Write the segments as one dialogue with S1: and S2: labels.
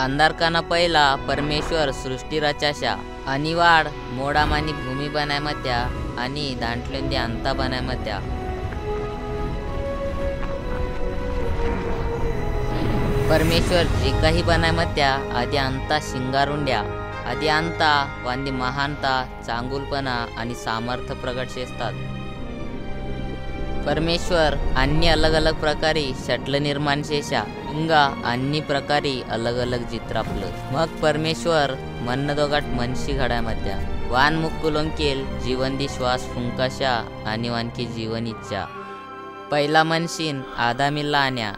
S1: अंधारकाना पहिला परमेश्वर सृष्टी रचाशा आणि वाढ मोडामानी भूमी बनायमत्या आणि दांटलेंदी अंता बनायमत्या. परमेश्वर जे काही बनायमत्या आधी अंता शिंगारुंड्या आधी अंता वांदी महानता चांगुलपणा आणि सामर्थ्य प्रगट शेसतात. परमेश्वर अन्य अलग अलग प्रकारे शटल निर्माण शेषा इंगा अन्य प्रकारे अलग अलग जित्रापलं मग परमेश्वर मन्न दोगाट मनशी घडामध्या. वान मुक्कुलोंकेल जीवनदी श्वास फुंकाशा आणि वानकी जीवन इच्छा. पहिला मनशीन आदामीला आण्या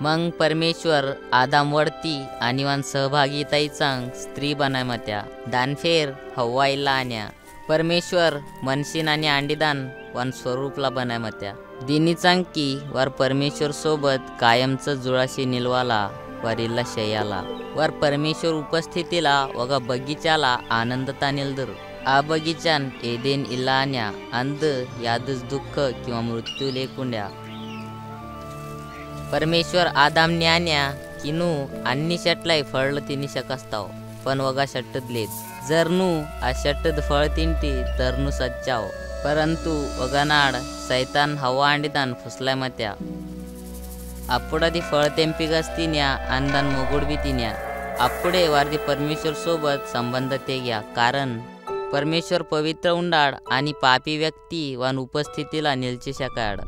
S1: मग परमेश्वर आदाम वडती आणि वान सहभागीताईचांग स्त्री बनामत्या दानफेर हवाईला आण्या परमेश्वर मनशीन आणि अंडीदान वन स्वरूपला बनामत्या. दिनी चांकी वर परमेश्वर सोबत कायमचं जुळाशी निलवाला वरिल्ला शयाला. वर परमेश्वर उपस्थितीला वग बगीचाला आनंदता निलदर. आ बगीचान एदेन इलान्या अंध यादच दुःख किंवा मृत्यू लेकुंड्या परमेश्वर आदाम न्यान्या किनू अन्नी शटलाय फळलं तिनी शकस्ताव पण वगा शट्टदलेच जरनू अशट्ट फळ तिंटी तरनू सच्चाव. परंतु वगनाड सैतान हवा अंडीदान फुसल्या मत्या. అప్పుడు అది ఫళతెంపిగా తిన్యా అందాన్ మొగుడువి తిన్యా అప్పుడే వారిది परमेश्वर सोबत संबंध ते घ्या. कारण परमेश्वर पवित्र उंडाळ आणि पापी व्यक्ती वान उपस्थितीला निलचे शकाड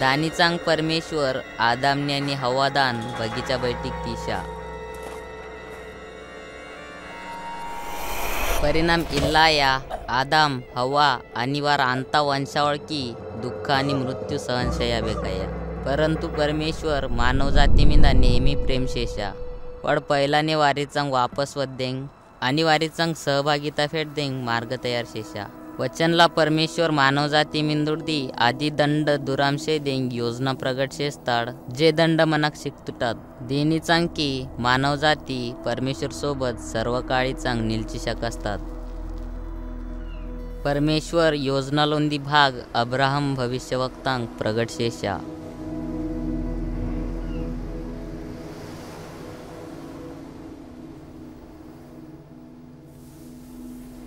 S1: दानीचांग परमेश्वर आदामने आणि हवादान बगीचा बैठक तिशा. परिणाम इल्लाया आदाम हवा आणि वार अंता वंशावळकी दुःख आणि मृत्यू सहनशया बेकाया परंतु परमेश्वर मानवजातीमिंदा नेहमी प्रेमशेषा. पण पहिलाने वारीचांग वापस वद्देंग आणि वारीचांग सहभागिता फेट देंग मार्ग तयार शेषा. वचनला परमेश्वर मानवजाती मिंदुर्दी आदी दंड दुरामशे देंग योजना प्रगटशे स्थळ जे दंड मनाक शिकतुटात. देनी चांकी मानवजाती परमेश्वर सोबत सर्व काळी चांग निलची शकसतात परमेश्वर योजना लोंदी भाग अब्राहम भविष्यवक्तांक प्रगट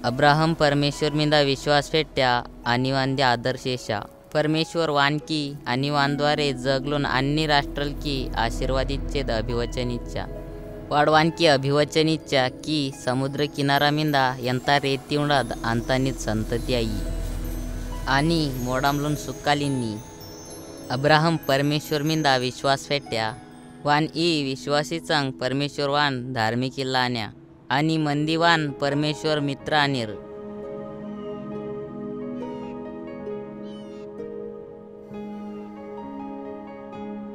S1: अब्राहम परमेश्वर मिंदा विश्वास फेट्या आणि वांद्या आदर्श परमेश्वर वानकी आणि वानद्वारे जगलून आणि राष्ट्रल की आशीर्वाद इच्छेद अभिवचन इच्छा. वाडवानकी अभिवचन इच्छा की समुद्र किनारा मिंदा यंता रेती उडाद आंतानीत संतती आई. आणि मोडामलून सुकालींनी. अब्राहम परमेश्वर मिंदा विश्वास फेट्या. वान ई विश्वासी चांग परमेश्वर वान धार्मिक किल्ला आण्या आणि मंदिवान परमेश्वर मित्र आणीर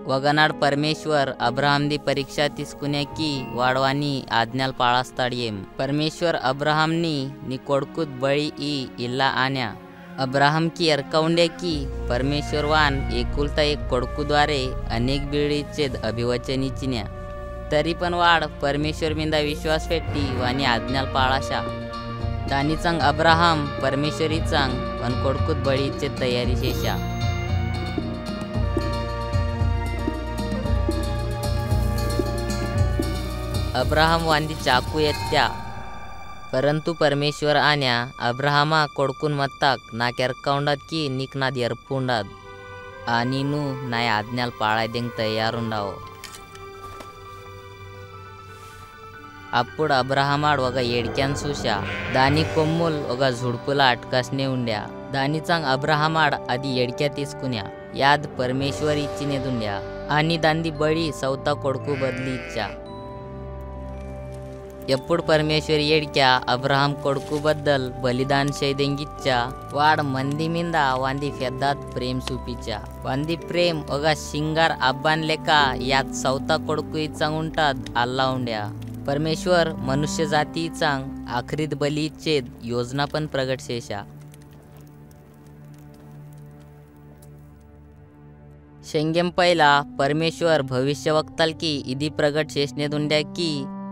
S1: वगनाड परमेश्वर अब्राहमदी परीक्षा तिसकुन्या की वाडवानी आज्ञाल पाळास्ताडयेम. परमेश्वर अब्राहमनी निकोडकूत बळी ई इल्ला आण्या अब्राहम की एरकाउंडे की परमेश्वरवान एकुलता एक कोडकूद्वारे अनेक बिळीचे अभिवचनी चिन्या. तरी पण वाढ परमेश्वर मिंदा विश्वास फेट्टी वानी आज्ञाल पाळाशा. दानीचांग अब्राहम परमेश्वरी चांग पण कोडकूत बळीचे तयारी शेषा अब्राहम वांदी चाकू येत्या परंतु परमेश्वर आण्या अब्राहमा कोडकून मत्ताक ना केरकाउंडात की निक यरपुंडात आणि नू नाय आज्ञाल पाळायदेंग तयारुंडावो అప్పుడు అబ్రహమాడ్ ఒక ఏడిక్యాన్ చూశా దాని కొమ్ముల్ ఒక జుడుపుల అట్కాస్నే ఉండ్యా దానిచాంగ్ అబ్రహమాడ్ అది ఎడిక్యా తీసుకున్యా యాద్ పరమేశ్వర్ ఇచ్చినేదుండ్యా అని దాన్ని బడి సౌత కొడుకు బదిలీ ఇచ్చా ఎప్పుడు పరమేశ్వర్ ఏడిక్యా అబ్రహం కొడుకు బద్దల్ బలిదాన్ చేయదెంగిచ్చా వాడ్ మంది మింద వంది పెద్దాత్ ప్రేమ్ చూపించా వంది ప్రేమ్ ఒక సింగార్ అబ్బాన్ లెక్క యాద్ సౌత కొడుకు ఇచ్చంగ్ ఉంటాద్ అల్లా ఉండ్యా परमेश्वर मनुष्य जातीचांग आखरीत बलीचेद योजना पण प्रगट शेषा. शेंगेम पहिला परमेश्वर भविष्य वक्ताल की इदी प्रगट शेषनेदुंड्या की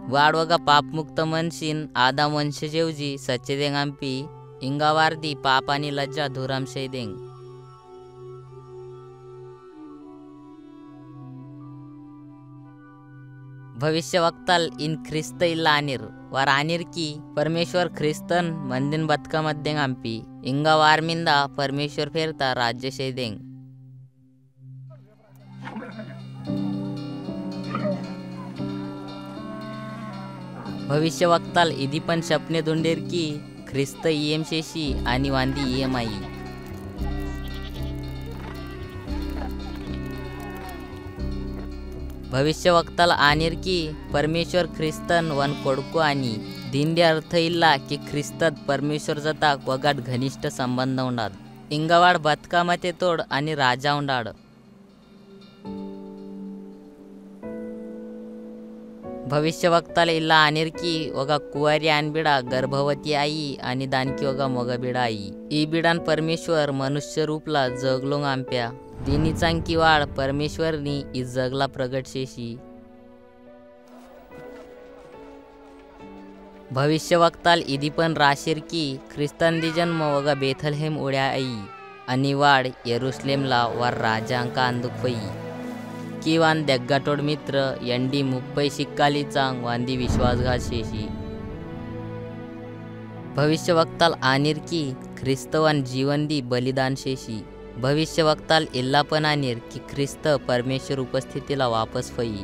S1: वाडवगा पापमुक्त मनशीन आदा वंशजेवजी सच्चेदेंग देंगांपी इंगावार्दी पाप आणि लज्जा धुराम देंग भविष्य वक्ताल इन ख्रिस्त इल्ला आनिर వారు ఆనిర్కి పరమేశ్వర్ క్రిస్తన్ మందిన్ బతుకమద్దెంగ్ అంపి ఇంగా వారి మీద పరమేశ్వర్ పేరుత రాజ్య చేదెంగ్ भविष्य वक्ताल इदी पण शपने दुंडेर की ख्रिस्त येम शेशी आणि वांदी भविष्य वक्ताला आणि की परमेश्वर ख्रिस्तन वन कोडको आणि दिंडे अर्थ इल्ला की ख्रिस्त परमेश्वर जता वगाट घनिष्ठ संबंध उंडाद. इंगवाड बतकामाचे तोड आणि राजा उंडाड. भविष्य वक्ताला इला आणि की वगा कुवारी आण बिडा गर्भवती आई आणि दानकी वगा मग बिडा आई. इ बिडान परमेश्वर मनुष्य रूपला जगलोंग आंप्या. दिनीचांकी वाढ परमेश्वरनी इस जगला प्रगट शेशी. भविष्यवक्ताल इदी पण राशिरकी ख्रिस्तांदी जन्म वगा बेथलहेम उड्या आई आणि वाड येरुश्लेमला वर राजांका अंदुकपई किवान देग्गाटोड मित्र यंडी मुप्पै शिक्काली चांग वांदी विश्वासघात शेशी. भविष्यवक्ताल आनिरकी ख्रिस्तवान जीवंदी बलिदान शेशी. भविष्यवक्ताल इल्लापणानेर की ख्रिस्त परमेश्वर उपस्थितीला वापस फई.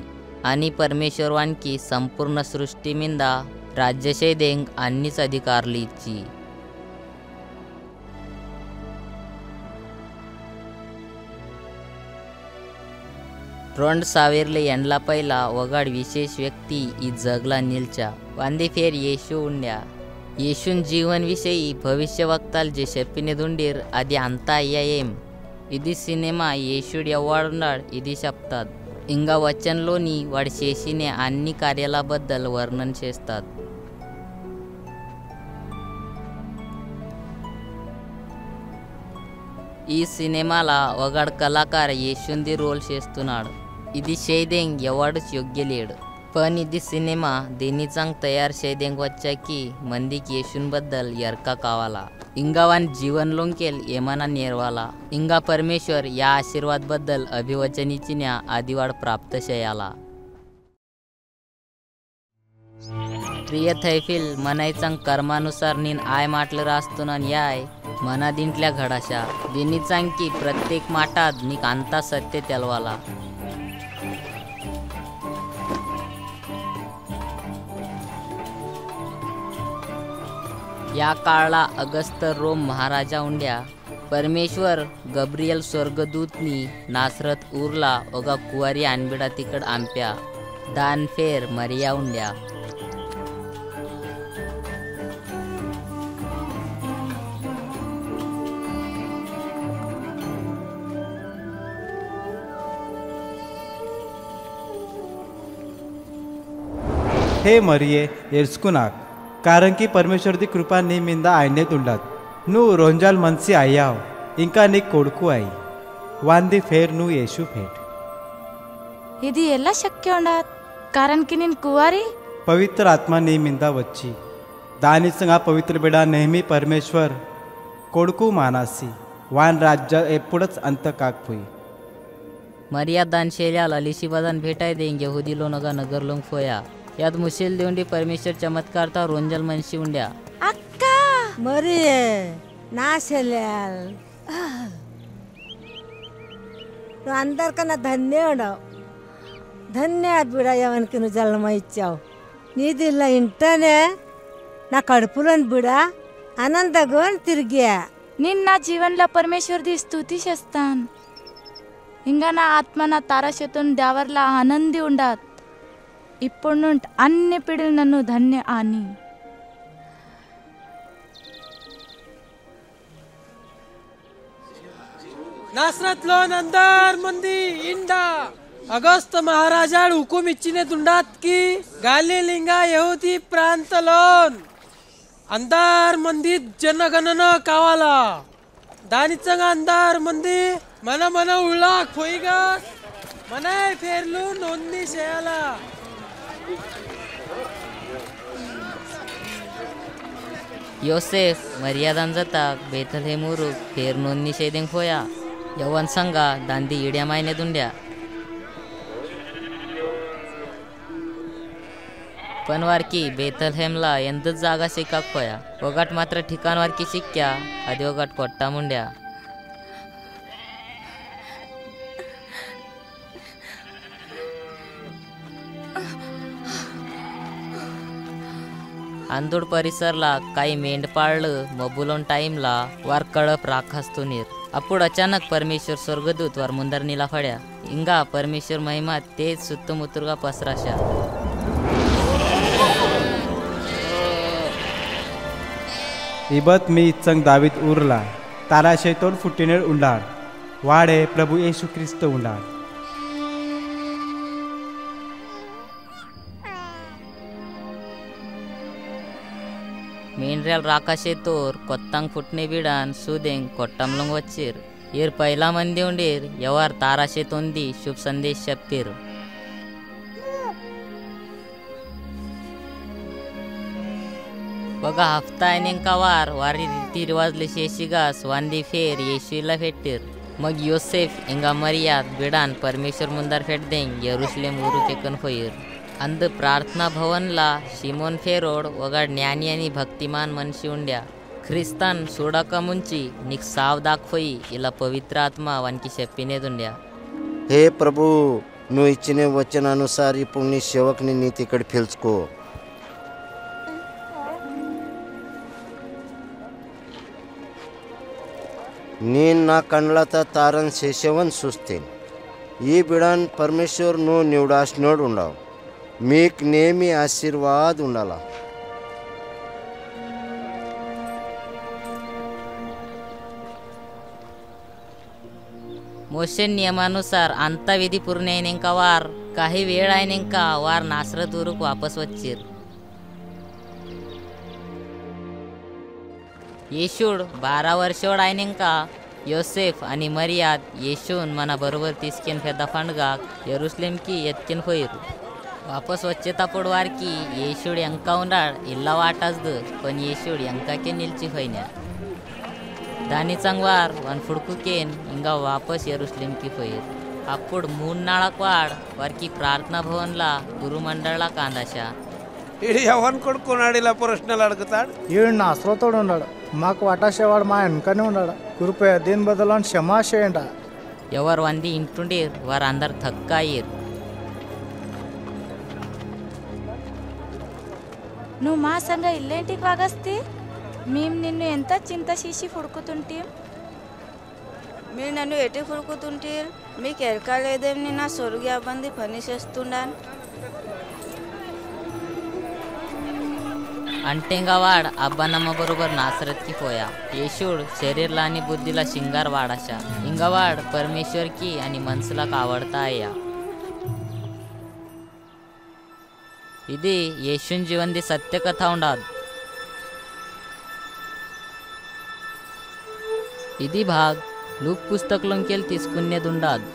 S1: आणि परमेश्वरवानकी संपूर्ण सृष्टीमिंदा राज्यशय देंग आणिच अधिकारलीची रोंड सावेरले यांला पहिला वगाड विशेष व्यक्ती ई जगला नीलच्या. वांदे फेर येशू उंड्या యేసున్ జీవన్ విషయి భవిష్య వక్తాలు जे చెప్పినదుండిర్ అది అంతా అయ్యాయేం ఇది సినిమా యేసుడు ఎవడున్నాడు ఇది చెప్తాది ఇంకా వచనంలోని వాడు చేసిన అన్ని కార్యాలబద్దలు వర్ణన చేస్తాడు ఈ సినిమాల ఒకడు కళాకార యేసుంది రోల్ చేస్తున్నాడు ఇది షేదెంగ్ ఎవడు యోగ్య पण इथे सिनेमा देनीचांग तयार शेदेंगवच्चा की मंदिक येशूंबद्दल यरका कावाला. इंगावान जीवन लोंकेल येमाना नेरवाला. इंगा परमेश्वर या आशीर्वादाबद्दल अभिवचनीची न्या आदिवाड प्राप्त शयाला. प्रिय थैफिल मनायचांग कर्मानुसार नीन आय माटलं रास्तुनान याय मनादिंटल्या घडाशा. दिनीचांग की प्रत्येक माटात निकांता सत्य तेलवाला या काळाला अगस्त रोम महाराजा उंड्या परमेश्वर गब्रियल स्वर्गदूतनी नासरत उरला ओगा कुवारी आणबिडा तिकड आंप्या दानफेर मरिया उंड्या
S2: हे मरिये एर्स्कुनाक. कारण की परमेश्वर दी कृपा नी मिंदा आईने तुंडात. नु रोंजाल मनसी आयाव इंका नी कोडकू आई. वांदी फेर नु येशू फेट
S3: इदी एल्ला शक्य होणार कारण की निन कुवारी?
S2: पवित्र आत्मा नी मिंदा वच्ची. दानी संगा पवित्र बेडा नेहमी परमेश्वर कोडकू मानासी. वान राज्य एपुडच अंत काक
S1: पुई मर्यादान शेल्याला लिशी वदन भेटाय देंगे हुदी लोनगा नगर लोंग फोया. यात मुशील देवंडी परमेश्वर चमत्कारता रोंजल मनशी उंड्या
S3: అక్కా
S4: మరి నా చెల్లెల్ నువ్వు అందరికన్నా ధన్యుడు ధన్యాడు బిడ ఎవరికి నువ్వు జన్మ ఇచ్చావు నీది ఇలా ఇంటనే నా కడుపులోని బిడ ఆనందగా తిరిగా
S3: నేను నా జీవన్లో పరమేశ్వరుది స్థుతి చేస్తాను ఇంకా నా ఆత్మ నా తారాశతో దేవర్లా ఆనంది ఉండాలి ఇప్పుడు నుండి అన్ని పిడులు నన్ను ధన్య అని
S5: నాస్రత్లో నందార్ మంది ఇండా. అగస్త మహారాజాడు హుకుం ఇచ్చిన దుండాత్కి గాలిలింగ యహూది ప్రాంతలో అందార్ మంది జనగణన కావాలా? దానిచ్చగా అందార్ మంది మన మన ఉళ్ళాక్ పోయిగా మన పేర్లు నొంది చేయాలా?
S1: योसेफ मर्यादान जाता बेथल हे मुरुग फेर नोंदणी शेदिंग फोया यवन सांगा दांदी इड्या मायने दुंड्या. पण वारकी बेथल हेमला यंदच जागा शिकाक फोया वगाट मात्र ठिकाणवार की शिक्क्या आदिवगाट कोट्टा मुंड्या. आंदोड परिसरला काही मेंढपाळलं मबुलोन टाईमला वार कळप राखासतो नीर. अपूड अचानक परमेश्वर स्वर्गदूत वर मुंदरनीला फड्या. इंगा परमेश्वर महिमा तेच सुत्तमुतुर्गा पसराशा.
S2: इबत मी इचंग दावीत उरला. तारा शेतोन फुटिनेर उंडाळ. वाडे प्रभू येशू ख्रिस्त उंडाळ.
S1: మేండ్రాల్ రాకాశేతోర్ కొత్తంగ్ పుట్నే బిడాన్ సూదెంగ్ కొట్టంలంగ్ వచ్చిర్ ఈర్ పైలా మంది ఉండిర్ ఎవర్ తారాశేతొంది శుభ సందేశ్ చెప్పిర్ बघा हफ्ता आहे नेमका वार वारी रीती रिवाजले शेशिगास वांदी फेर येशूला फेटीर मग योसेफ इंगा मरियाद बिडान परमेश्वर मुंदार फेट देंग यरुसलेम उरू केकन होईर अंध प्रार्थना भवनला शिमोन फेरोड वगाड ज्ञान आणि भक्तिमान मनशिवंड्या. ख्रिस्तान सोडाका मुंची निक साव दाखवई इला पवित्र आत्मा वानकी शप्पीने दुंड्या.
S6: हे प्रभू नु इच्छिने वचनानुसार ही पुण्य सेवकने नीतीकडे फिलचको. नी ना कणला तारण शेषवन सुचते ई बिडान परमेश्वर नो निवडास नड उंडाव. मीक నేమి आशीर्वाद ఉండాలా?
S1: मोशन नियमानुसार अंतविधी पूर्ण आहे नेमका वार काही वेळ आहे नेमका वार नासरत उरूप वापस वच्चीर येशूड बारा वर्षोड आहे नेमका योसेफ आणि मर्याद येशून मना बरोबर तिसकेन फेदा फांडगाक येरुस्लेम की येतकेन होईल वापस स्वच्छता पडवार की येशूड यांका उन्हाळ इल्ला वाटासद पण येशूड यांका के निलची होईन्या दानी चांगवार वन फुडकू केन इंगा वापस येरुस्लिम की होईल आपूड मून नाळाक वाड वारकी प्रार्थना
S7: भवनला गुरुमंडळला कांदाशा. इडी हवन कोड
S8: कोणाडीला प्रश्न लडकताड येळ नासरो माक वाटा शेवाड मा अनकाने उंडाड कृपया दिन बदलान
S1: क्षमा शेंडा यवर वांदी इंटुंडीर वार अंदर थक्का येत.
S3: నువ్వు మా సండ్ర ఇల్లేంటికి వాగస్తే మేము నిన్ను ఎంత చింత చేసి పుడుకుతుంటే
S9: మీరు నన్ను ఎటు పుడుకుతుంటే మీకు ఎరక నా సొరుగు అబ్బంది పని చేస్తున్నాను
S1: అంటే వాड अब्बानामा बरोबर नासरत पोया येशूड शरीरला आणि बुद्धीला शिंगार वाडाशा इंगवाड परमेश्वर की आणि मनसला कावडता ఇది యేషున్ జీవంది సత్యకథ ఉండదు ఇది భాగ్ లూక్ పుస్తకంలోకి తీసుకునేది ఉండదు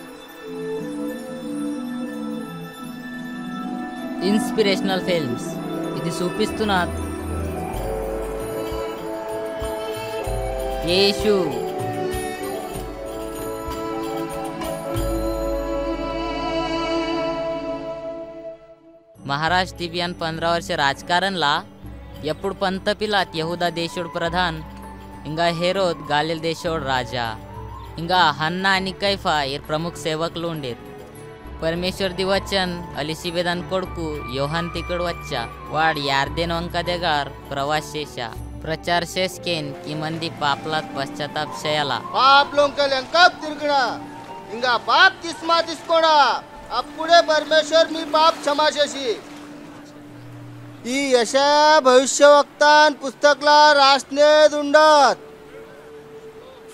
S1: ఇన్స్పిరేషనల్ ఫిల్మ్స్. ఇది చూపిస్తున్నారు. యేషు महाराज दिव्यान पंधरा वर्ष राजकारणला ఎప్పుడు పంత పిలాత్ యహూదా దేశోడు ప్రధాన్ ఇంకా హెరోద్ గాలిల్ దేశోడు రాజా ఇంకా హన్నా అని కైఫా ఈ ప్రముఖ సేవకులు ఉండేరు పరమేశ్వర్ ది వచన్ అలిసిబేదన్ కొడుకు యోహన్ తికడ్ వచ్చా వాడు యార్దేన్ వంక దగ్గర ప్రవాస్ చేశా ప్రచార చేసుకేన్ ఈ మంది పాపలాత్ పశ్చాత్తాప చేయాలా
S6: పాపలోకి ఎంకప్ తిరిగినా ఇంకా పాప్ తీసుమా తీసుకోడా అప్పుడే अपुढे परमेश्वर मी पाप क्षमाशशी ही यशा भविष्यवक्तान पुस्तकला रासने दुंडत.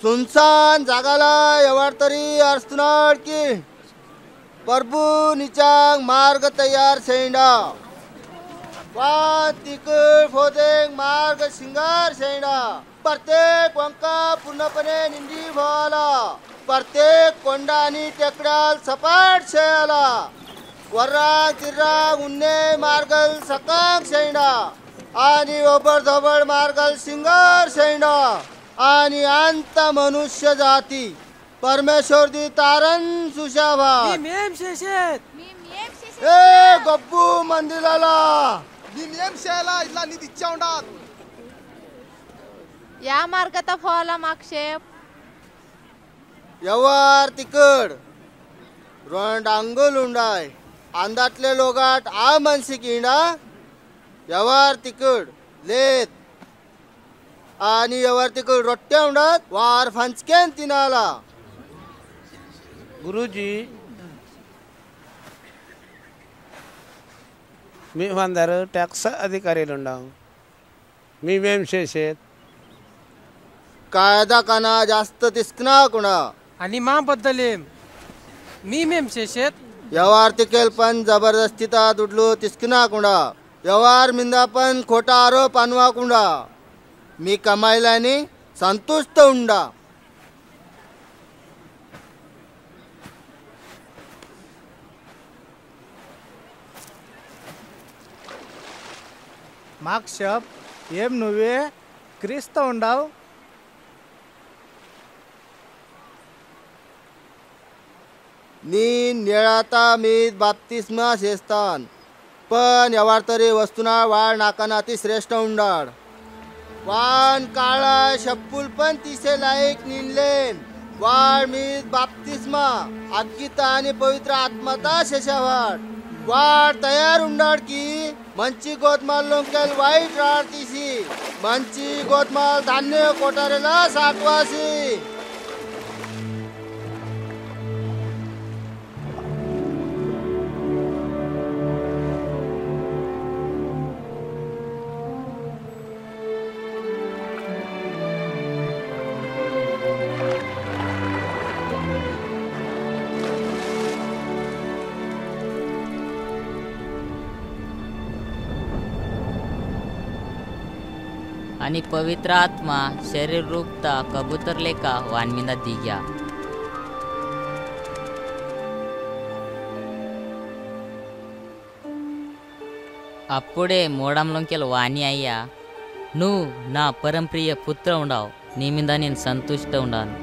S6: सुनसान जागाला एवढ तरी अर्सनाड की प्रभू निचांग मार्ग तयार सेंडा. वा तिकड फोदे मार्ग शिंगार सेंडा. प्रत्येक वंका पूर्णपणे निंदी व्हायला. प्रत्येक कोंडा आणि टेकड्याल सपाट शेळाला. वर्रा चिर्रा उन्ने मार्गल सकाम शेंडा. आणि ओबर धबळ मार्गल सिंगर शेंडा. आणि अंत मनुष्य जाती. परमेश्वर दी तारण सुशाभा.
S10: गप्पू मंदिराला. भीम एम
S11: या मार्गाचा फॉला मागशेप
S6: यवार तिकड. रोंड आंगोल उंडाय. आंदातले लोगाट आ मानसीक इंडा यवार तिकड. लेत. आणि यवार तिकड रोट्ट्या उंडात वार फांचकेन तिनाला.
S7: गुरुजी. मी वांधार टॅक्स अधिकारी लोंडाव. मी वेमशे शेत
S6: कायदा काना जास्त दिसकना कुणा
S5: आणि मा बद्दलेम मी मेम शेषेत
S6: व्यवहार तिकेल पण जबरदस्तीता दुडलो तिसकना कुंडा व्यवहार मिंदा पण खोटा आरोप आणवा कुंडा मी कमायलानी संतुष्ट उंडा
S8: మాక్షప్ ఏం నువ్వే క్రీస్తు ఉండవు
S6: नी निळाता मी बाप्तिस्मा शेस्तान. पण व्यवहार तरी वस्तुना वाळ नाकाना ती श्रेष्ठ उंडाळ. वान काळा शप्पूल पण तिसे लायक निनलेन. वाळ मीत बाप्तिस्मा आगीता आणि पवित्र आत्मता शेषावाड वाड तयार उंडाळ की मंची गोदमाल लोंकेल वाईट राड तिसी मंची गोदमाल
S1: आणि पवित्र आत्मा शरीर रूपता कबूतर लेका वानमिंदा दिग्या అప్పుడే మూడంలోంకెళ్ళి వాణి అయ్యా నువ్వు నా పరంప్రియ పుత్ర ఉండవు నీ మీద నేను సంతుష్ట ఉండాను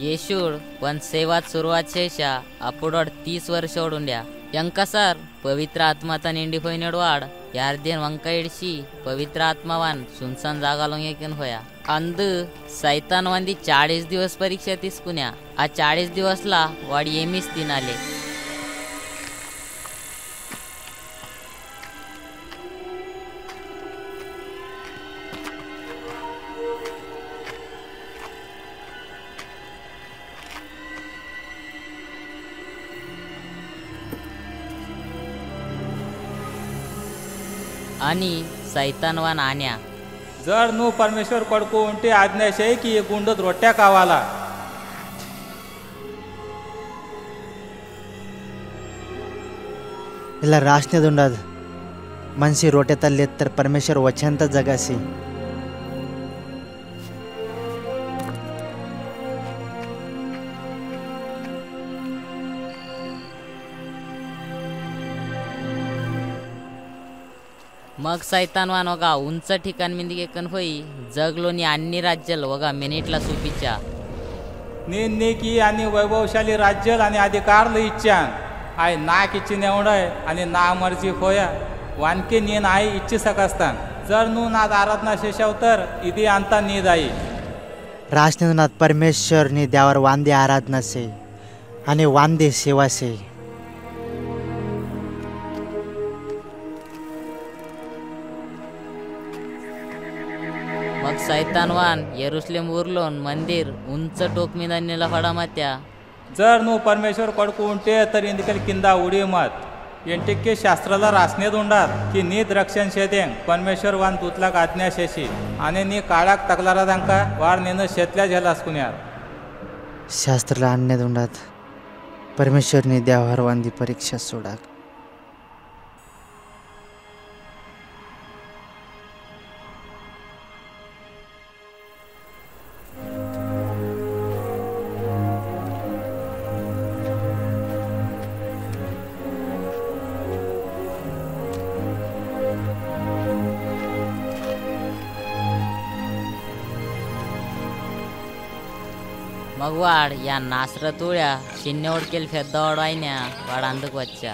S1: येशूड पण सेवात सुरुवात చేశా అప్పుడు వాడు తీస్ వర్షోడు ఉండ్యా ಎಂಕಸರ್ ಪವಿತ್ರ ಆತ್ಮತ ನಿಂಡಿಹೊಯ್ನೆಡ್ವಾಡ್ ಯಾರ್ದೇನ್ ವಂಕ ಇಡ್ಸಿ ಪವಿತ್ರ ಆತ್ಮವಾನ್ ಸುನ್ಸನ್ ಜಾಗಾಲು ಏಕೆನ್ ಹೋಯ ಅಂದು ಸೈತಾನ್ ವಂದಿ ಚಾಳೀಸ್ ದಿವस ಪರೀಕ್ಷा ತಿಸ್ಕುನ್ಯಾ ಆ ಚಾಳೀಸ್ ದಿವಸला वाड येमीच तीन आले తినాలి అని సైతాన్వాన్ ఆన్యా
S12: जर నువ్వు పరమేశ్వర్ కొడుకు ఉంటే ఆజ్ఞ చేయి కి ఈ గుండె రొట్టె కావాలా
S13: ఇలా రాసినది ఉండదు మనిషి రొట్టె తల్లి ఎత్తరు పరమేశ్వర్ వచ్చేంత జగాసి
S1: मग सैतान वानोगा उंच ठिकाण मिंदी एकन होई जगलोनी अन्य राज्यल वगा
S12: मिनिटला सुपीच्या. नेकी आणि वैभवशाली राज्य आणि अधिकार इच्छा आय ना इच्छी नेवडय आणि ना मर्जी खोया वानके नेन आय इच्छी सकासतान. जर नू नाद आराधना शेषव तर इदी अंता नीद
S13: आई राजनीनाथ परमेश्वर नी द्यावर वांदे आराधना से आणि वांदे सेवा से.
S1: सैतानवान येरुस्लेम उरलोन मंदिर उंच टोकमिदा नेला फडा मात्या.
S12: जर न्हू परमेश्वर कडकू उंटे तर इंदिकल किंदा उडी मत. एंटिके शास्त्राला रासने दोंडात की नी रक्षण शेतेंग परमेश्वर वान तुतलाक आज्ञा शेशी. आणि नी काळाक तकलारा तांकां वार नेन शेतल्या झेलास कुण्यार
S13: शास्त्राला आणण्या दोंडात परमेश्वरने देवारवांदी परीक्षा सोडाक.
S1: వాడు యా నాసరతుడా చిన్నోడికి వెళ్ళి పెద్దవాడు ఆయన వాడు అందుకు వచ్చా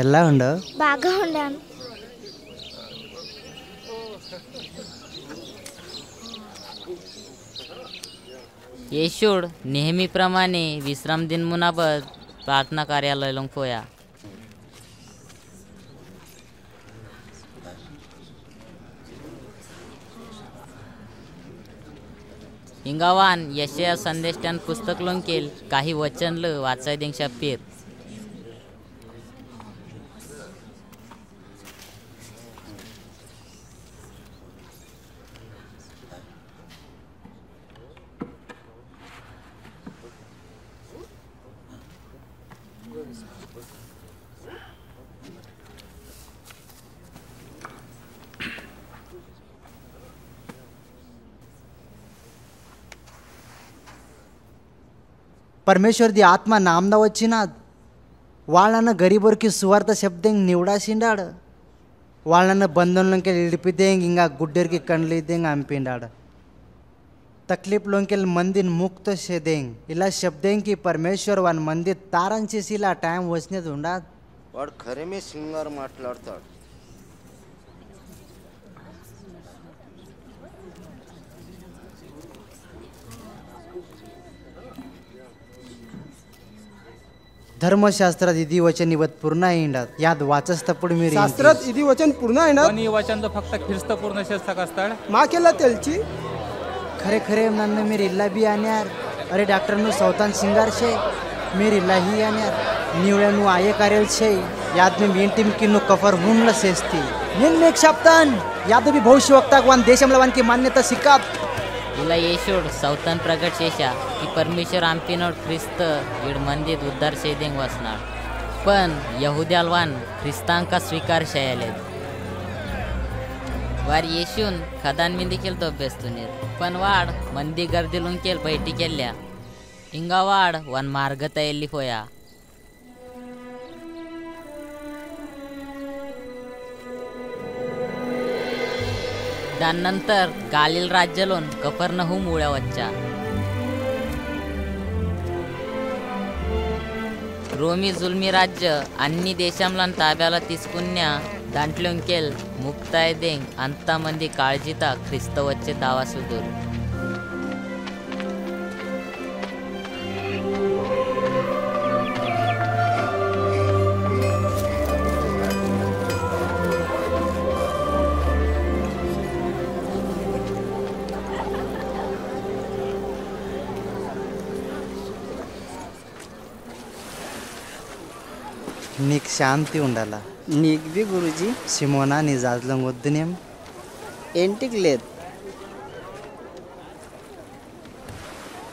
S13: ఎలా ఉండవు
S14: బాగా ఉండాను
S1: येशूड नेहमीप्रमाणे विश्राम दिन मुनाबत प्रार्थना कार्यालय पोया हिंगावान यशया संदेशान पुस्तक लोंकेल काही वचनल वाचाय देंग पीर
S13: పరమేశ్వరుది ఆత్మ నామ్న వచ్చినాద్ వాళ్ళన్న గరీబరికి సువార్త శబ్దంగా నివడాసిండాడు వాళ్ళన్న బంధంలోకి వెళ్ళిపిదేంగ ఇంకా గుడ్డరికి కండ్లిదేంగ అంపిండాడు తక్లీఫ్లోకి వెళ్ళి మందిని ముక్త చేదేంగ్ ఇలా శబ్దేంకి పరమేశ్వర్ వాళ్ళ మంది తారం చేసి ఇలా టైం వచ్చినది ఉండా
S6: వాడు ఖరే సింగారు మాట్లాడతాడు
S13: धर्मशास्त्रात इधी वचन इवत पूर्ण येणार यात वाचस्त पूर्ण मी
S10: शास्त्रात इधी वचन पूर्ण
S12: येणार आणि वचन तर फक्त ख्रिस्त पूर्ण शस्तक असतात.
S10: मा केला त्याची
S13: खरे खरे नन्न मी रिल्ला बी आणणार अरे डॉक्टर नु सौतान सिंगार शे. मी रिल्ला ही आणणार निवळ्या आये कार्यल शे. याद मी मेंटीम की नु कफर हुनला सेस्ती मेन मेक शाप्तान. याद भी भविष्य वक्ता वान देशमला वान की मान्यता सिकात
S1: ఇలా येशूड सौतन प्रगट शेषा की परमेश्वर आमपिनोड ख्रिस्त इड मंदिर उद्धार शेदेंग वसनाड पण यहुद्यालवान ख्रिस्तांका स्वीकार शयालेत. वार येशून खदान मिंदी केल तो अभ्यासतुनीर पण वाढ मंदी गर्दीलून केल बैठी केल्या. हिंगा वाड वन मार्ग त्यानंतर गालिल राज जलोन कफर न हुम रोमी जुल्मी राज्य अन्नी देशामलान ताब्याला तिसकुन्या दांटलों केल मुक्ताय देंग अंता मंदी काल दावा
S13: सुदूर. శాంతి ఉండాలా
S15: నీకు బి గురుజీ
S13: సిమోనా నీ జాతలం వద్దునేం
S15: ఏంటికి లేదు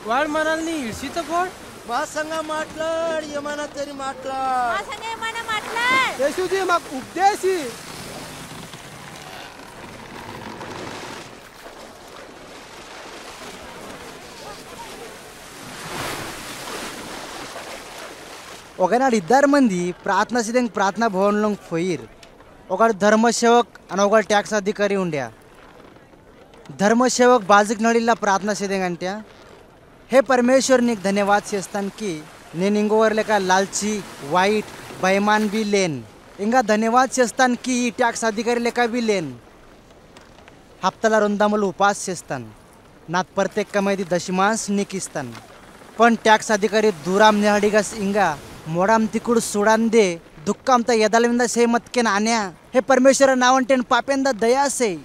S5: వాడు మనల్ని ఇడిచితో పోడు
S6: మా సంగా మాట్లాడు ఏమైనా తని మాట్లాడు
S10: మాకు ఉపదేశి
S13: ఒకనాడు ఇద్దరు మంది ప్రార్థన సిద్ధంగా ప్రార్థనా భవన్లో పోయిరు ఒకడు ధర్మసేవక్ అని ఒకడు ట్యాక్స్ అధికారి ఉండే ధర్మసేవక్ బాజుకి నడిలా ప్రార్థన సిద్ధంగా అంటే హే పరమేశ్వర్ నీకు ధన్యవాద్ చేస్తానికి నేను ఇంకొకరి లెక్క లాల్చి వైట్ బైమాన్ బి లేన్ ఇంకా ధన్యవాద్ చేస్తానికి ఈ ట్యాక్స్ అధికారి లెక్క బి లేన్ హప్తల రెండమ్మలు ఉపాస్ చేస్తాను నా ప్రత్యేకమైది దశమాన్స్ నీకు ఇస్తాను पण टॅक्स अधिकारी दुराम नेहाडिगस इंगा मोडाम तिकुड सुडांदे दुःखामता यदालविंदा सेमतकेन आण्या हे परमेश्वर नावंटेन पापेंदा दयासे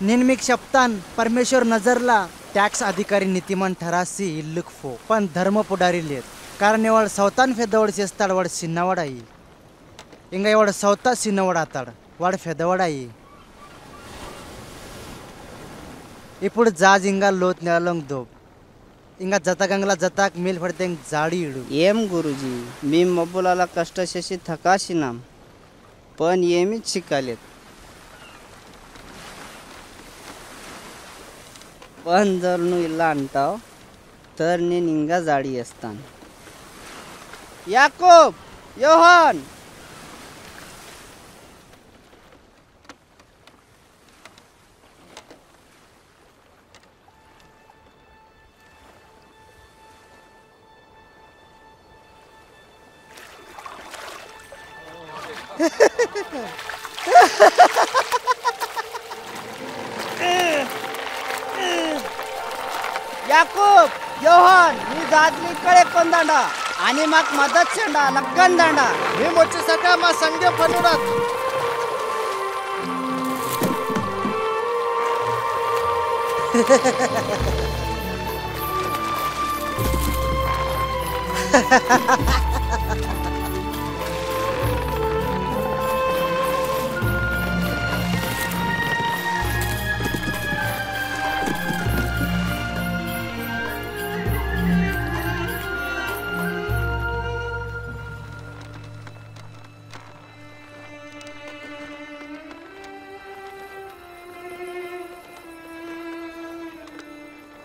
S13: निनमिक शप्तान परमेश्वर नजरला टॅक्स अधिकारी नीतिमान ठरासी इल्लुक फो पण धर्म पुढारी लेत कारण एवढ सवतान फेदवड చేస్తాడు వాడు చిన్నవాడయి ఇంకా ఎవడు సౌతా చిన్నవాడు ఆతాడు వాడు పెద్దవాడయి ఇప్పుడు జాజ్ ఇంకా లోత్ నెలలోకి దోబ్ ఇంకా జతగంగల జతాక్ మీల్ పడితే జాడి ఇడు
S15: ఏం గురుజీ మీ మబ్బులలో కష్ట చేసి थकाशिनाम पण ఏమీ చిక్కలేదు पण जर नु इल्ला अंटाव तर నేను ఇంకా జాడి చేస్తాను యాకోబ్ యోహాన్ याकूब योहन मी दादली कळे पण दांडा? आणि मग मदत शेंडा नक्कन दांडा.
S6: मी मोठी सकाळ मग संगे फनुरात
S15: ha ha ha ha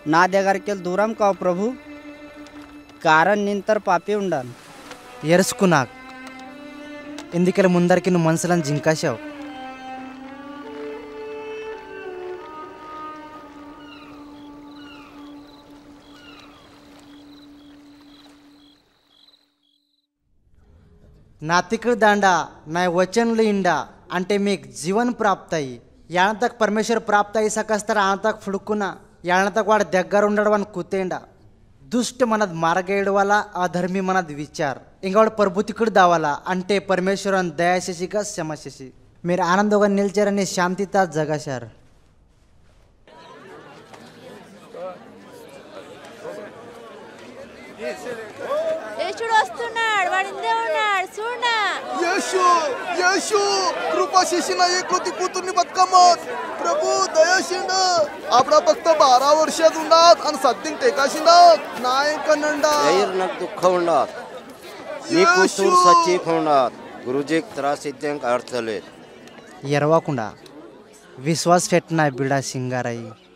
S15: నాదెగరికెళ్ళి దూరం కావు ప్రభు కారణ్ నింతర్ పాపి ఉండాను
S13: ఎరుసుకు నాకు ఎందుకెళ్ళి ముందరికి నువ్వు మనసులను జింకాశావు నా తిక్కుడు దండ నా వచనలు ఇండా అంటే మీకు జీవన ప్రాప్తాయి యాన తक परमेश्वर प्राप्त आहे सकस तर आन तक फुडकुना ಯಾಣದಾಗ ವಾಡ ದೆಗ್ಗರುಂಡಡವನ್ ಕೂತೇಂಡ ದುಷ್ಟ ಮನದ ಮಾರ್ಗ ಇಡವಲ್ಲ ಆ ಧರ್ಮಿ ಮನದ ವಿಚಾರ ಇಂಗವಾಡ ಪ್ರಭುತಿಕಡ್ ದಾವಲ್ಲ ಅಂಟೆ ಪರಮೇಶ್ವರನ್ ದಯಾಶಿಸಿಗ ಶ್ಯಮಶಿಸಿ మీరు ఆనందంగా నిలిచారని శాంతిత జగాశారు
S11: Yes, sir.
S10: యేసు యేసు कृपा शिशीना एक होती कुतुनी बदकामत प्रभू दयाशिंड आपला फक्त बारा वर्षात उंडात आणि सद्दीन टेकाशिंडात नाय कन्नडा
S14: నాకు దుఃఖం ఉండదు నీకు తూర్ సచీఫ్ ఉండదు గురుజీకి త్రాసిద్ధ్యం అర్థలేదు
S13: ఎరవకుండా విశ్వాస్ పెట్టిన బిడా సింగారయ్యి మీరు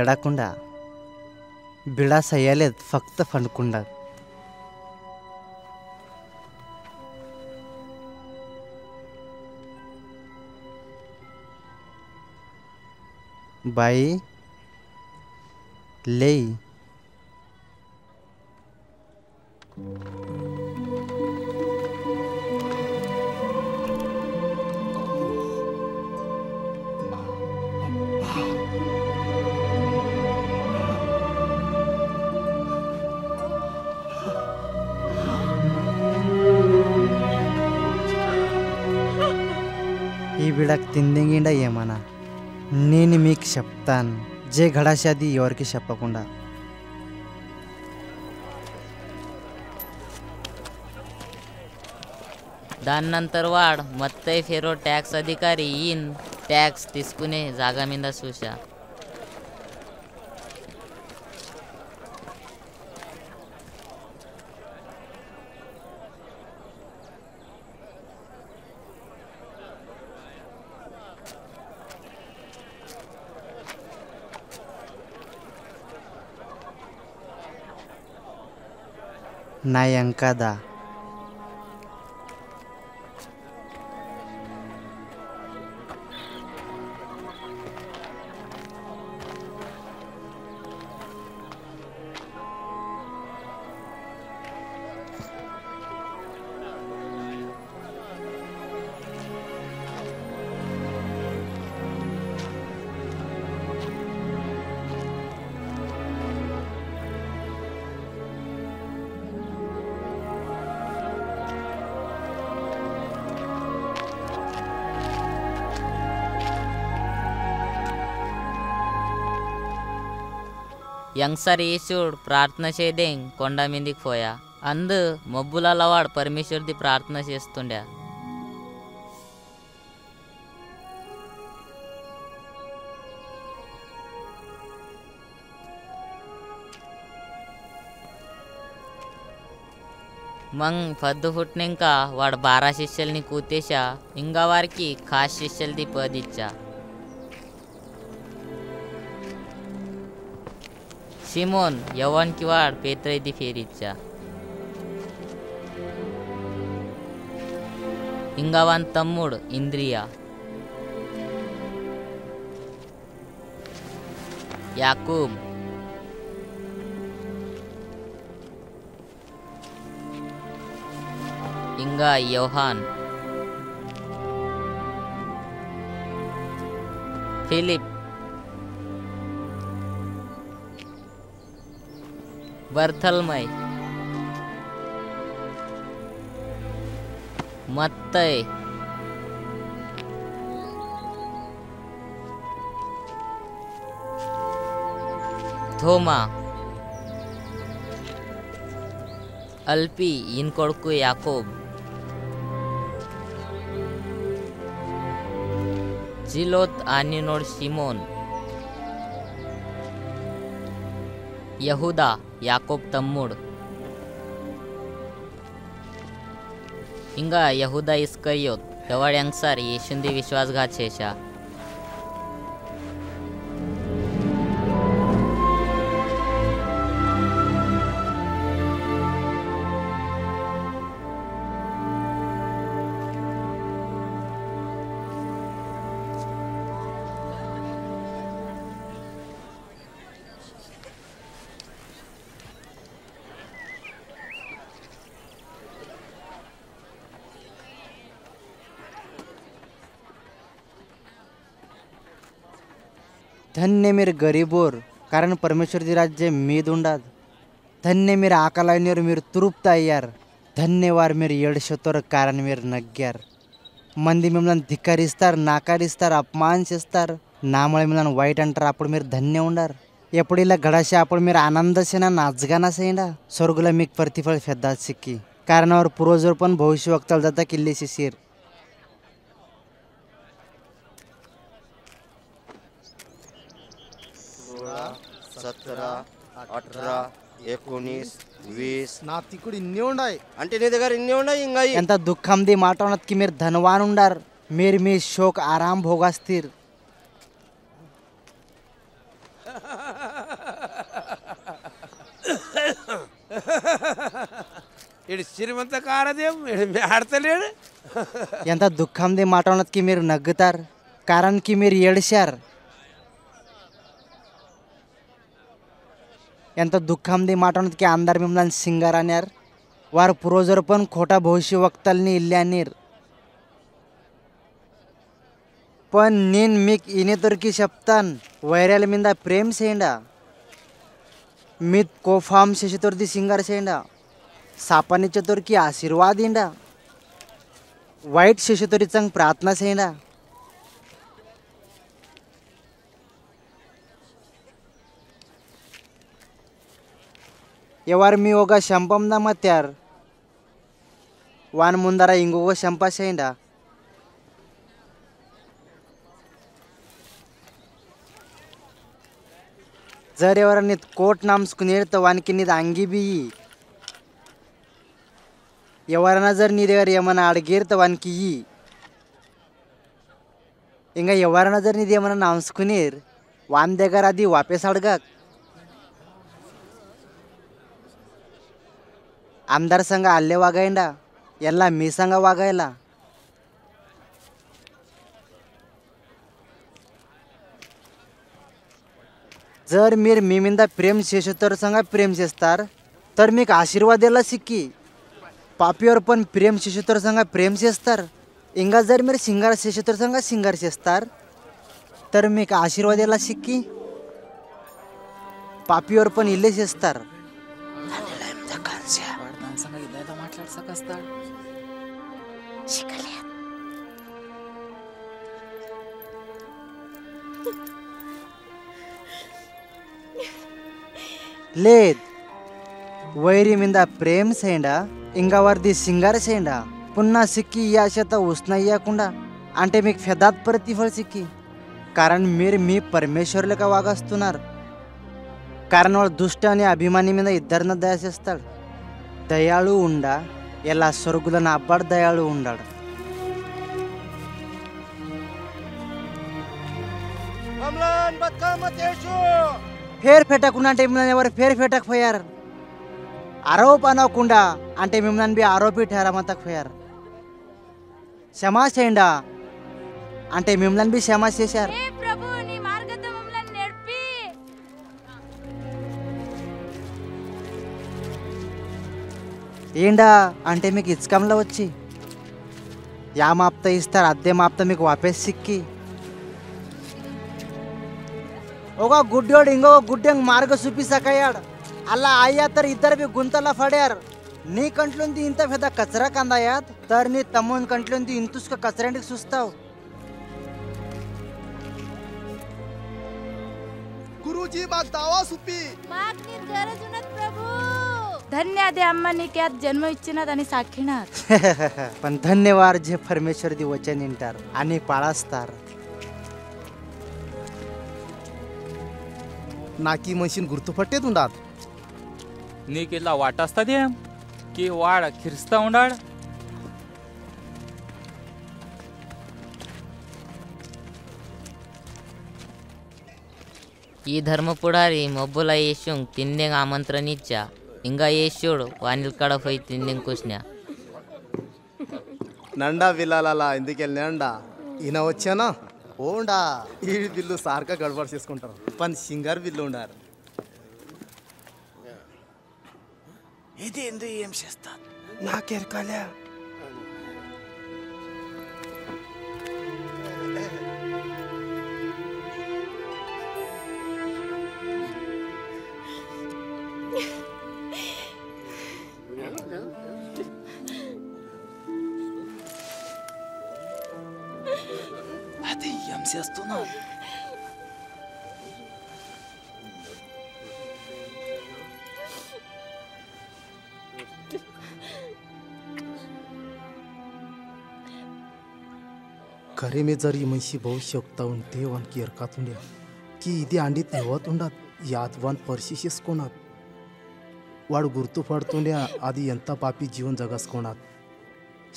S13: ఎడకుండా బిడాస్ అయ్యలేదు ఫక్త పండుకుండా బాయి లేయి మీకు చెప్తాను జే గడాషాది ఎవరికి చెప్పకుండా
S1: దాన్నంతర్ వాడ్ మత్తై ఫెరో ట్యాక్స్ అధికారి ఈయన్ ట్యాక్స్ తీసుకునే జాగా మీద చూసా
S13: నా
S1: యంగ్సర్ ఈశ్వడు ప్రార్థన చేదేం కొండ మీదికి పోయా. అందు మబ్బులలవాడు పరమేశ్వరుది ప్రార్థన చేస్తుండే. మంగ్ పద్దు పుట్టినాక వాడు బారా శిష్యుల్ని కూతేశా ఇంకా వారికి ఖాస్ శిష్యులది పదిచ్చా शिमोन यवन किंवा पेत्रैदी फेरीच्या. इंगावान तम्मूड इंद्रिया. याकूब. इंगा योहान फिलिप. बर्थलमय मत्तय। थोमा अल्पी इनकोड़कु याकोब। जिलोत आनिनोड सिमोन। ఆనినోడ్ సిమోన్ యహూదా యాకోబ్ తమ్ముడు ఇంకా యహూదా ఇస్కరియోత్ ఎవడు యంగ్సార్ యేసుంది విశ్వాసగా చేశా
S13: धन्य मीर गरीबोर कारण परमेश्वर जी राज्य मी दुंडात. धन्य मीर आकालायनीर मीर तुरुपताय्यार धन्यवार मीर येडशतोर कारण मीर नग्यार. मंदी मिळून धिकारिस्तार नाकारिस्तार अपमान शेस्तार. नामळे मिळून वाईट अंटर आपण मीर धन्य उंडार. एपडीला घडाशे आपण मीर आनंद सेना नाचगाना सेंडा. स्वर्गला मी प्रतिफळ फेदात सिक्की. कारणावर पूर्वजोर पण भविष्य वक्ताला जाता किल्ले शिशीर
S14: सतरा అఠరా ఎకోనీస్ వీస్
S10: నా తిక్కుడు ఇన్ని ఉన్నాయి
S14: అంటే నీ దగ్గర ఇన్ని ఉన్నాయి ఇంకా
S13: ఎంత దుఃఖంది మాట ఉన్నది की మీరు धनवान ఉండారు మీరు మీ शोक आराम भोगास्तीर
S7: ఇడు శ్రీమంత కారదేం ఇడు ఆడతలేడు
S13: ఎంత దుఃఖంది మాట ఉన్నది की మీరు నగ్గుతారు कारण की మీరు ఏడిశారు यांचा दुःखामध्ये माटवण की आमदार मेमदान सिंगार वार पुरोजर पण खोटा भविष्य वक्ताल नि इल्ल्यानीर. पण नीन मीक इने तुर्की की शपतान मिंदा प्रेम सेंडा. मीत कोफाम शशी तर सिंगार सेंडा. सापानी चतुर्की आशीर्वाद इंडा. वाईट शशी चांग प्रार्थना सेंडा. ఎవరు మీ ఒక శంపం మత్యార్ వాన్ ముందర ఇంకొక శంప శంపాసేయండా జర్ ఎవరని కోట్ నామ్స్కుని ఎడితే వానికి నీది అంగి బియ్యి ఎవరైనా జర్ నీ దగ్గర ఏమైనా అడిగేరితే వానికి ఇయ్యి ఇంకా ఎవరైనా జర్ నీది ఏమైనా నామ్స్కునేరు వాని దగ్గర అది వాపేసి అడగక్ आमदार संघ आले ವಾಗೈಂಡ यांना मी संघ वागायला. जर मीर मिमिंदा प्रेम शेषो तर सांगा प्रेम शेसतार तर मी आशीर्वाद आशीर्वादेला सिक्की. पापीवर पण प्रेम शेषो तर सांगा प्रेम शेसतार इंगा जर मी सिंगार शेषो तर सांगा सिंगार शेसतार तर मी आशीर्वाद आशीर्वादेला सिक्की. पापीवर
S16: पण इल्ले शेसतार Sakaslar. Şikalet.
S13: లేదు ವೈರಿ ಮಿಂದ ಪ್ರೇಮ್ ಸೇಂಡ ಇಂಗವರ್ದಿ ಸಿಂಗಾರ ಸೇಂಡ ಪುನ್ನ ಸಿಕ್ಕಿ ಈ ಆಶತ ఉష్ణయ్యకుండా అంటే మీకు ఫెదాత్ ప్రతిఫల్ సిక్కి कारण మీరు మీ పరమేశ్వరులుగా వాగస్తున్నారు కారణం వాళ్ళ దుష్ట అనే అభిమాని మీద ఇద్దరిన దయ చేస్తాడు దయాళు ఉండా ಎಲ್ಲ
S6: సొరుగులను ಅಬ್ಬಾಡ್ದಯಾಳು ಉಂಡಾಡು
S13: పేరు పెట్టకుండా అంటే మిమ్మల్ని ఎవరు పేరు పెట్టకపోయారు? ఆరోప అనకుండా అంటే మిమ్మల్ని బి ఆరోపిఠారమంతకు క్షమా చేయండా అంటే మిమ్మల్ని బి క్షమా చేశారు. ఏండా అంటే మీకు ఇచ్చకంలో వచ్చి యా మాప్త ఇస్తారు అద్దె మాప్త మీకు వాపస్ సిక్కి ఒక గుడ్డోడు ఇంకొక గుడ్డెంగ్ మార్గ చూపిసకయ్యాడు అలా అయ్యాతరు ఇద్దరు బి గుంతలా పడారు నీ కంట్లోంది ఇంత పెద్ద కచరా కందాయాత్ तर నీ తమ్ముని కంట్లోంది ఇంతుసుక కచరాంటికి చూస్తావు
S10: गुरुजी माग दावा सुपी
S11: మాకు నీ గరజ్ धन्य आधी
S3: अम्माने की आत जन्म इच्छिनात आणि साखिणात
S13: पण धन्यवाद जे परमेश्वर दी वचन इंटार आणि पाळासतार
S10: नाकी मशीन गुर्तुफट्टे तुंडात.
S12: नी केला वाट असता दे की वाड
S1: खिरस्ता उंडाळ. ई ಧರ್ಮ ಪುಡಾರಿ ಮೊಬ್ಬಲ ಯೇಶುಂಗ್ ತಿಂದೆಂಗ್ ಆಮಂತ್ರಣಿಚ್ಚ ఇంకా యేషుడు వానిల్కడ పోయి తిండెంగ్ కూర్చున్నా.
S6: నండా విల్లాలలా ఎందుకెళ్ళి నండా?
S10: ఈయన వచ్చానా? ఓండా ఈ బిల్లు సార్గా గడబడ చేసుకుంటారు. పని సింగార్ బిల్లు ఉండారు.
S7: ఇది ఎందుకు ఏం చేస్తా నాకెరకాలే. ध्येयांशी असतो ना
S10: खरे मे जरी म्हशी भविष्य उक्तावून देवान कियर कातुंड्या की इथे अंडी तेवत उंडात यातवान परशिशीस कोणात वाड गुर्तू फडतुंड्या आधी यंता पापी
S13: जीवन जगास कोणात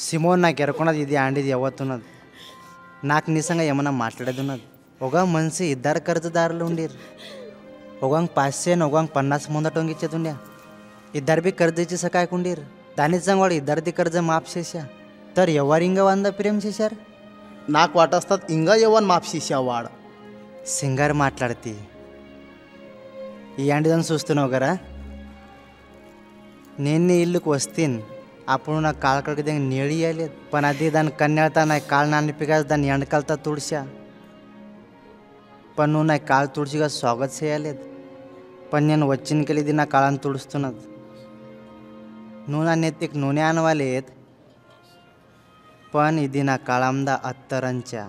S13: सिमोन ना किरकोणात इथे अंडी देवत उन्हात నాకు నిజంగా ఏమన్నా మాట్లాడేది ఉన్నది ఒక మనిషి ఇద్దరు ఖర్చుదారులు ఉండేరు ఒకంగ్ పాచే ఒకంగ్ పన్నాస్ ముందట వంగిచ్చేది ఇద్దరు బి कर्ज ఇచ్చి సకాయకుండీరు దాని నిజంగా వాడు ఇద్దరిది कर्ज మాఫ్ చేశా तर ఎవరు ఇంకా వంద ప్రేమ చేశారు
S10: నాకు వాటొస్తుంది ఇంకా ఎవరు మాఫ్ చేసేవాడు
S13: సింగర్ మాట్లాడితే ఈ అంటిదని చూస్తున్నావు కదా నేను నీ ఇల్లుకు వస్తేన్ आपण ना काळ कळ कधी निळी आले पण आधी दान कन्याळता नाही काळ ना पिकायचं दान यंडकालता तुळशा पण नू नाही काळ तुळशी का स्वागत से आलेत पण यान वचन केले ती ना काळानं तुळसतूनच नू ना नेतिक नुने आणवाले आहेत पण इधी ना काळामदा अत्तरांच्या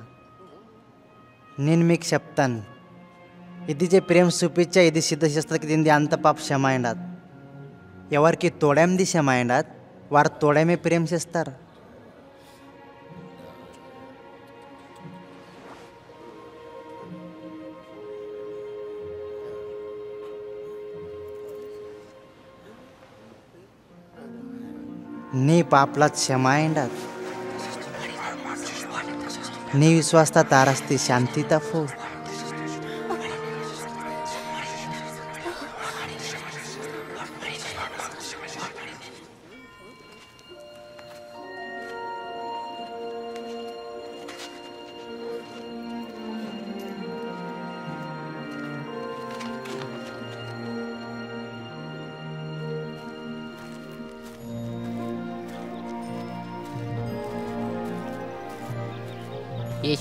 S13: निनमिक शप्तन इधी जे प्रेम सुपीच्या इधी सिद्ध शस्त्र की दिंदी अंतपाप शमायनात यावर की तोड्यामधी शमायनात वार में प्रेम से नी पापला क्षमा नी विश्वासता तारस्ती शांतीता फूल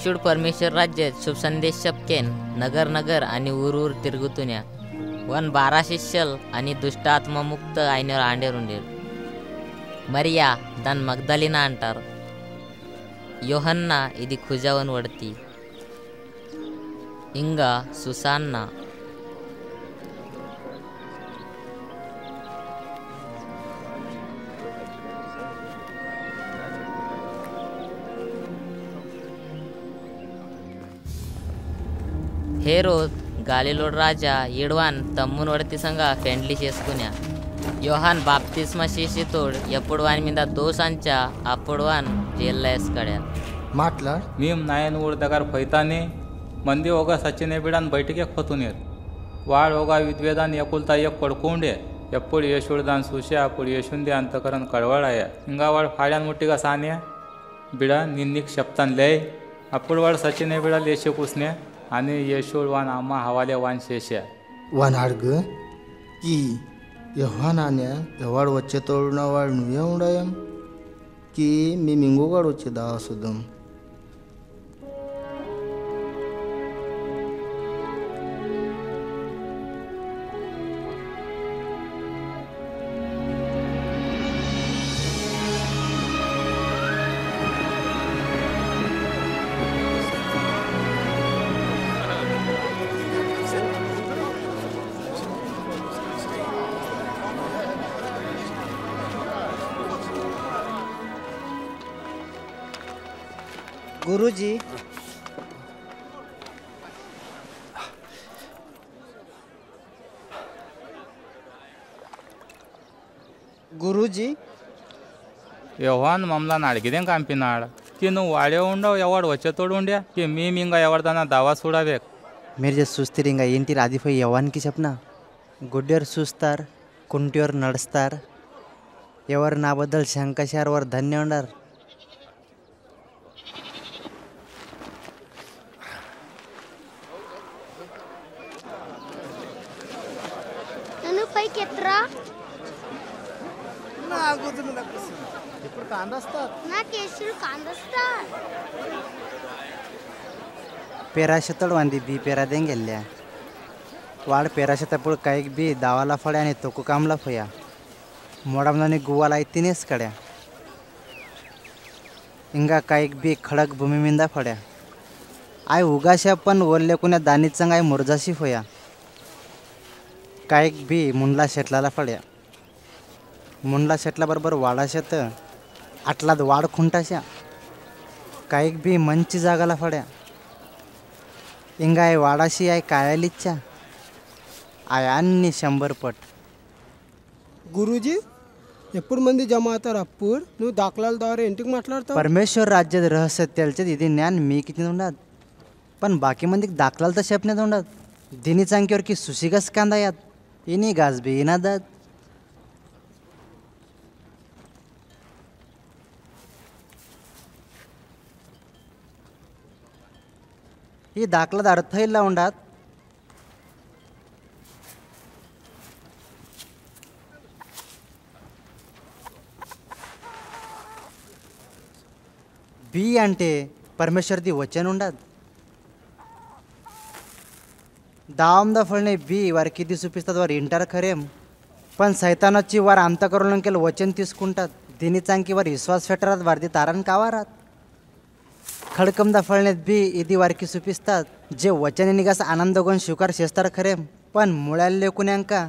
S1: येशूड परमेश्वर राज्यात शुभ संदेश शपकेन नगर नगर आणि ऊर ऊर तिरगुतुन्या वन बारा शिष्यल आणि దుష్ట ఆత్మముక్త ఆయన ఆండేరుండేరు మరియా దాని మగ్దలినా అంటారు యోహన్న ఇది ఖుజావన్ వడతి ఇంకా సుసాన్న హే రోజ్ గాలిలోడ్ రాజా ఈడ్వాన్ తమ్ముని వడతి సంగ పెండ్లి చేసుకున్నా యోహాన్ బాప్తిస్మ శిష్యుతోడు ఎప్పుడు వాని మీద దోషంచా అప్పుడు వాన్ జైల్లో వేసుకడా
S13: మాట్లాడ్
S12: మేము నాయన ఊరి దగ్గర పోయితాని మంది ఒక సచిన బిడాన్ని బయటికి ఎక్కుతున్నారు వాడు ఒక విద్వేదాన్ని ఎప్పులతో అయ్యే పడుకుండే ఎప్పుడు యేసుడు దాన్ని చూసి అప్పుడు యేసుంది అంతకరని కడవాడాయా ఇంకా వాడు పాడాను ముట్టిగా సానియా బిడ నేను నీకు చెప్తాను లే అప్పుడు వాడు సచిన బిడ లేచి आणि येशूळ वान आम्हा हवाले वान शेष्या वान
S6: आर्ग की यव्हानान्या यवाड वच्चे तोडणं वाढ नुयम की मी मिंगोगाड वच्चे दहा सुदम
S15: गुरुजी।
S12: गुरुजी। यव्हान मामला नाड कितें कामपी नाड की न्हू वाड्या उंडो येवाड वचे
S13: तोड उंड्या की मी मिंगा येवाडताना दावा सोडावे मेरे जे सुस्ती रिंगा एंटी राधी पळय येवान की छपना। गोड्यावर
S11: सुस्तार कुंटीवर नडस्तार।
S8: एवर नाबद्दल
S11: शंकाशारवर धन्य उंडार
S13: केत्रा? ते बी पेरा देंग गेल्या वाढ पेरा शेतापुळ कायक बी दावाला फळ्या आणि तोकू कामला फया मोडामदानी गुवाला तिनेस कड्या. इंगा कायक बी खडक भूमिमिंदा फड्या आय उगाशा पण वल्ले कुण्या दानीचंग आय मुरजाशी फया. कायक बी मुंडला शेटलाला फड्या मुंडला शेटला बरोबर वाडाशत आटलाद वाड खुंटाशा कायक बी मंची जागाला फड्या ఇంగాయ వాడాసి అయి కాయాలిచ్చా అవి అన్ని శంబర్ పట్
S5: గురూజీ ఎప్పుడు మంది జమ అవుతారు అప్పుడు నువ్వు దాఖలాల ద్వారా ఇంటికి మాట్లాడతావు
S13: परमेश्वर राज्यात रहस्य त्यालचे ఇది ज्ञान मी किती ఉండదు पण बाकी मंदिक दाखलाल तर शेपण्यात ఉండదు दिनी चांकीवर की सुशिगस कांदा यात You niggas be, you know that? ಈ ದಾಖಲಾದ ಅರ್ಥ ಇಲ್ಲ ಉಂಡಾತ್ బి అంటే పరమేశ్వర్ది వచ్చానుండదు దావంద फळणे बी వారికి ఇది చూపిస్తుంది వారు इंटर खरेम पण सैतान वार వారు అంతకరుణ केलं वचन తీసుకుంటారు దీని చాంకి వారు విశ్వాస పెట్టరాत వారిది తారణ కావారాत खडकमदा दफळण्यात बी इदी वारकी सुपिसतात. जे वचन निघास आनंद गुण शिवकार शेसतात खरेम पण मुळाला लेकुण्यांका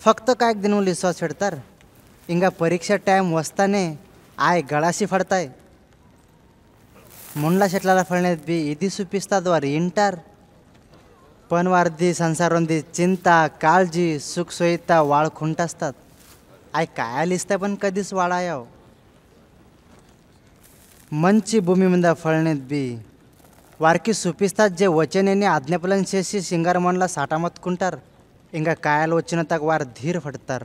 S13: फक्त काय दिन विश्वास फेडतात इंगा परीक्षा टाईम वसताने आय गळाशी फडताय. मुंडला शेटलाला फळण्यात बी इदी सुपिसतात वार इंटार. पणवारदी संसारवंदी चिंता काळजी सुखसोयिता वाळ खुंट असतात. आय काया लिस्ता पण कधीच वाळायाव? मनची भूमी म्हणजे फळणीत बी. वारकी सुपिस्तात जे वचन आज्ञापलन शेषी शिंगार म्हणला साठामत कुंटार. इंगा कायाल वचनताक वार धीर फटतार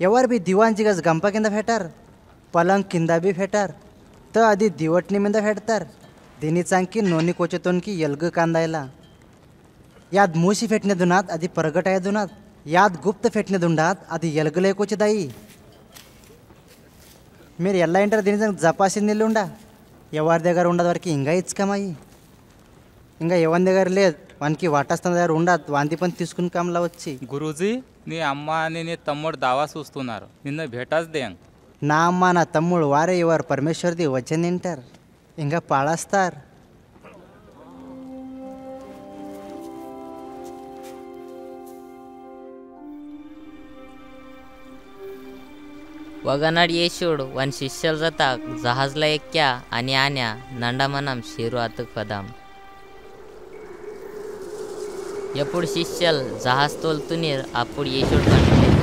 S13: ಎವರ್ बी दिवानजी गज गंपा ಕಿಂದ फेटार? पलंग किंदा बी फेटार तर आधी दिवटणी मिंदा फेडतार दिनी चांकी नोनी कोचे तोनकी यलग कांदायला याद मुशी फेटणे दुनात आधी परगटाय दुनात याद गुप्त फेटणे दुंडात आधी यलगले कोचे दाई మీరు ఎలా ఇంటారు దీని జపాసింది ఉండా ఎవరి దగ్గర ఉండదు వారికి ఇంకా ఇచ్చుకమాయి ఇంకా ఎవరి దగ్గర లేదు వానికి వాటస్తున్న దగ్గర ఉండదు వాంతి పని తీసుకుని కమలా వచ్చి
S12: గురూజీ నీ అమ్మ అని నీ తమ్ముడు దావా చూస్తున్నారు నిన్న భేటాస్ దేంగ్
S13: నామ్మ నా తమ్ముడు వారే ఇవ్వరు పరమేశ్వర్ది వచ్చిందింటారు ఇంకా పాడేస్తారు
S1: వగనాడు యేషుడు వన్ శిష్యుల జత జహాజ్లో ఎక్కా అని ఆన్యా నండమనం శిరు అతుకుదాం ఎప్పుడు శిష్యులు జహాజ్ తోలుతున్నారు అప్పుడు
S5: యేషుడు కంటే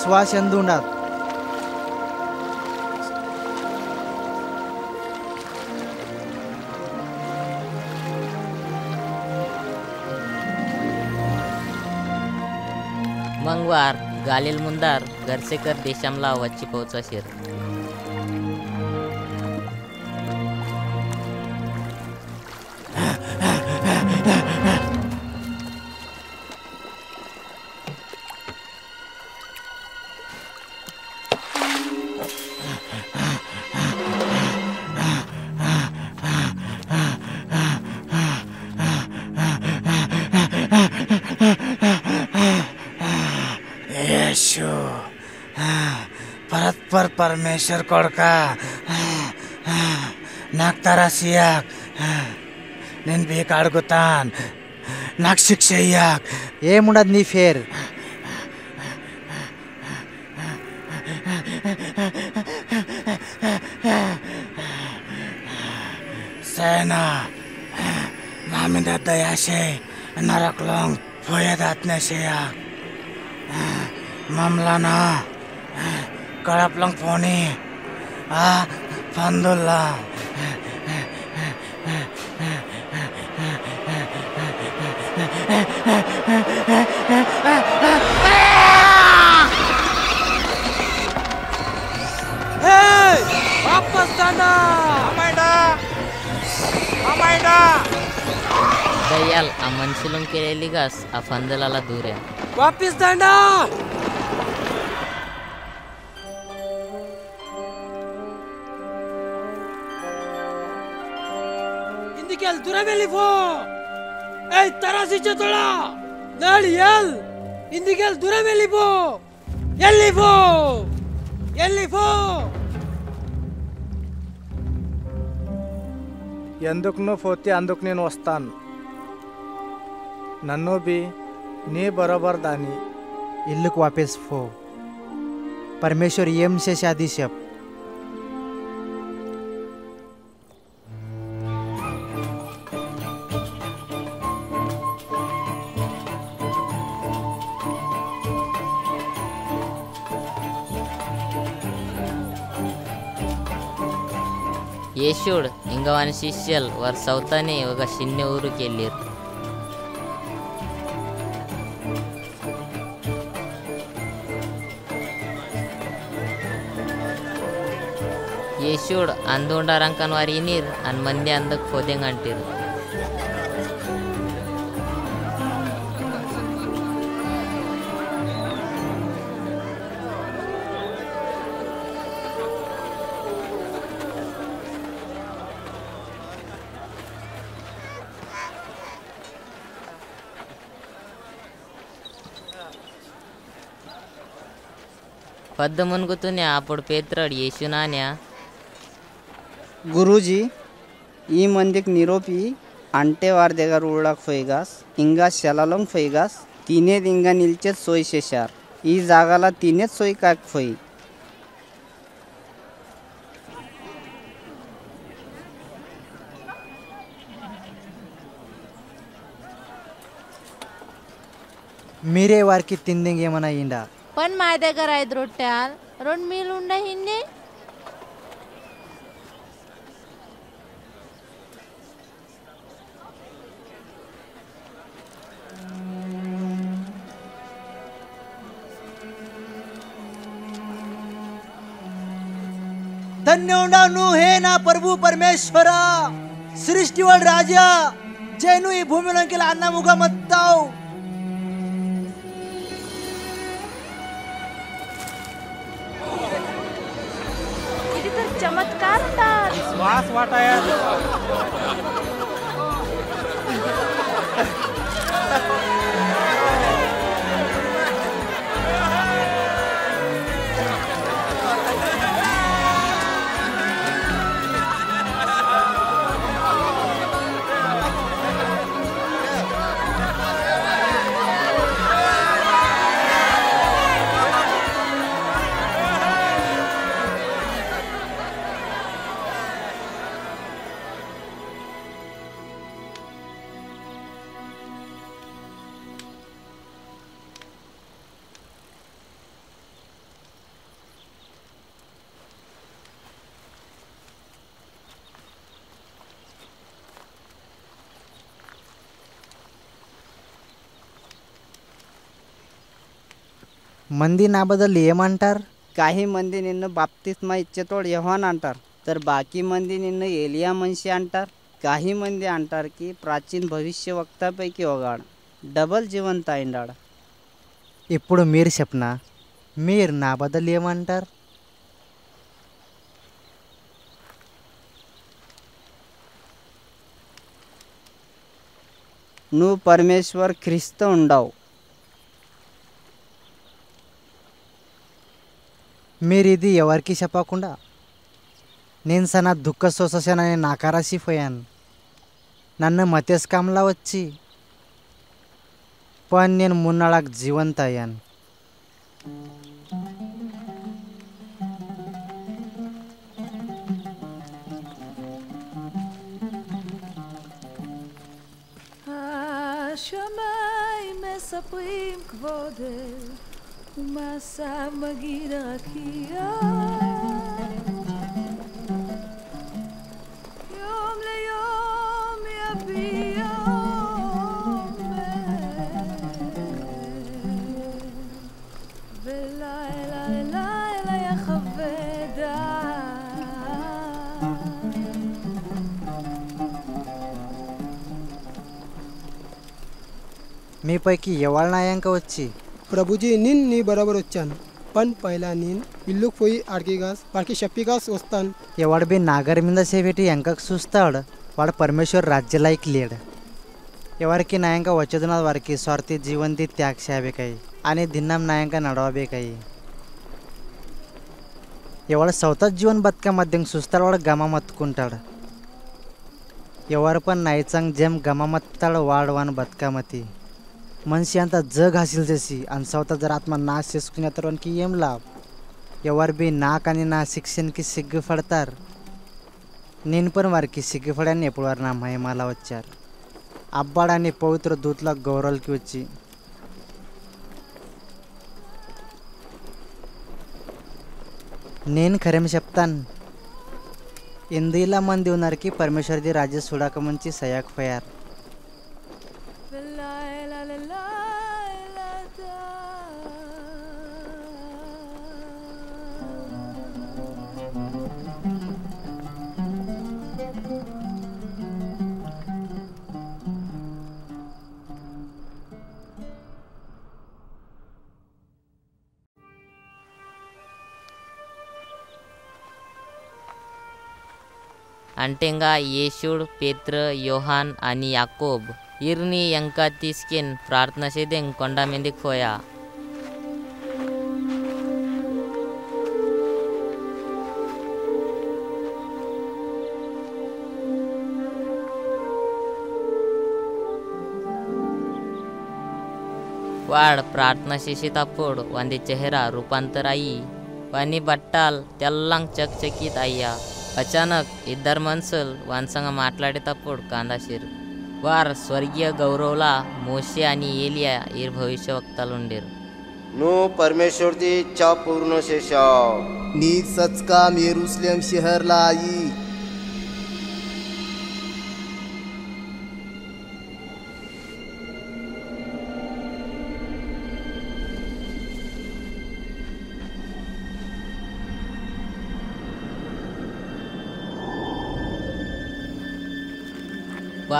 S5: श्वास
S13: यंदुणार मंगवार गालिल
S1: मुंदार गरसेकर देशामला आवाजची पोचा शिर. परमेश्वर
S17: कोड़का नागतारा सियाक ನಿನ್ ಬೇಕಾಡ್ಗು ತಾನ್ ನಾಕ್ ಶಿಕ್ಷೆ ಯಾಕ್ ಏ ಮುಡದ್ ನೀ
S13: ಫೇರ್ ಸೇನಾ ಮಾಮಿಂದ
S17: ದಯಾಶೆ ನರಕ್ Long ಫೋಯದಾತ್ನೆ ಶೆಯಾಕ್ ಮಮ್ಲಾನಾ kalaplangponi ah pandola Hey! वापस
S5: दयाल अमन
S1: शिलों के लिए गस अफंदला दूर है
S5: वापस जाना ఇందుకెళ్ళి దూరం వెళ్ళిపో ఏయ్ తరాసి చేతుడా నాడు ఎల్ ఇందుకెళ్ళి దూరం వెళ్ళిపో వెళ్ళిపో వెళ్ళిపో
S17: ఎందుకు నువ్వు పోతే అందుకు నేను వస్తాను నన్ను బి నీ బరోబర్ దాని
S13: ఇల్లుకు వాపస్ పో పరమేశ్వర్ ఏం చేసి అది చెప్
S1: యేసుడ్ येशूळ हिंगवानी शिष्यल वर सवताने वग शिन्य ऊरू केल्लीर येशूळ आंदोंडारांकान वार इनीर आणि मंदी अंदक फोदेंग आणटीर వద్ద మునుగుతూనే అప్పుడు పేత్రాడు యేసునాన్యా
S5: గురూజీ ఈ మందికి నిరూపి
S18: అంటే వారి దగ్గర ఊడకు పోయిగాస్ ఇంకా శలలం పోయిగాస్ తినేది ఇంకా నిలిచేది సోయి చేశారు. ఈ జాగాల తినేది సోయి కాకపోయి.
S13: మీరే వారికి తిందింగ్ ఏమైనా అయ్యిందా?
S11: पण मायद्यागर आहेत रोट्याल. रोड मिळून हिंडे
S13: धन्य नानु हे ना प्रभु परमेश्वरा. सृष्टीवर राजा, जैनु ही भूमिलोंकेला अन्ना
S3: मुगा मत्ताव. चमत्कार होतात
S12: श्वास वाटाया
S13: మంది నా బదులు ఏమంటారు
S18: काही मंदी నిన్ను బాప్తిస్మ ఇచ్చేతోడు యహోన్ అంటారు तर बाकी मंदी నిన్ను ఏలియా మనిషి అంటారు काही मंदी అంటారు की ప్రాచీన భవిష్యవక్తపైకి ఒకడు డబల్ జీవంత అయిండాడు
S13: ఇప్పుడు మీరు చెప్పనా మీరు నా బదులు ఏమంటారు
S18: నువ్వు పరమేశ్వర్ క్రీస్తు ఉండవు
S13: మీరిది ఎవరికి చెప్పకుండా నేను సన దుఃఖ శోషనని నాకారాసిపోయాను నన్ను మతేస్కంలా వచ్చి पण నేను మున్నాళ్ళకు జీవంత అయ్యాను
S19: השמיים מספרים כבודך ומסע מגיד הרקיע. יום ליום יביע ולילה ללילה יחווה דעת.
S13: మీపైకి ఎవరి నాయంక వచ్చి
S5: प्रभुजी नीन नी बरोबर उच्चन. पण पहिला नीन पिल्लूक पोई आडकी घास बाकी शप्पी
S13: घास वस्तन येवाड बी नागरमिंदा सेवेटी यांकाक सुस्ताड वाड परमेश्वर राज्य लाईक लेड. येवारकी नायांका वचदनाथ वारकी स्वार्थी जीवन ती त्याग शाबे काही आणि धिन्नाम नायंका नडवाबे काही एवढं स्वतःच जीवन बदका मध्यम सुस्ताळवाड गमामत कुंटाळ एवढ पण नाहीचांग जेम गमामत्ताळ वाढवान बदकामती. मनशी आता जग हासील जशी. आणि स्वतः जर आत्मा ना शेसुना तर आणखी येम लाभ. येवार बी नाक आणि ना शिक्षण की सिग्ग फडतार. वार की सिग्ग फड्याने एपळवार ना माय मला वच्चार आब्बाड आणि पवित्र दूतला गौरल की वच्ची नेन खरेम
S19: शब्दान इंदईला मन देवणार की परमेश्वर जी राजे सुडाकमनची सयाक फयार.
S1: అంటేగా యేషుడ్ పేత్ర యోహాన్ అని యాకోబ్ వీరిని ఎంకా తీసుకెన్ ప్రార్థన చేద్దాం కొండ మీదకి పోయా వాడ్ ప్రార్థన చేసేటప్పుడు వంది చెహరా రూపాంతరాయి పని బట్టాల్ తెల్లం చకచకిత్ అయ్యా అచానక్ ఇద్దరు మనుషులు వంశంగ మాట్లాడేటప్పుడు కాందాసిరు వారు స్వర్గీయ గౌరవులా మోషే అని ఏలియా ఈ భవిష్యవక్తలు ఉండేరు
S14: నువ్వు परमेश्वरची इच्छा पूर्ण शेषाव
S6: नी सचकाम येरुसलेम शहरला आई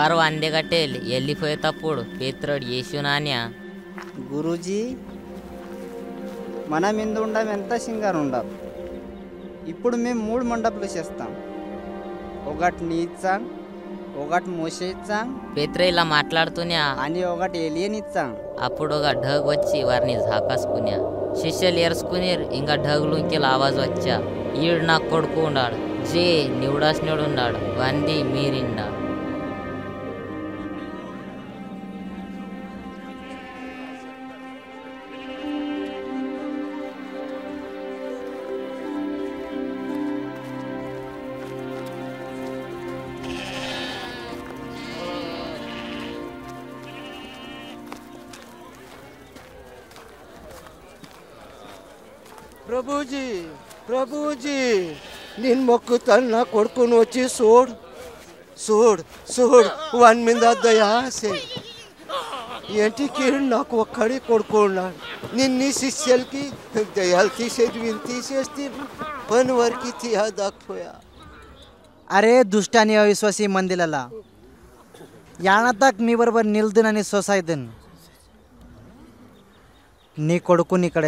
S1: వారు అందెగట్టేలు వెళ్ళిపోయేటప్పుడు పేత్రుడు యేసునాన్య
S18: గురూజీ మనం ఇందు ఉండం ఎంత సింగారు ఉండం ఇప్పుడు మేము మూడు మండపాలు చేస్తాం. ఒకటి నీచాం ఒకటి మోసేచ్చాం
S1: పేత్ర ఇలా మాట్లాడుతున్నా
S18: అని ఒకటి ఎలియనిచ్చాం.
S1: అప్పుడు ఒక ఢగ్ వచ్చి వారిని ఝాకాసుకున్నా శిష్యులు ఏర్చుకునేరు ఇంకా ఢగ్లుంకి ఆవాజ్ వచ్చా. ఈడు నా కొడుకు ఉండాడు. జే నివుడాసినోడు ఉండాడు. వంది మీరిండా.
S14: ప్రభుజీ నేను మొక్కుతాను నా కొడుకుని వచ్చి చూడు చూడు చూడు వాని మీద దయాసే ఏంటికి నాకు ఒక్కడి కొడుకు ఉన్నాడు నిన్ని శిష్యులకి దయాలు తీసేది వీళ్ళు తీసేస్తే పని వరకు తీయా దాక్పోయా
S13: अरे दुष्ट आणि अविश्वासी मंदिराला याना तक मी बरोबर निलदन आणि सोसायदन నీ కొడుకుని ఇక్కడ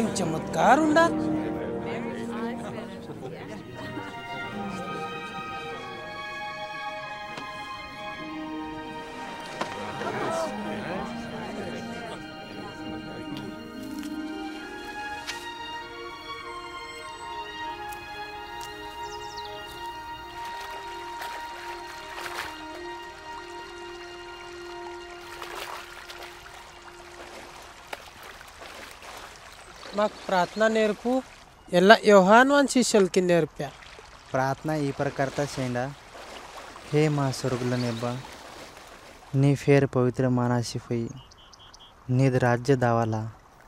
S5: प्रेम चमत्कार उंडात మాకు ప్రార్థన నేర్పు ఎలా యోహాన్వాన్ శిష్యులకి నేర్పా
S13: ಪ್ರಾರ್ಥನಾ ಈ ಪ್ರಕಾರದ ಶೇಂಡ ಹೇ ಮಾ ಸ್ವರ್ಗುಲ ನೆಬ್ಬ ನೀ ಫೇರ್ ಪವಿತ್ರ ಮಾನಾಶಿಫಯಿ ನೀದ ರಾಜ್ಯ ದಾವಾಲ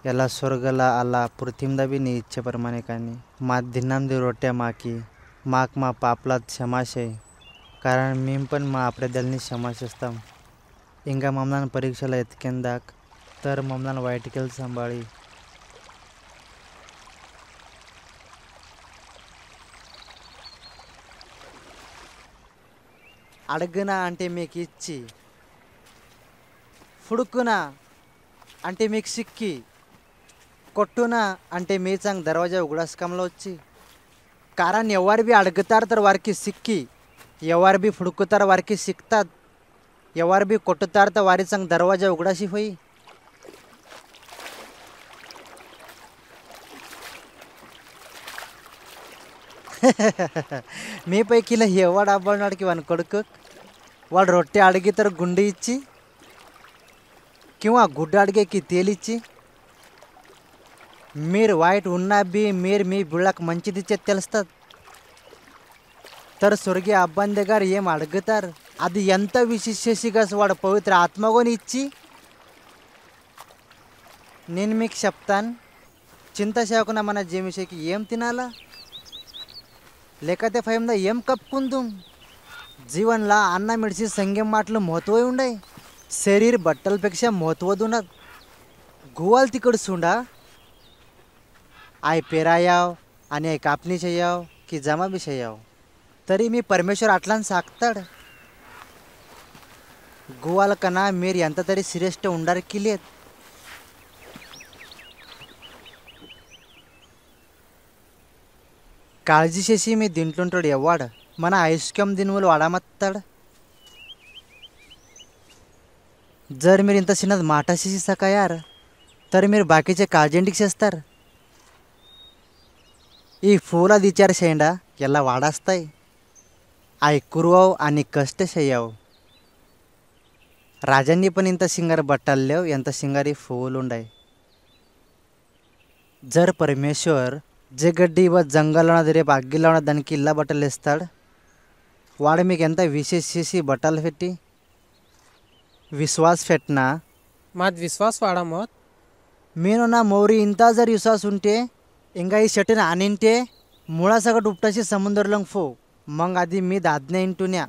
S13: ಎಲ್ಲ ಸ್ವರ್ಗಲ ಅಲ್ಲ ಪೃಥ್ವಿದ ಬಿ ನೀ ಇಚ್ಛೆ ಪ್ರಮಾಣೆ ಕಾನಿ ಮಾ ದಿನಾಂದಿ ರೊಟ್ಟ್ಯ ಮಾಕಿ మాకు మా పాపల క్షమాశయ కారణం మేము పని మా అప్రదల్ని క్షమాశిస్తాం ఇంకా మమ్మల్ని పరీక్షలు ఎత్తికిందాక తర్ మమ్మల్ని వైటికెళ్ళి సంబాళి అడగన అంటే మీకు ఇచ్చి ఫుడుక్కున అంటే మీకు సిక్కి కొట్టున అంటే మీ సంగ్ దర్వాజా ఉగుడస్కంలో వచ్చి कारण एव्हार बी अडगतार तर वारकी सिक्की एव्हार बी फुडकुतार वारकी शिकतात एव्हार बी कोटतार तर वारी संग दरवाजा उघडाशी होई मी पैकीला एवढ आबळणार किंवा कडकक వాడు రొట్టె అడిగితారు గుండె ఇచ్చి किंवा गुड्ड अडगे की तेल ఇచ్చి మీరు वाईट ఉన్నా బి మీరు మీ బిళ్ళకు మంచిది ఇచ్చేది తెలుస్తుంది तर స్వర్గీయ అబ్బాన్ దగ్గర ఏం అడుగుతారు అది ఎంత విశేషగా వాడు పవిత్ర ఆత్మగోని ఇచ్చి నేను మీకు చెప్తాను చింత సేవకున మన జీవిషకి ఏం తినాలా లేకపోతే ఫైమ్దా ఏం కప్పుకుందాం जीवनला अन्न मिरची संगम माटलं महत्त्व येऊन नाही शरीर बट्टलपेक्षा महत्त्व दुनात गोवाल तिकड सुंडा. आय पेरा याव आणि आय कापणीचे याव की जमा बिशे याव. तरी मी परमेश्वर आटलान साखतड गोवाल कना मीर यांता तरी श्रेष्ठ उंडार किल्लेत काळजीशेशी मी दिंटून एवढ మన ఐస్క్యం దినువులు వాడామత్తాడు जर మీరు ఇంత చిన్నది మాటాసి సకా यार तर మీరు బాకీచే కాజెండికి చేస్తారు ఈ పూలు అది ఇచ్చారు చేయండా ఎలా వాడేస్తాయి ఆ ఎక్కువ అని కష్ట చెయ్యవు రాజన్ని పని ఇంత సింగర్ బట్టలు లేవు ఎంత సింగర్ ఈ పూలు ఉండయి జర్ పరమేశ్వర్ జగడ్డి ఇవ జంగల్లో రేపు అగ్గిలో దానికి ఇళ్ళ బట్టలు వేస్తాడు వాడు మీకు ఎంత విశేష చేసి బట్టలు పెట్టి विश्वास फेटना
S5: माझ विश्वास वाढा मत
S13: मेनो ना मोरी इंता जर विश्वास उंटे इंगा ही शटीन आणींटे मुळासकट उपटाशी समुद्र लंग फो मग आधी मी दादने इंटुन्या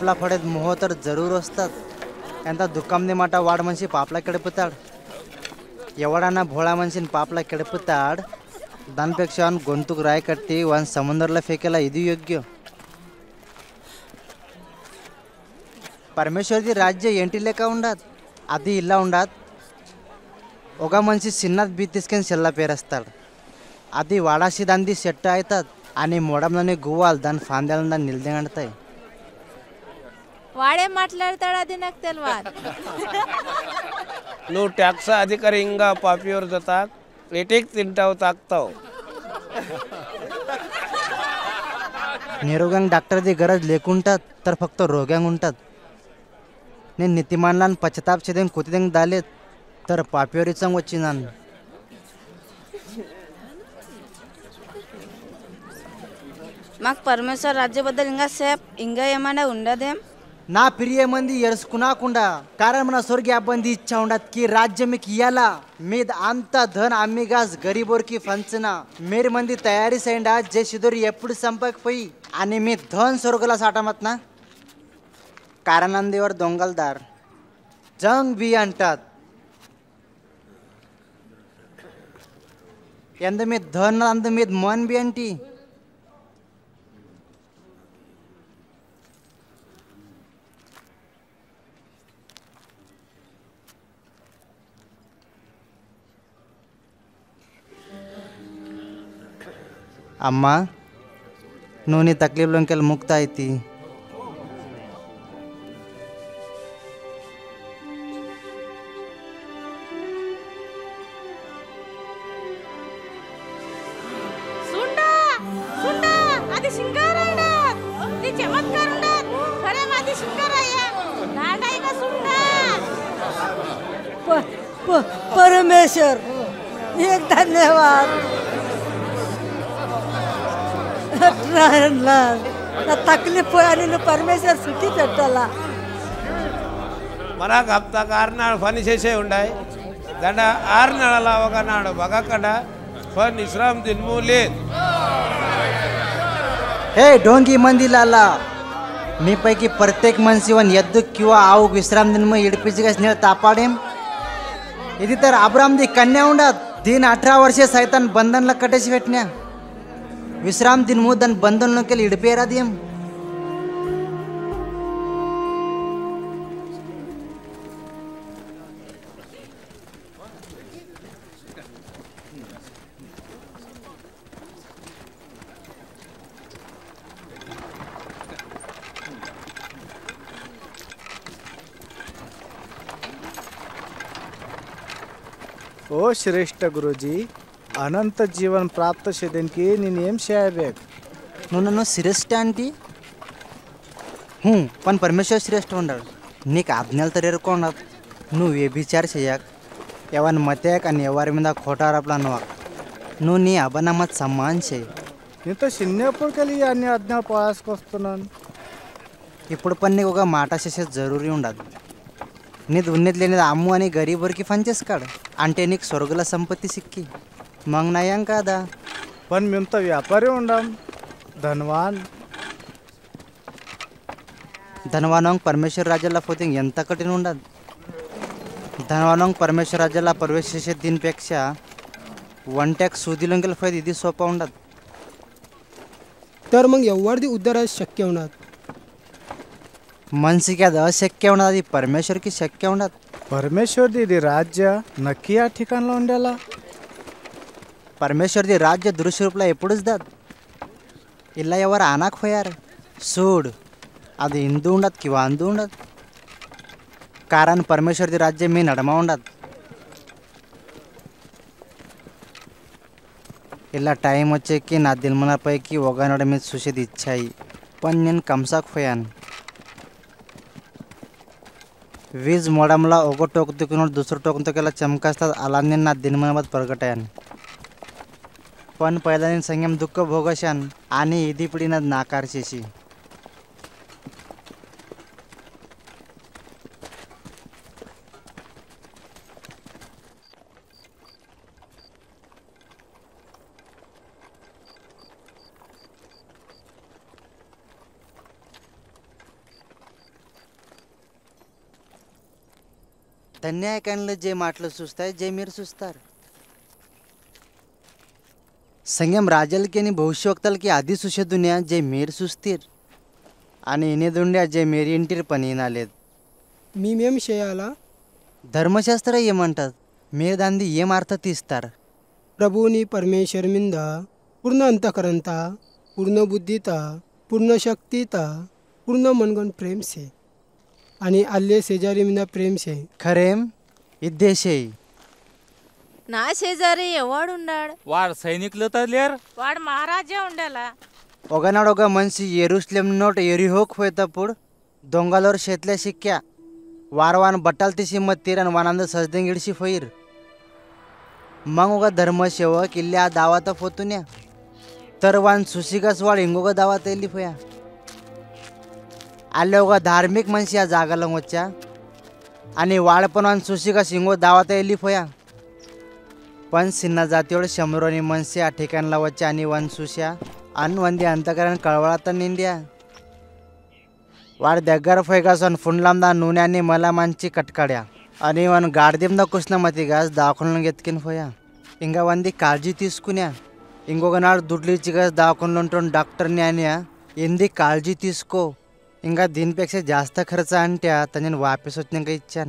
S13: पापला फळेत मोह तर जरूर असतात. त्यांचा दुकामने माटा वाढ म्हणशी पापला केडपुताड. एवढाना भोळा म्हणशीन पापला केडपुताड. दानपेक्षा गोंतूक राय करते वन समुद्राला फेकेला इदू योग्य. परमेश्वरची राज्य एंटी का उंडात? आधी इल्ला उंडात. ओगा मनशी सिन्नात बीतिस्केन शेल्ला पेर असतात आधी वाडाशी दांदी शेट्टा येतात आणि मोडामदाने गुवाल दान फांद्याला दान निलदेंगाडताय
S3: वाडे म्हटलं तर दिनाकतील वाद.
S7: नो टॅक्स अधिकारी इंगा पापीवर जातात. एट एक तिनटाव
S13: ताकत निरोग्यांग डॉक्टर जी गरज लेखुंटात तर फक्त रोग्यांक उंटात. ने नीतीमानला पश्चताप शिदे कुतिदे दाले तर पापीवरी चंग
S9: वची ना मग परमेश्वर राज्यबद्दल इंगा सेफ इंगा
S13: येमाने उंडा देम. నా ప్రియమంది ఎరుసుకునాకుండా కారణం నా స్వర్గీయ బంధి ఇచ్చా ఉండదు కి రాజ్యం మీకు ఇయ్యాలా మీద అంత ధన్ అమ్మిగాస్ గరీబోర్కి ఫంచిన మీరు మంది తయారీ చేయండి జే సిదోరు ఎప్పుడు సంపకపోయి అని మీ ధన్ స్వర్గలా సాటమత్నా కారణందేవర్ దొంగల్దార్ జంగ్ బి అంటారు ఎందు మీద ధన్ అందు మీద మోన్ బి అంటే అమ్మా నువ్వు నీ తక్లీఫ్లోకి వెళ్ళి ముక్త అయితే
S19: सुंडा सुंडा आधी
S4: ತಕ್ಲಿಫ್ ಅಲ್ಲಿ ಪರಮೇಶ್ವರ್ ಸುಟ್ಟಿ ಕಟ್ಟಲ್ಲ
S7: ಮರಾಗ ಹಪ್ತಾಗ ಆರ್ನಾಳು ಫನಿ ಶೇಷೆ ಉಂಡಾಯ್ ದಂಡ ಆರ್ನಾಳಲ್ಲ ಅವಾಗ ನಾಡು ಬಗ ಕಡ ಫನ್ ಇಸ್ರಾಮ್ ದಿನ್ಮೂಲಿ
S13: हे ढोंगी मी पैकी प्रत्येक मनसिवन यद्दू किंवा आऊक विश्राम दिन मग इडपीची कस नेळ तापाडेम? इथे तर आब्रामदी कन्या उंडात दिन अठरा वर्षे सैतान बंधनला कटेश भेटण्या. విశ్రాంతి దినము దాని బంధంలోకి వెళ్ళి ఇడిపోయారు అది ఏం
S8: ओ श्रेष्ठ गुरुजी అనంత జీవన ప్రాప్త చేయడానికి నేను ఏం
S13: చేయబేక్ నువ్వు శ్రేష్ఠ అంతి హూ పని పరమేశ్వర్ శ్రేష్ఠ ఉండడు నీకు ఆజ్ఞలు తెరకుండా నువ్వు ఏ విచార చేయక ఎవరిని మతేక అని ఎవరి మీద కోటారపులు అన్నవా నువ్వు నీ అభనమ్మత్ సమ్మాన్ చేయి
S8: నీతో చిన్నప్పుడు కలిగి అన్ని అజ్ఞాలు పాసుకొస్తున్నాను
S13: ఇప్పుడు పని నీకు ఒక మాట చేసే జరూరీ ఉండదు నీది ఉన్నది లేనిది అమ్ము అని గరీబరికి పనిచేసుకాడు అంటే నీకు స్వర్గుల సంపత్తి సిక్కి మంగ్ నయం కాదా
S8: पण మేము ఇంత వ్యాపారి ఉండం ధనవాన్
S13: धनवानोंग परमेश्वर राजाला फोतिंग ఎంత कठीण ఉండదు धनवानोंग परमेश्वर राजाला प्रवेशाचे दिनपेक्षा वन टॅक सुदिलंगेल फायदा इदी सोपा ఉండదు
S5: तर मग एवढी उद्धार शक्य होणार
S13: మనిషికి అది అశక్య ఉండదు అది పరమేశ్వరికి శక్య ఉండదు
S8: పరమేశ్వర్ది ఇది రాజ్య నక్కి ఆ ठिकाणला ఉండాలా
S13: परमेश्वरती राज्य दुरुषरूपला एकच दत् इला एवं आना खोयार सोड. అది हिंदू उंडात किंवा आंदे उंडात कारण परमेश्वरती राज्य मे नडमा उंडात इला टाईम वच्चे की ना दिलमनापैकी वगा नड मी सुशेध इच्छाई. पण నేను कम्सा खोयान वीज मॉर्डमला ओगो टोक तुकी नड दुसरं तो तुका चमका असतात आलाने ना दिलमनाबाद परगटायान. पण पैलानी संयम दुःख भोगशन आणि इदी पिढीनं नाकारशेशी धन्य ऐकायला जे माटलं सुचताय जे मीर सुचतार. संयम राजलकी आणि भविष्यवक्तालकी आधी सुशे दुनिया जे मेर सुस्थिर. आणि इनेदुंड्या जे मेर इंटीर पण
S5: येणालेत मी
S13: मेम शे आला धर्मशास्त्र ये म्हणतात मेरदांदी येम अर्थ तिस्तार
S5: प्रभूनी परमेश्वर मिंद पूर्ण अंतकरणता पूर्ण बुद्धिता पूर्ण शक्तीता पूर्ण मनगण प्रेम से. आणि आल्ले शेजारी मिंदा प्रेम से.
S13: खरेम इद्देशेई
S11: నా शेजारी ఎవడున్నాడు
S12: వాడు సైనికులు తదిలేరు
S19: వాడు మహారాజా ఉండాలా
S13: ఒకనాడు ఒక మనిషి ఎరుస్లేం నోట ఎరిహోక్ పోయేటప్పుడు దొంగలోరు చేతిలో సిక్కా వారు వాని బట్టలు తీసి మత్తిరని వానందరూ సజ్జంగా ఇడిసిపోయిరు मग उगा धर्मसेवक इल्ल्या दावात फोतुन्या तर वान सुशिकस वाड इंगोग दावात येली फोया आले उगा धार्मिक मनशी या जागाला वच्च्या आणि वाड पण वान सुशिकस इंगो दावात येली फोया पण सिन्हा जातीवर शंभर आणि मनसे या ठिकाणला वच्या आणि वनसुशा अन्न वंदी अंतकरण कळवळात निंद्या. वाढ दगर फैगासून फुंडलामदा नुन्या आणि मला मानची कटकड्या. आणि वन गाडदिम ना कुस मती गाज दाखवून घेतकीन फोया इंगा वंदी काळजी तिसकुन्या. इंगो गणाळ दुडलीची गस दाखवून लोंटून डॉक्टर आण्या इंदी काळजी तिसको. इंगा दिनपेक्षा जास्त खर्च आणत्या त्याने वापस होत नाही काही इच्छा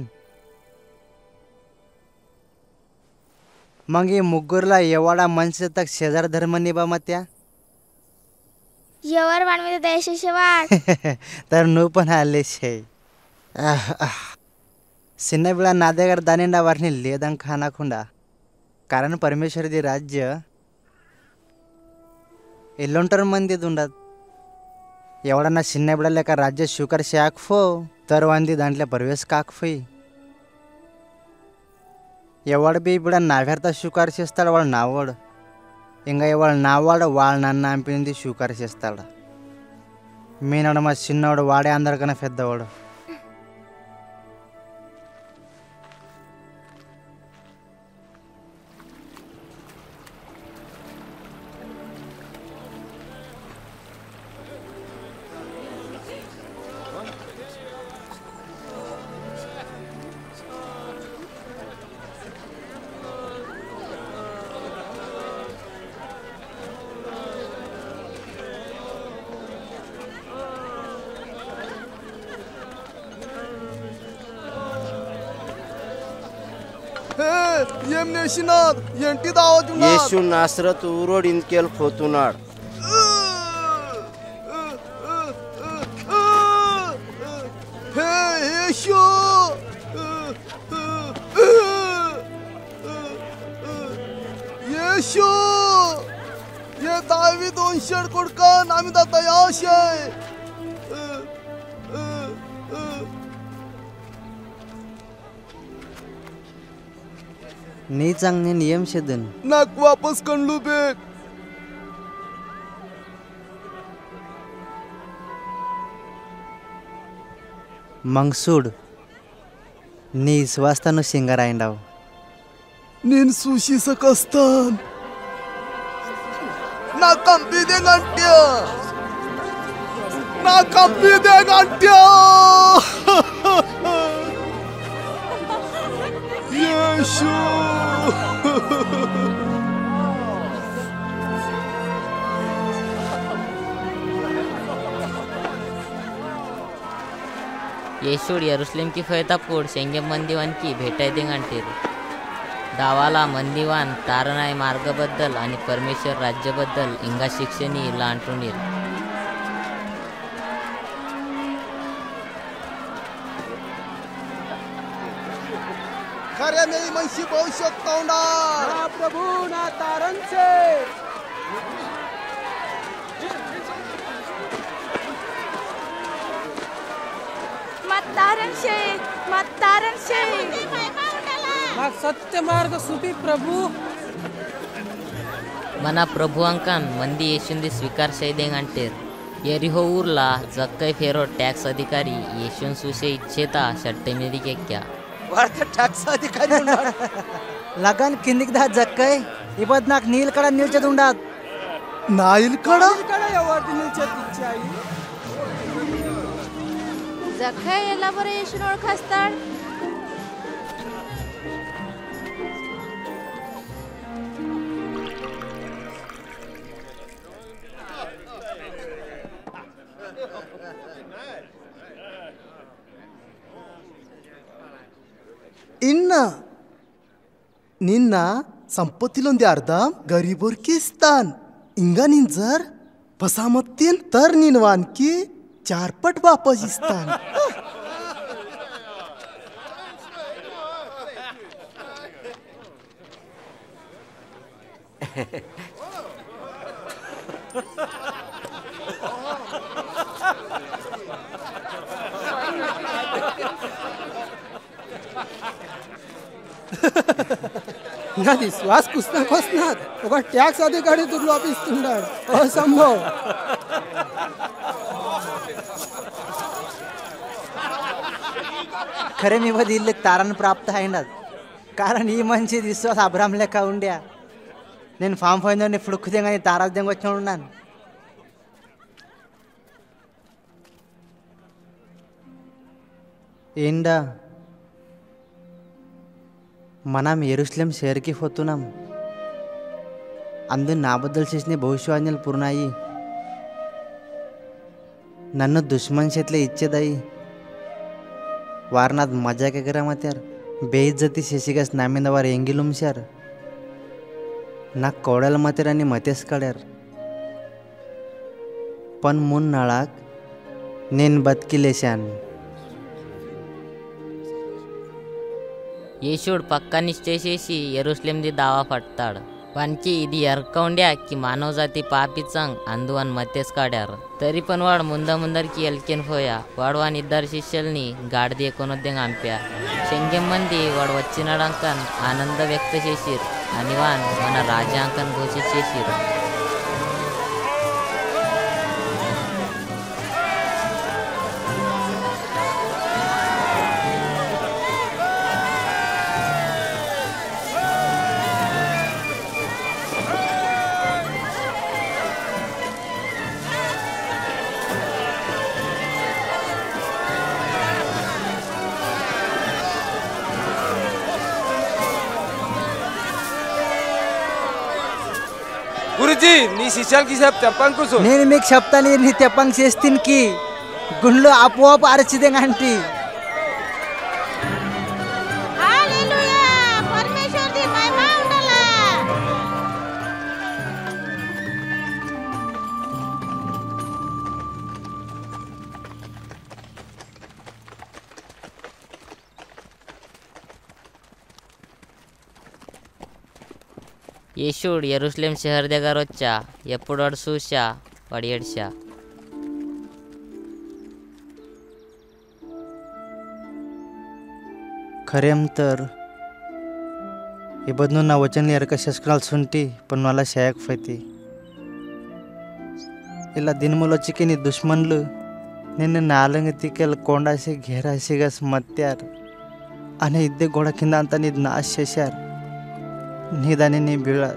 S13: मग हे मुग्गुरला एवाडा मनसे तक शेजार धर्म निभामा त्या
S11: येवर मानवी देशे शेवाट.
S13: तर नू पण आले शे सिन्नबिळा नादेगार दानिंडा वारणी लेदंग खाना खुंडा. कारण परमेश्वर दे राज्य एलोंटर मंदी दुंडात. एवढा ना सिन्नबिळाला का राज्य शुकर शे आखफो तर वांदी दांडल्या परवेश काकफई ఎవడు బి ఇప్పుడు నావ్యర్థ స్వీకార చేస్తాడు వాడు నావాడు ఇంకా ఇవాడు నావాడు వాళ్ళు నన్ను అంపింది స్వీకార చేస్తాడు. మీనాడు మా చిన్నవాడు వాడే అందరికన్నా పెద్దవాడు.
S10: येशिनाद एंटी दावत येशू नासरत
S14: उरोडीन केल फोतुनाड हे येशू!
S10: येशू! ये दावी दोनशे कुडकन आम्ही दाता याशे.
S13: नी चांगले नियम शेदन
S10: नाक वापस कणलू बेक
S13: मंगसूड నీ విశ్వాస్తాను సింగరాయిండావు
S10: నేను చూసి सकस्तान నా కంపిదే గంట్యా నా కంపిదే గంట్యా
S1: येशूड यरुसलेमकी फयतापूड शेंगे मंदिवानकी भेटायदिंग आणतील दावाला मंदिवान तारणाय मार्गबद्दल आणि परमेश्वर राज्याबद्दल इंगा शिक्षणी येईल
S10: खऱ्या मी मनशी भविष्यात पावणार
S5: प्रभू ना तारणचे
S3: शेळी म्हातारण शेळी
S15: मग सत्य मार्ग सुपी प्रभू.
S1: मना प्रभुआंकान मंदी येशुंदी स्वीकार शैदेंग अंटेर येरिहो उरला जक्कई फेरो टॅक्स अधिकारी येशून सुशे इच्छेता शट्टे मिळी
S13: के क्या वर्त टॅक्स अधिकारी लगन किंदिकदा जक्कय इबदनाक नीलकडा नीलच्या दुंडात नाईल
S10: कडा नीलकडा
S5: या वाटी
S3: नीलच्या तिच्या आई. Zakaj elaboration or custard?
S10: ಇನ್ನು ನಿನ್ನ ಸಂಪತ್ತಿಲೊಂದು ಅರ್ಧ ಗರೀಬೋರ್ಕಿಸ್ತಾನ್ ಹಿಂಗ ನಿನ್ ಜರ್ ಬಸಾಮತ್ತೀನ್ ತರ್ ನೀನು ವಾನ್ಕಿ चारपट वापस इस्तान
S5: ना विश्वास कुसना बसणार टॅक्स अधिकारी तुला वापिस
S13: तुंडार असंभव। ఒక్కరేమివ వీళ్ళకి తారాన్ని ప్రాప్త అయినా కారణం ఈ మంచి విశ్వాస అబ్రహం లెక్క ఉండే. నేను ఫామ్ పోయిందని ఫ్లుక్ దిగా తారాధ్యంగా వచ్చిన ఉన్నాను. ఏందా మనం ఎరుస్లేం షేర్కి పోతున్నాం. అందు నాబద్దలు చేసిన భవిష్యవాణ్యాలు పూర్ణాయి. నన్ను దుష్మన్ చేతిలో ఇచ్చేదాయి. वारनाथ मजाक करामात्यार बेइज्जती शेशिकास नामेंदवार एंगिलुमशार नाक कवड्याल मात्यार आणि मतेस काड्यार. पण मून नाळाक नेन बदकिलेशान
S1: येशूड पक्का निश्चय शेशी येरुश्लेम दी दावा फाटताड. वानकी इदी अरकवंड्या की मानवजाती पापी चांग आंदुवान मतेस काड्यार. तरी पण वाड मुंदा मुंदर की एलकेन फोया वाडवान इद्दार शिशलनी गाडदी एकोनोद्यंग आंप्या. शेंगेम मंदी वाड वच्चिनाडांकन आनंद व्यक्त शेशीर. आणि वान मना राजांकन घोषित शेशीर.
S7: గురుజీ నీ శిష్యాలకి చెప్పాను కూర్చో.
S13: నేను మీకు చెప్తాను నీ తెప్పంగ్ చేస్తీన్కి గుండ్లు అపోపు అరచిదే అంటీ
S1: येशूड यरुश्लेम शहर देगारोच्या ఎప్పుడోడు చూశా వాడు ఏడ్చా
S13: खरेम तर ibadnu na wajan liar ka shaskral sunti penwala shayak fati ఇలా దినములు వచ్చి నీ దుష్మన్లు నిన్ను నాలుగు తిక్కలు కొండాసి ఘేరాసిగా మత్తారు అనే ఇద్దరు గోడ కింద అంతా నీది నాశ చేశారు निदानिनी बिळा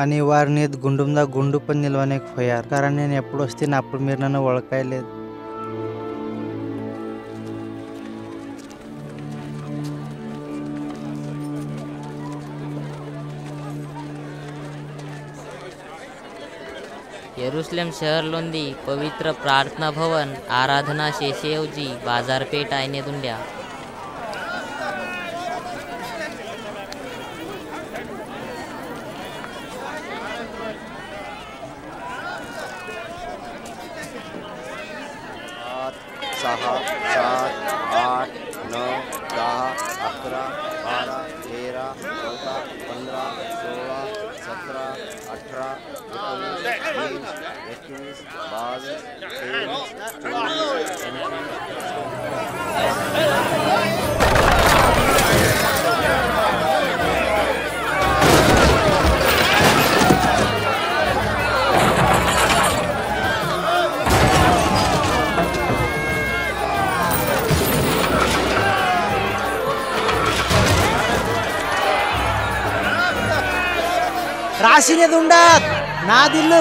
S13: आणि वार नेत गुंडुमदा गुंडू पण निलवाने खोया कारण एपूड असते नापूड मिरणानं वळकायले येरुसलेम
S1: शहर लोंदी पवित्र प्रार्थना भवन आराधना शेषेऐवजी बाजारपेठ आयने दुंड्या.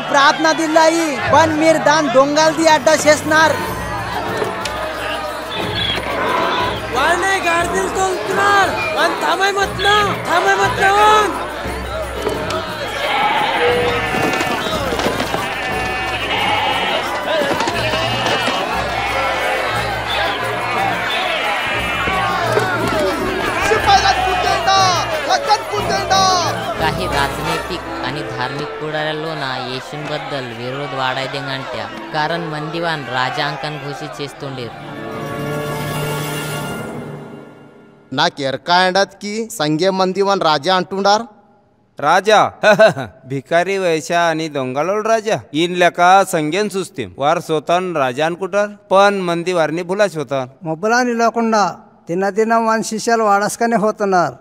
S13: प्रार्थना दिलाई पण मीर दान डोंगाल दी अड्डा
S15: शेसणार. वाळणे गाडदिल तो उतरणार. आणि थांबाय मत
S10: ना थांबाय मत ना
S1: काही राजनैतिक आणि धार्मिक బుడాలలోన ఏషియన్ బద్దల్ విరోధ వాడాయిదెంగంట కారణ్ మందివాన్ రాజా అంకన్ ఘోషి చేస్తుండేరు
S6: నాకు ఎరకాయండత్ కి సంగే మందివాన్ రాజా అంటుండారు
S7: రాజా భిकारी वैशा आणि दोंगालोल राजा इन लेका संगेन सुस्तीम वार स्वतःन राजा कुटार पण मंदी वारणी भुलाच होता
S4: మొబ్బలాని లేకుండా దినదినం మన శిష్యాలు వాడస్కనే పోతున్నారు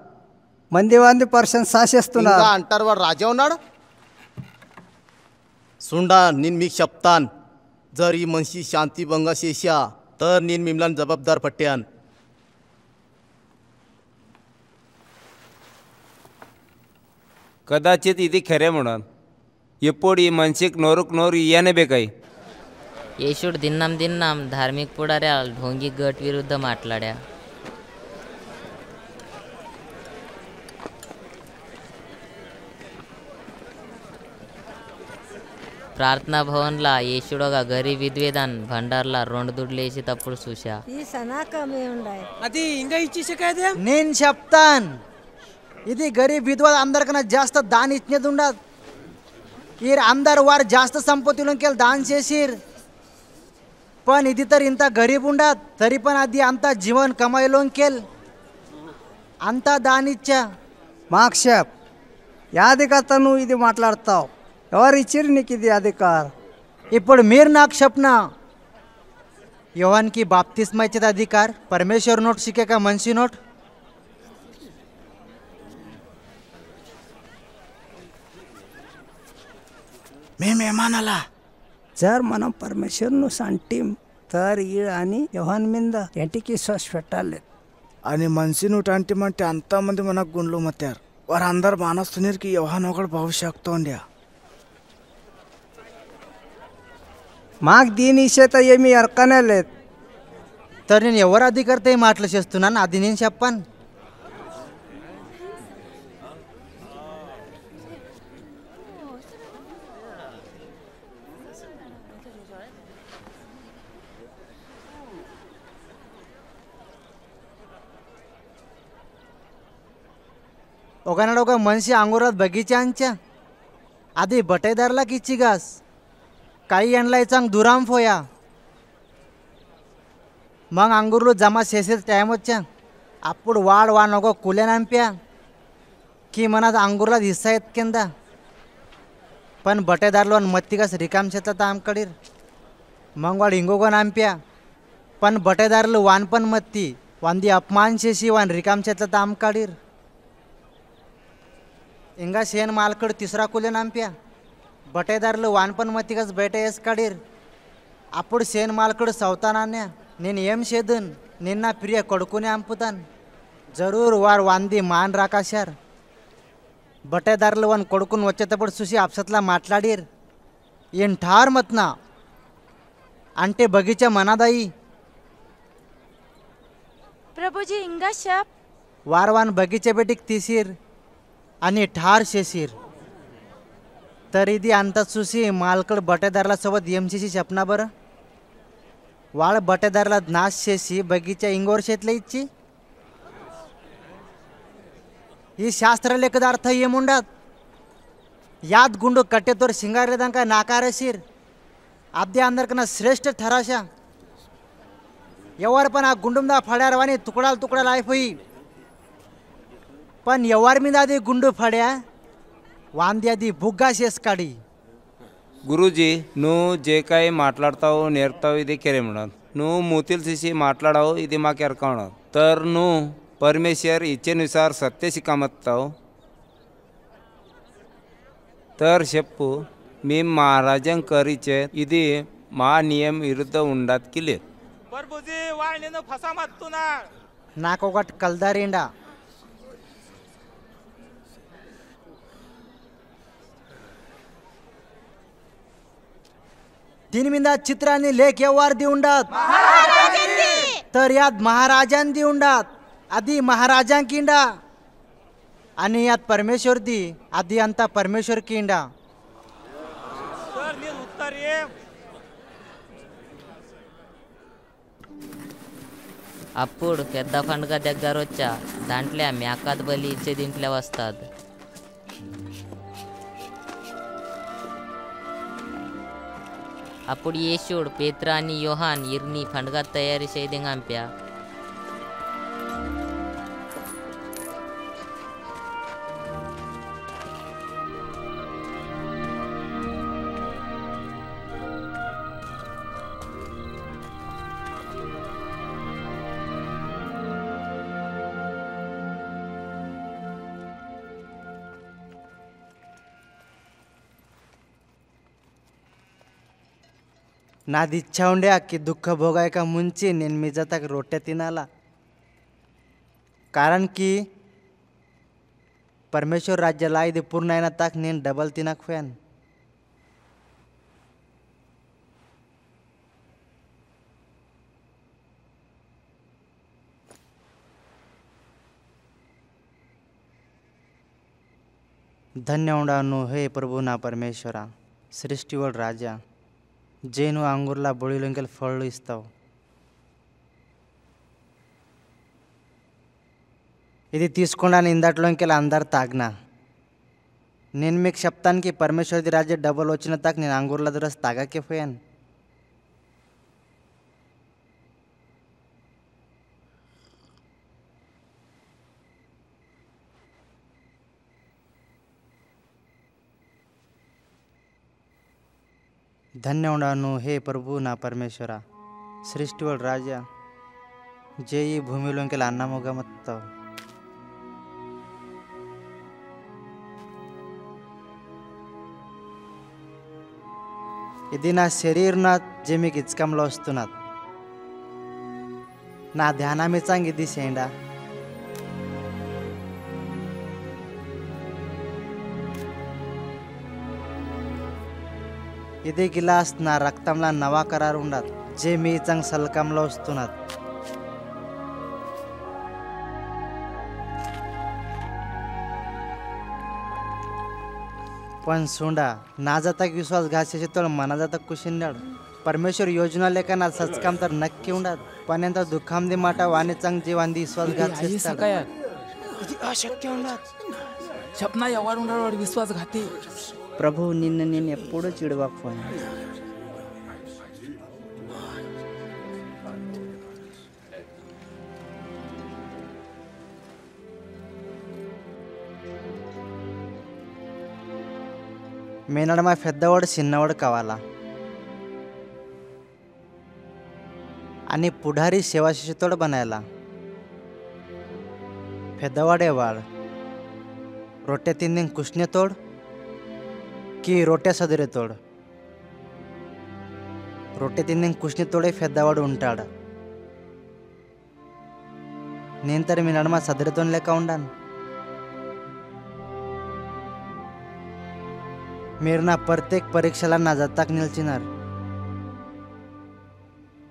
S4: మంది మంది పర్సన్
S6: ఇంకా శాసిస్తున్నారు అంటారు వాడు రాజా ఉన్నాడు सुंडा निनमी शप्तान जर ही मनशी शांतीभंग शेशा तर निनमिमलान जबाबदार पट्ट्यान
S7: कदाचित इथे खरे म्हणून. एपोड ही मनशीक नोरूक नोर याने बेकाई
S1: येशूड दिन्नाम दिन्नाम धार्मिक पुढाऱ्या ढोंगी गट विरुद्ध माटलाड्या. प्रार्थना भवनला येशुडोगा గరి విద్వేదాన్ భండార్లా రొండుదుడ్లేసి తప్పుడు చూసా
S4: ఈ సనాకమే ఉండాయి
S15: అది ఇంకా ఇచ్చేసేకైతే
S13: నేను చెప్తాను ఇది గరీబ్ విధవలు అందరికన్నా జాస్త దాని ఇచ్చినది ఉండదు వీరు అందరు వారు జాस्त संपत्तीलोंक दान చేసిर पण इथे तर इंता गरीब उंडात तरी पण आधी आमचा जीवन कमायलोन केल అంతా దానిచ్చా
S4: మాక్షాప్ యాది కథను ఇది మాట్లాడతావు ఎవరు ఇచ్చిర్రు నీకు ఇది అధికార్
S13: ఇప్పుడు మీరు నాకు చెప్పనా యోహాన్కి బాప్తిస్మ ఇచ్చేది అధికార్ పరమేశ్వర్ నోట్ शिके का मनसी नोट
S4: మేమేమనాలా जर మనం పరమేశ్వర్ను సంటీం तर ఈడ అని యోహాన్ మీద ఎంటికి శ్వాస పెట్టాలి
S8: అని మనిషి నూట అంటిమంటే అంతమంది మనకు గుండ్లు మత్తారు వారందరు మానస్తునికి యోహాన్ ఒకడు భవిష్యత్తు ఉండే
S4: माग दिन इशे तर ये मी अर्कन लेत
S13: तर एवढं आधी करते म्हटलं शेसतो ना आधी नेन शप्पन. ओकानाडा का मनशी अंगोरात बगीचा आणच्या. आधी बटेदारला किची गास काही यांलाय चांग दुराम फोया. मग आंगुरलो जमा शेसेल टायमच्या आपूड वाड वा नको कुल्यान आंप्या की मनात अंगुरला हिस्सा येत केंदा. पण बटेदार लोन मत्तिकास रिकाम शेतात आमकडीर मग वाड हिंगोगन आंप्या पण बटेदारलो वानपण मत्ती वांदी अपमान शेशी वान रिकाम शेतात आमकाडीर हिंगा शेण मालकड तिसरा कुल्यान आंप्या బటేదారులు వాన్పనుమతిగా బయట వేసుకాడిర్ అప్పుడు సేన్ మాలకుడు సౌతానాన్న నేను ఏం చేదున్ నేను నా ప్రియ కొడుకునే అంపుతాను జరూరు వారు వంది మాన్ రాకాశారు బట్టేదారులు వాని కొడుకుని వచ్చేటప్పుడు చూసి అప్సత్లా మాట్లాడిరు ఈయన ఠార్ మత్నా అంటే బగీచా మనదాయి
S3: ప్రభుజీ ఇంకా షాప్
S13: వారు వాని బగీచా బెట్టికి తీసిరు అని ఠార్ చేసిరు तरी तरीदी सुशी मालकड बटेदारला सोबत एमसीसी छपना बरं? वाळ बटेदारला नाश शेशी बगीच्या इंगोर शेतले इच्छी? ही शास्त्र लेखदार्थ ये मुंडात. यात गुंड कट्टेतोर शिंगारले दांका नाकारशीर आपदे अंदरकना श्रेष्ठ ठराशा. यव्हार पण हा गुंडुमदा फड्यारवानी तुकडाल तुकडा लाईफ होई पण एवढ मी दादी गुंडू फड्या वांद्यादी भुग्गासेस काढी.
S7: गुरुजी नू जे काही माटलाडताव नेरताव इथे केरे म्हणत. नू मोतील शिशी माटलाडाव इथे मा केर काढत तर नू परमेश्वर इच्छेनुसार सत्य शिकामतताव तर शेप्पू मी महाराजां करीचे इथे मा नियम विरुद्ध उंडात केले.
S12: प्रभूजी वाळणीनं फसा
S13: मात तीन तिनमिंदा चित्रांनी लेख व्यवहार दिवंडात तर यात महाराजान दिवंडात आदी महाराजांक किंडा आणि यात परमेश्वर दी आदी अंता परमेश्वर
S12: की
S1: इंडा. आपूड पेद्दा फंडगा देगारोच्या दांटल्या म्याकात बली इचे दिंटल्या वाचतात. అప్పుడు యేసుడు పేత్రా అని యోహాన్ ఇర్ని పండుగ తయారు చేయడం
S13: నాది ఇచ్చా ఉండే అక్కి దుఃఖ భోగాయక ముంచి నేను మీ జతకు రొట్టె తినాలా कारण की परमेश्वर राज्याला ఇది పూర్ణ అయిన తాక్ నేను డబల్ తినకపోయాను धन्य उडानु हे प्रभू ना परमेश्वरा सृष्टीवर राजा జేను అంగుర్లా బొడిలోంకెళ్ళి ఫళ్ళు ఇస్తావు ఇది తీసుకున్నాను ఇందట్లోంకెళ్ళి అందరు తాగినా నేను మీకు చెప్తానికి పరమేశ్వరది రాజ్య డబల్ వచ్చిన తాక నేను అంగూర్ల దూరస్ తాగాకే పోయాను धन्य उडानु हे प्रभू ना परमेश्वरा सृष्टीवर राजा जे ఈ భూమిలోకి అన్నముగా మొత్తం ఇది నా శరీరం जे మీకు ఇచ్చకంలో వస్తున్నది నా ధ్యానమిచ్చంగా ఇది చేయండా ఇది గిలాస్ నా రక్తంలో నవా కరారు ఉండదు जे మీ చంగ్ సల్కంలో వస్తున్నది पण सोंडा ना जाता विश्वास घासायचे तर मना जाता कुशिंडाड परमेश्वर योजना लेखा ना सचकाम तर नक्की उंडात पण यांचा दुःखामदी माटा वाणे चांग जे वांदी विश्वास
S16: అయ్యి
S13: घात
S16: సకాయ ఇది అశక్య ఉండదు చెప్పన ఎవరు ఉన్నాడు వాడు విశ్వాసఘాతి
S18: ప్రభు నిన్ను నేను ఎప్పుడూ చిడవకపోయాను
S13: మేనడమ పెద్దవాడు చిన్నవాడు కావాలా आणि पुढारी सेवाशिषतोड बनायला పెద్దవాడేవాడు రొట్టె తింది కుష్ణె తోడ్ కి రొట్టె సదిరే తోడ్ రొట్టె తింది కుష్ణె తోడే పెద్దవాడు ఉంటాడు నేను తరి మీ నడమ సదిరితో లెక్క ఉండాను మీరు నా ప్రత్యేక పరీక్షల నా జత్తాకు నిలిచినారు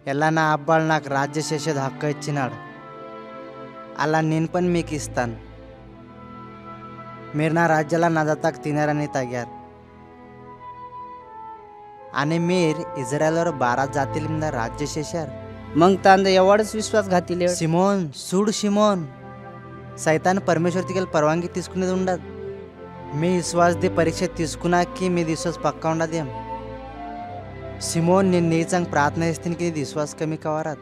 S13: ఎలా నా అబ్బాలు నాకు రాజ్య చేసేది హక్కు ఇచ్చినాడు అలా నేను పని మీకు ఇస్తాను మీరు నా రాజ్యాల నా జత్తాకు తినారని తగ్గారు आणि मीर इस्रायलवर बारा जातील राज्य शेषर.
S18: मग तांद एवढंच विश्वास घातील.
S13: सिमोन सूड सिमोन. सैतान परमेश्वर तिकडे परवानगी तिसकुने उंडात मी विश्वास दे परीक्षेत तिसकुना की मी विश्वास पक्का उंडा एम सिमोन ने नी चांग प्रार्थना असतील की विश्वास कमी कवारात.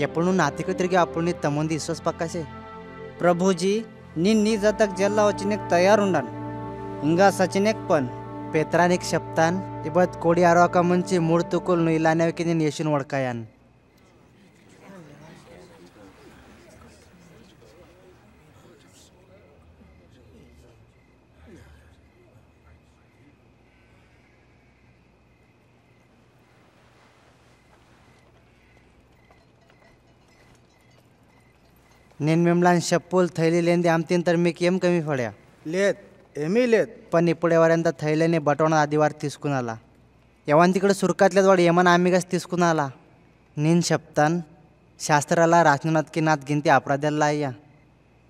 S13: एपणू नातिक तरी आपण तमोन विश्वास पक्काशे.
S18: प्रभूजी नी नी जातक जल्ला वचनेक तयार उंडान इंगा
S13: सचिनेक पण ᱯᱮᱛᱨᱟᱱᱤᱠ ᱥᱚᱯᱛᱟᱱ ᱤᱵᱟᱫ ᱠᱚᱲᱤ ᱟᱨᱚ ᱠᱟᱢᱩᱱᱪᱤ ᱢᱩᱲ ᱛᱩᱠᱩᱞ ᱱᱩᱭᱞᱟᱱᱮ ᱠᱤᱱᱤ ᱱᱤᱭᱟᱹᱥᱤᱱ ᱣᱟᱲᱠᱟᱭᱟᱱ નેન મેમલાન શપુલ થયેલી લેન આમ તીન તરમી કેમ કમી
S8: પડ્યા લેત ఎమీలేదు
S13: पण ఇప్పుడెవరెంత థైలాన్ని బటోన ఆదివారు తీసుకునాలా ఎవరిని తిकडे సురకాట్లేదు వాడు ఏమన్నా ఆమెగాస్ తీసుకునాలా నేను చెప్తాను శాస్త్రాला రాసినకి నాత్ గింతి అపరాధాల్లో అయ్యా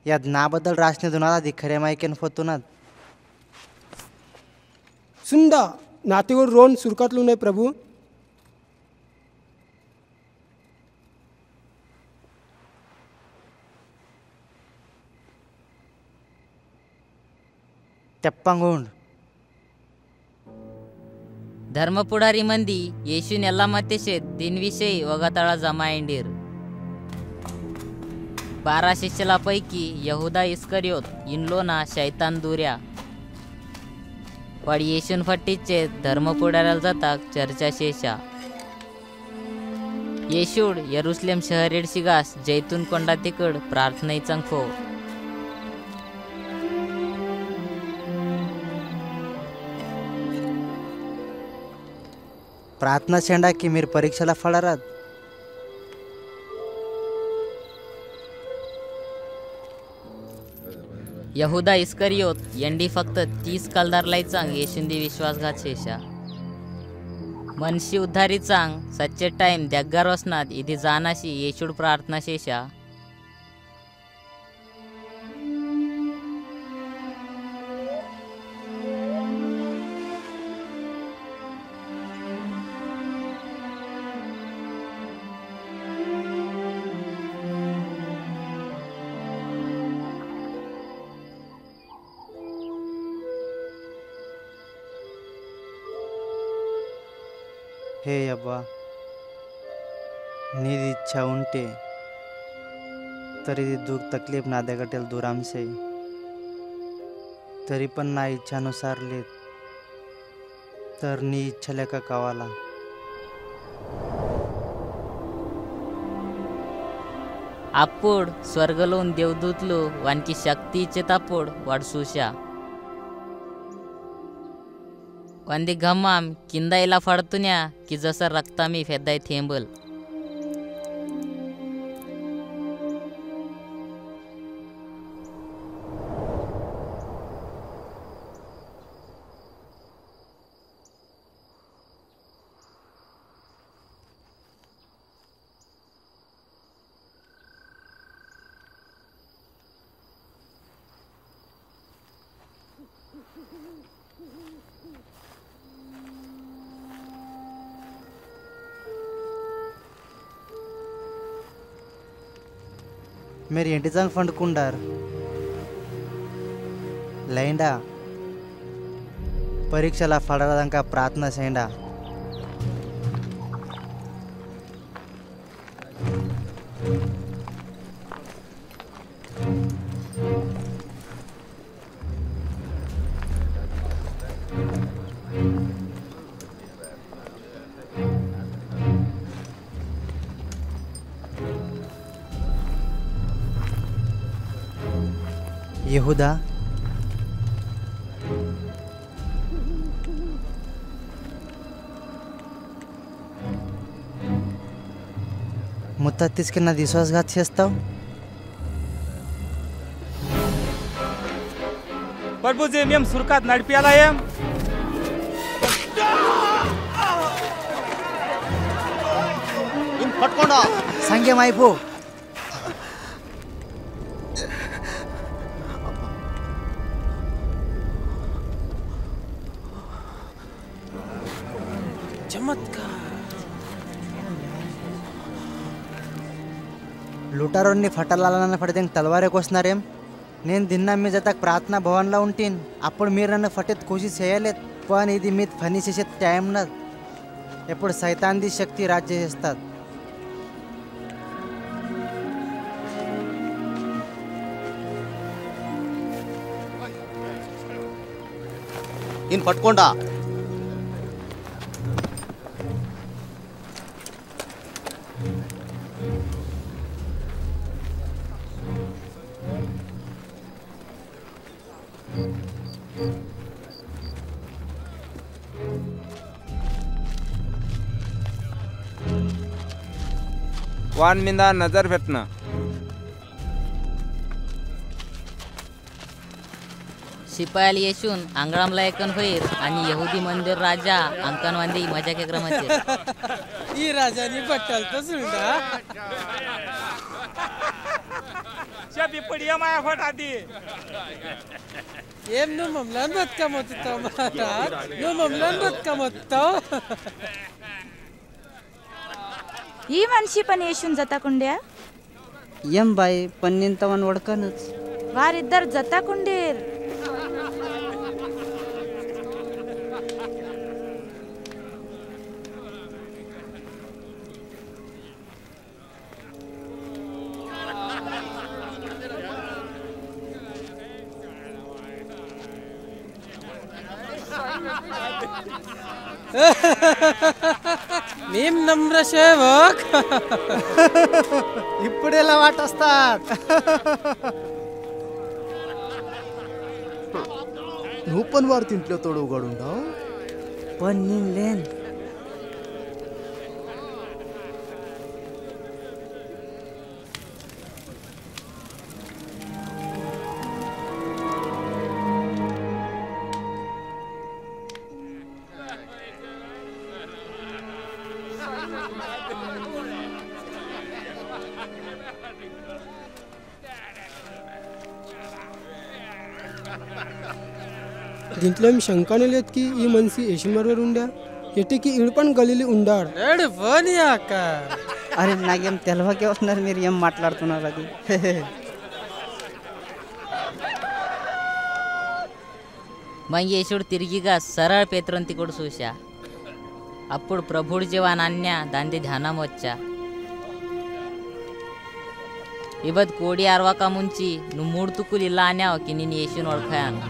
S13: यात नाबद्दल रासने दुनाला आधी खरे मायकेन फोतुनात
S5: सुंदा नातीवर रोन सुरकातलू नये प्रभू
S13: தெப்பங்கூண்ட்
S1: धर्मपुढारी मंदी येशून यल्ला मातेशेत दिनविषयी वगताळा जमायंडीर बारा शिष्यलापैकी यहुदा इस्करियोत इनलोना शैतान दुऱ्या पण येशून फट्टीचे धर्मपुढाऱ्याला जातात चर्चा शेषा येशुड यरुसलेम शहरेड शिगास जैतून कोंडा तिकड प्रार्थनाई चंखो
S13: प्रार्थना शेंडा की मीर परीक्षेला फळारात.
S1: यहुदा इस्करियोत यांनी फक्त तीस कलदारलाई चांग येशुंदी विश्वासघात शेषा. मनशी उद्धारी चांग सच्चे टाईम देग्गार वसनात इदी जानाशी येशूड प्रार्थना शेषा.
S13: హే అబ్బా నీది ఇచ్చా ఉంటే तरी दुःख तकलीफ नाद्याकटेल दूर आमचे तरी पण ना इच्छानुसार लेत तर नी इच्छा लेका कावाला
S1: అప్పుడు స్వర్గలోని దేవదూతలు వానికి శక్తి ఇచ్చేటప్పుడు వాడు पण दे घमाम किंदायला फडतून या की जसं रक्ता मी
S13: फेदाई थेंबल నిజంగా పండుకుండారు లైండా పరీక్షలా పడదాక ప్రార్థన చేయండా. tattis και να δεις
S12: ως γατσιαστάω. Barbuzi miem
S6: surcat nalpiala
S13: e. फटकोंडा
S5: संगे
S13: मायपू కుటారోన్ని ఫటలాలన్న ఫటిదింగ్ తలవారే కోసినారేం నేను దిన్నా మీ జతకు ప్రార్థన భవన్లో ఉంటీన్ అప్పుడు మీరు నన్ను ఫటెత్ కోసి చేయలేదు కానీ ఇది మీ పని చేసే టైం నాది ఎప్పుడు సైతాంది శక్తి రాజ్య చేస్తారు
S6: ఈయన పట్టుకోండా
S7: ವಾನ್ मिंदा नजर ಫೆಟ್ನ
S1: शिपायाला येशून आंगळामला एकन होईल आणि यहुदी मंदिर राजा अंकन वांदी मजा के कार्यक्रमाचे
S5: ही राजानी बटल तो
S12: सुंदा शबी पडिया माया
S5: फटा दी एम नु ममलन बत कमत तो
S3: माता. नु ममलन बत कमत
S18: तो ही मनशी पण येशून जाता कुंड्या? यम बाई पण निंतवन वडकनच.
S3: वार इधर
S5: जाता कुंडेर. సేవక్
S13: ఇప్పుడెలా వాటొస్తాట్
S10: నువ్వు पण वार तिंटल्या तोड उघडून डाव
S18: पण निनलेन
S5: దీంట్లో ఏం कुठल्याही शंका नाही की ही मनसी एशी मारवर उंड्या? येते की इड पण गलेली
S18: उंडाळ? अरे नागेम त्याला केव असणार मी रियम माटलार तू.
S1: ना मग येशूड तिरगी का सरळ पेत्रन तिकड सुशा. आपण प्रभूड जेवा नान्या दांदे ध्याना मोच्या इबत कोडी आरवा का मुंची नू मूड तुकुली लान्या हो की नि येशून ओळखयान.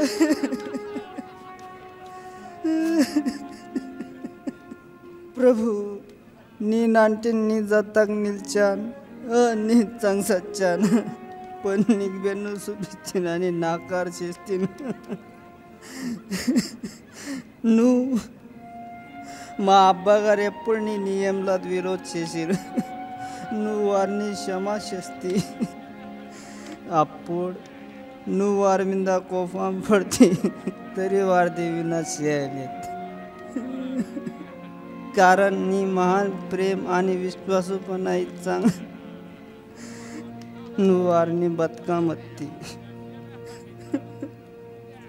S18: प्रभू नी नांटे नी जाताक निलच्यान नी चांग सच्चान पण నీకు వెన్ను చూపించినని నాకారు చేస్తేను నువ్వు మా అబ్బగారు ఎప్పుడు నీ నియంలో విరోధ్ చేసిరు నువ్వు వారిని క్షమా చేస్తే అప్పుడు नु वारमिंदा कोफाम पडते तरी वारदेवींना यायलेत कारण मी महान प्रेम आणि विश्वासूपणा चांग नु वारणी बदकामती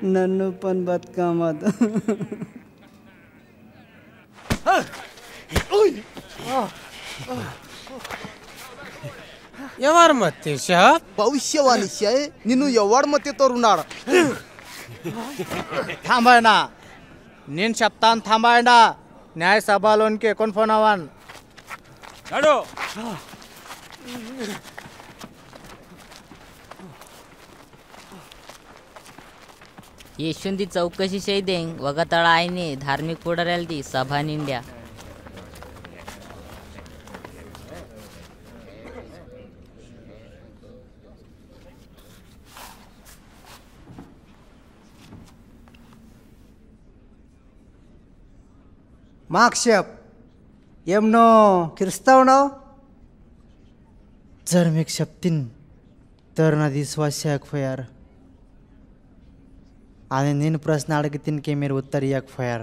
S18: नन्नू पण बदकामत
S5: Oh! ఎవరి
S10: షా భవిష్యవాణి షాయ్ నిన్ను ఎవరి మత్తితోరున్నాడు
S13: థాంబాయనా నేను చెప్తాను థాంబాయనా న్యాయ సభలోనికి ఎకొని ఫోన్ అవ్వను
S12: నడు
S1: यशवंती चौकशी शैदेंग वगतळा आयने धार्मिक पुढाऱ्याला ती सभा निंड्या
S13: मागशेप. एमनो किरस्तावनो जर मी शेपतीन तर ना दिसवा शेक फयार. आणि नीन प्रश्न अडकतीन की मी उत्तर एक फयार.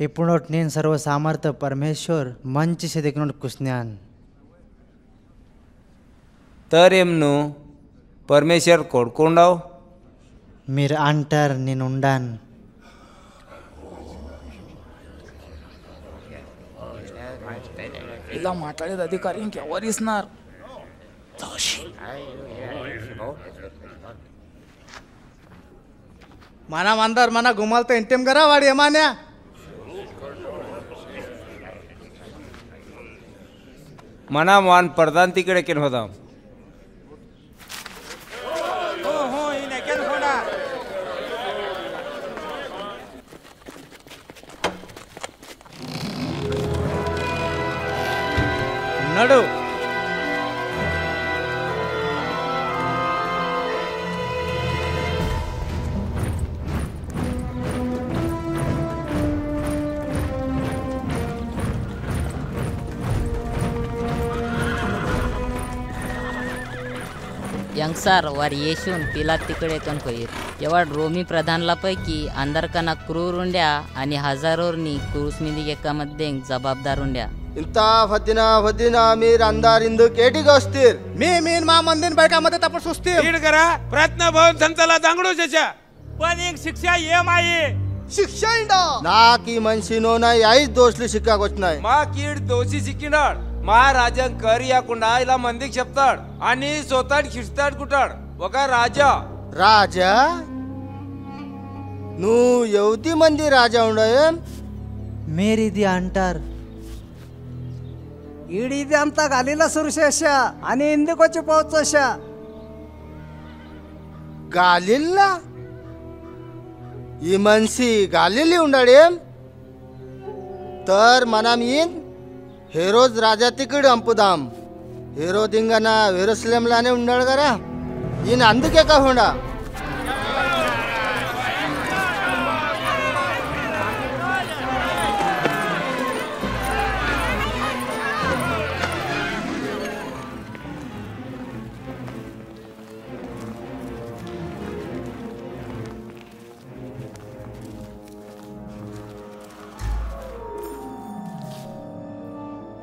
S13: एपुणोट नीन सर्व सामर्थ्य परमेश्वर मंच से देखणोट
S7: तर एमनु परमेश्वर कोडकोंडाव
S13: मीर आंटर निनुंडान इला
S16: माटाले अधिकारी के वरिसनार तोशी
S8: माना मंदर माना गुमाल तो इंटेम करा वाड़ी हमारे या
S7: माना मान प्रधान तीकड़े किन होता
S8: నడు.
S1: यंगसार वार येशून पिला तिकडे कणखोईर एवढ रोमी प्रधानलापैकी अंधारकाना क्रूर उंड्या आणि हजारोनी क्रूसमिदी एकामध्ये जबाबदार उंड्या
S6: ఇంత ఫదిన ఫదిన మీరు అందరిందు కేటికి వస్తారు
S8: मी मीन मा मंदिर बैकामध्ये आपण सुस्ती
S20: करा प्रयत्न भवन संचाला दांगडू त्याच्या पण एक शिक्षा ये माये
S6: శిక్ష నాకు ఈ మనిషినో ఐదు దోషులు సిక్కాకొచ్చినాయి
S7: మా కీడ్ దోషి సిక్కినాడ్ మా రాజ్యం కరి యాకుండా ఇలా మందికి చెప్తాడు అని సోతాడు కిస్తాడు కుట్టాడు ఒక రాజా
S6: రాజా నువ్వు ఎవతి మంది రాజా ఉండవు
S13: మీరిది అంటారు
S4: ఈడిది అంతా గలీల సురుశేష అని ఎందుకు వచ్చి పోవచ్చ
S6: గాలిల్లా ఈ మనిషి గాలిల్లి ఉండాడేం तर మనం ఈయన్ హెరోజ్ రాజా తిక్కడు అంపుదాం హెరో దింగన వెరుసలేంలానే ఉన్నాడు కదా ఈయన అందుకే కాకుండా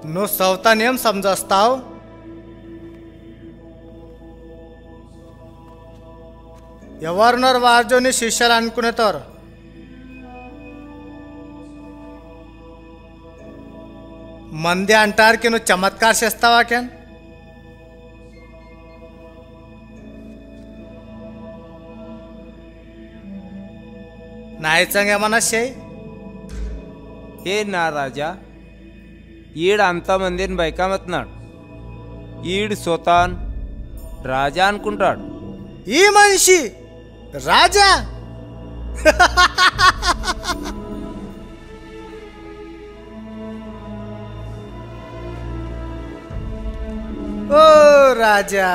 S8: నువ్వు సౌతానేం సమజస్తావు ఎవరున్నారు వార్జోని శిష్యులు అనుకునేతారు మంది అంటారు కి నువ్వు చమత్కార్ చేస్తావా కేన్ నాయచంగా ఏమన్నా చేయి
S7: ఏ నా రాజా ईड अंत मंदिर बायका मतना ईड सोता राजा अनुकुंटाड
S8: ఈ राजा రాజా ఓ రాజా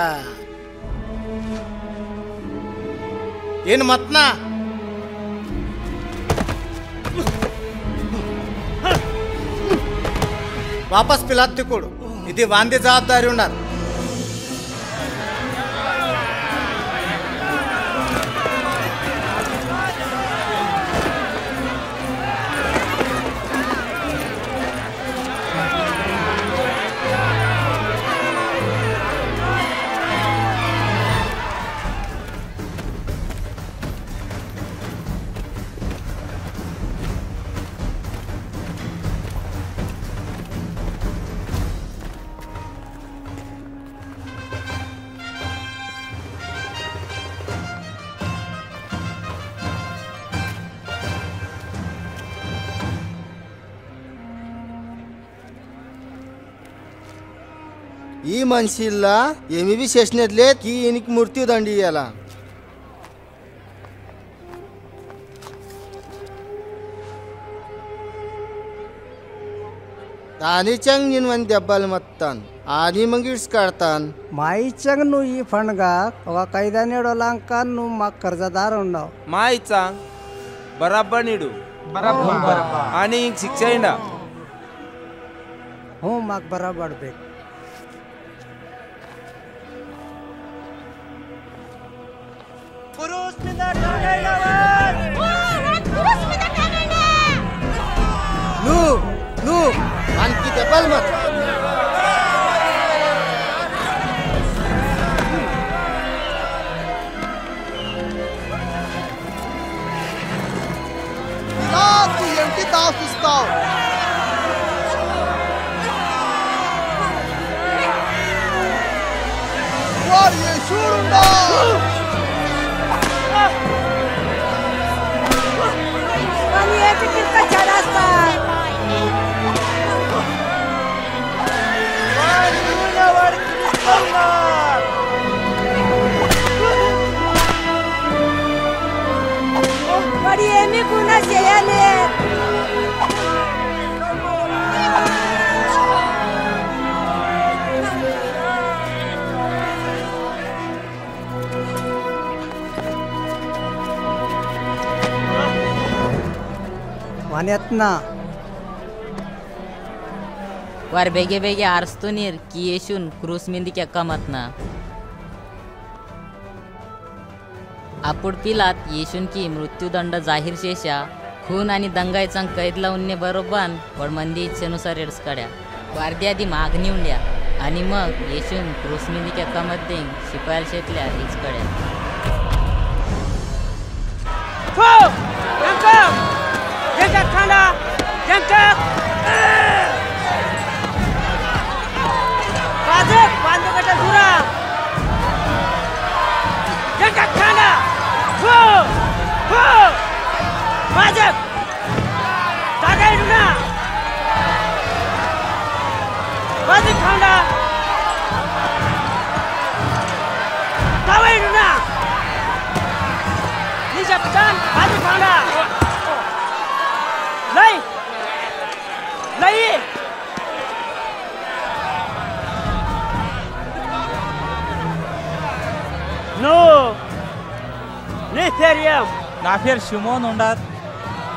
S8: ఏను ವಾಪಸ್ ಪಿಲಾತ್ತಿ ಕೊಡು ಇದು ವಾಂದಿ ಜವಾಬ್ದಾರಿ ಉಂಡಾರ
S6: म्हणशील एमी बी सेशनेतले की इनिक मृत्यूदंडी याला. आणि चंग निनवन दब्बल मत्तन. आणि मग इट्स काढतान.
S4: माई चंग नु ई फणगाक वा कायदा कायदाने डोलांका नु
S7: माक कर्जदार उंडाव माई चांग बराबर निडू. बराबर. आणि शिक्षा इंडा
S4: हो माक बराबर
S6: बेक Cruz మీద నువ్వు నువ్వు
S10: మనకి దెబ్బలు మాత్రం que tá assustado.
S15: Glória, churunda! किरका छान असतात మరి पाण्यात ना वार
S4: बेगे
S1: बेगे आरस्तुनीर की येशून क्रुस मेंदी क्या कामात ना आपुड पिलात येशून की मृत्यु जाहीर शेषा खून आणि दंगाय चांग कैदला उन्ने बरोबान वड मंदी इच्छेनुसार एड़स कड़या वार दिया दी माग नी उन्डिया मग येशून क्रुस मेंदी क्या कामात दें शिपायल शेतले इच्छ
S15: कड़या फो 하나 양각 바득 완벽하다 누랑 양각 하나. 후후. 바득 다가 누나.
S21: 바득 하나
S15: 다와이 누나. 니잡 쌈 바득 하나 تريم نافير شمون وندات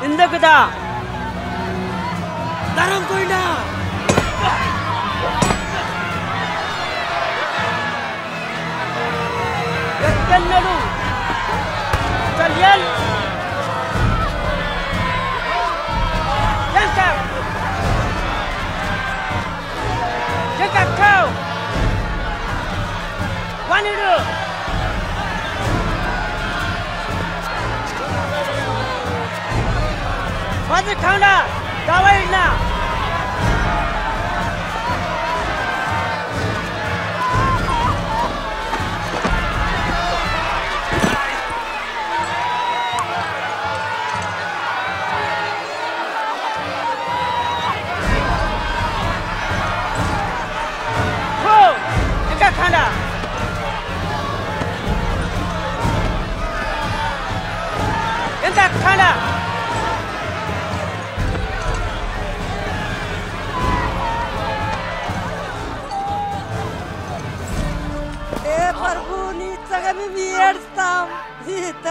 S15: اندك دا درم كويندا يتكللو تليل ينكر ينكر
S11: كاو 船只扛着，大卫呢？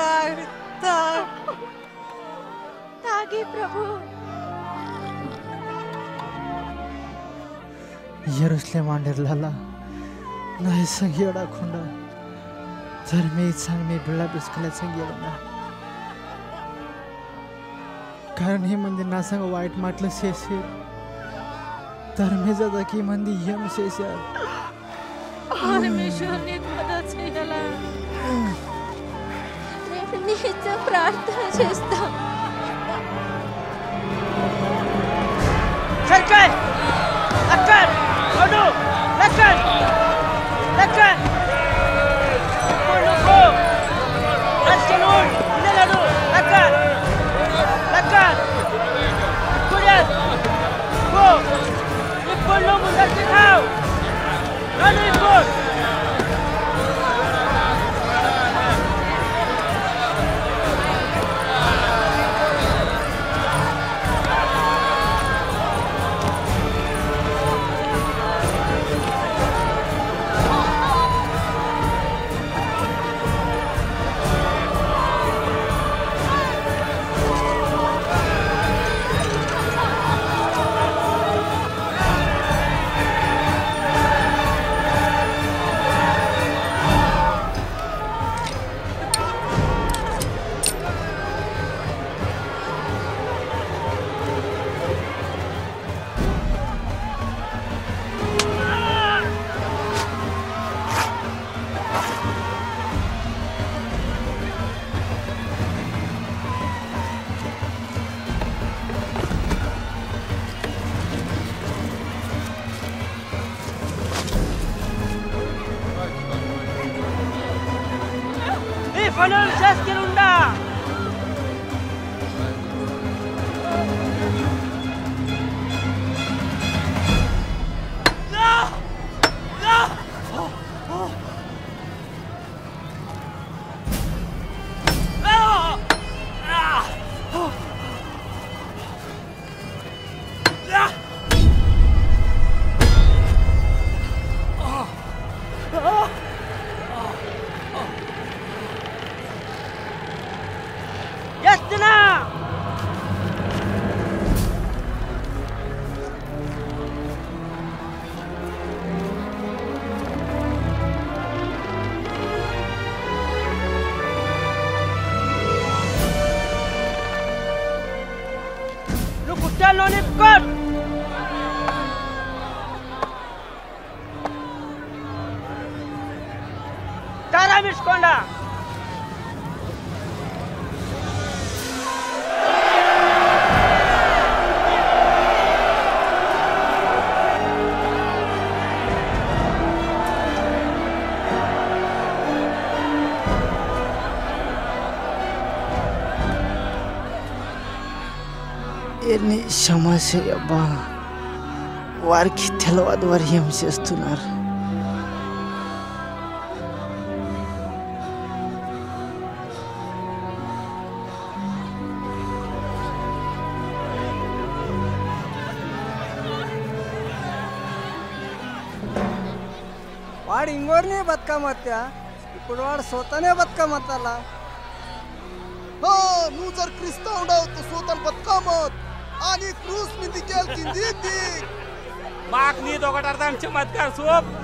S11: तार तार तागे प्रभू.
S13: येरुसलेम आणला नाही संगी अडा खुंडा. जर मी सांग मी डोळा बिस्कल्या संग ना. कारण हे मंदिर ना सांग वाईट म्हटलं शेष. तर मी जाता की मंदिर यम शेष.
S11: परमेश्वर నేను నీతో ప్రార్థన చేస్తాం
S15: Serkan! Lekan! Aduh! Lekan! Lekan! Lukul, lukul! Askelun! Ini lalu! Lekan! Lekan! Kulihat! Go! Ikut lu mundur
S13: షమాషే అబ్బా వారికి తెలియదు వారు ఏం చేస్తున్నారు
S4: వాడు ఇంకోరిని బతుకమత్యా ఇప్పుడు వాడు సొతనే బతుకమత్తాలా
S10: నువ్వు జర క్రిస్తా ఉండవు సూతను బతుకమత్ स्वतः बदकामत आणि क्रूस मी दिकेल किंदी ती
S12: माक नी दोघट अर्धा चमत्कार सोप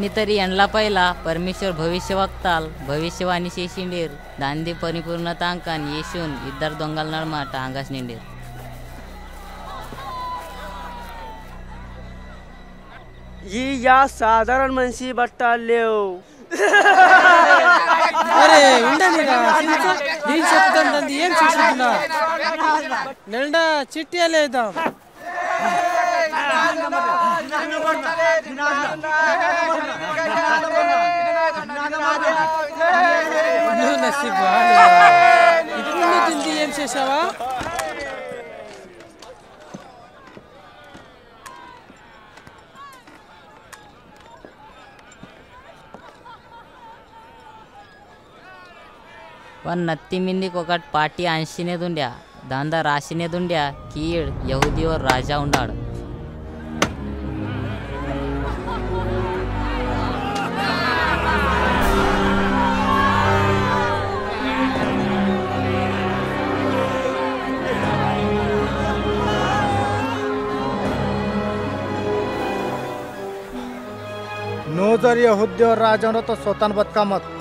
S1: यांनी तरी यांना पाहिला परमेश्वर भविष्य वक्ताल भविष्यवाणी शेशिंडीर दांदी परिपूर्णतांकान येशून इद्दार दोंगाल नळमाट आंगास निंडीर
S22: ఈ యా సాధారణ మనిషి బట్టాలు లేవు
S5: అరే ఉండనిరా నేను చెప్తాను ఏం చూసుకుంటున్నా నిండా చిట్టి లేదా నువ్వు నసీబా ఇది ముందు తింది ఏం చేసావా
S1: पण नत्ती मिंदीक ఒకటి పార్టీ అంశినేదుండ్యా దాందా రాసినేదుండ్యా కీడ్ యహూదియోర్ రాజా ఉండాడు
S8: नो जर यहुद्यावर राजानं तर स्वतः बदकामत.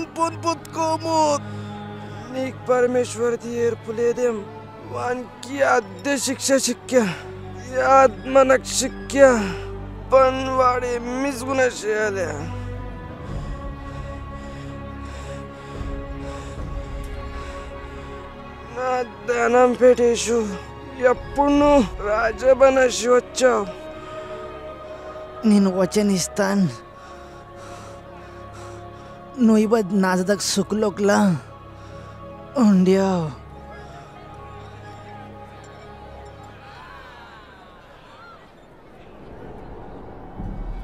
S10: మమ్మల్ని पण బతుకోమోత్
S4: నీకు పరమేశ్వరది ఏర్పు లేదేం వానికి అద్దె శిక్ష శిక్య
S10: यात मनक शिक्क्या पण वाडे मीच गुणाशी आल्या నా ధనం పెట్టేసు ఎప్పుడు నువ్వు రాజబనసి వచ్చావు
S13: నేను వచనిస్తాన్ నువ్వు ఇవ్వదు నాజదక్ సుఖలోక్లా ఉండ్యావు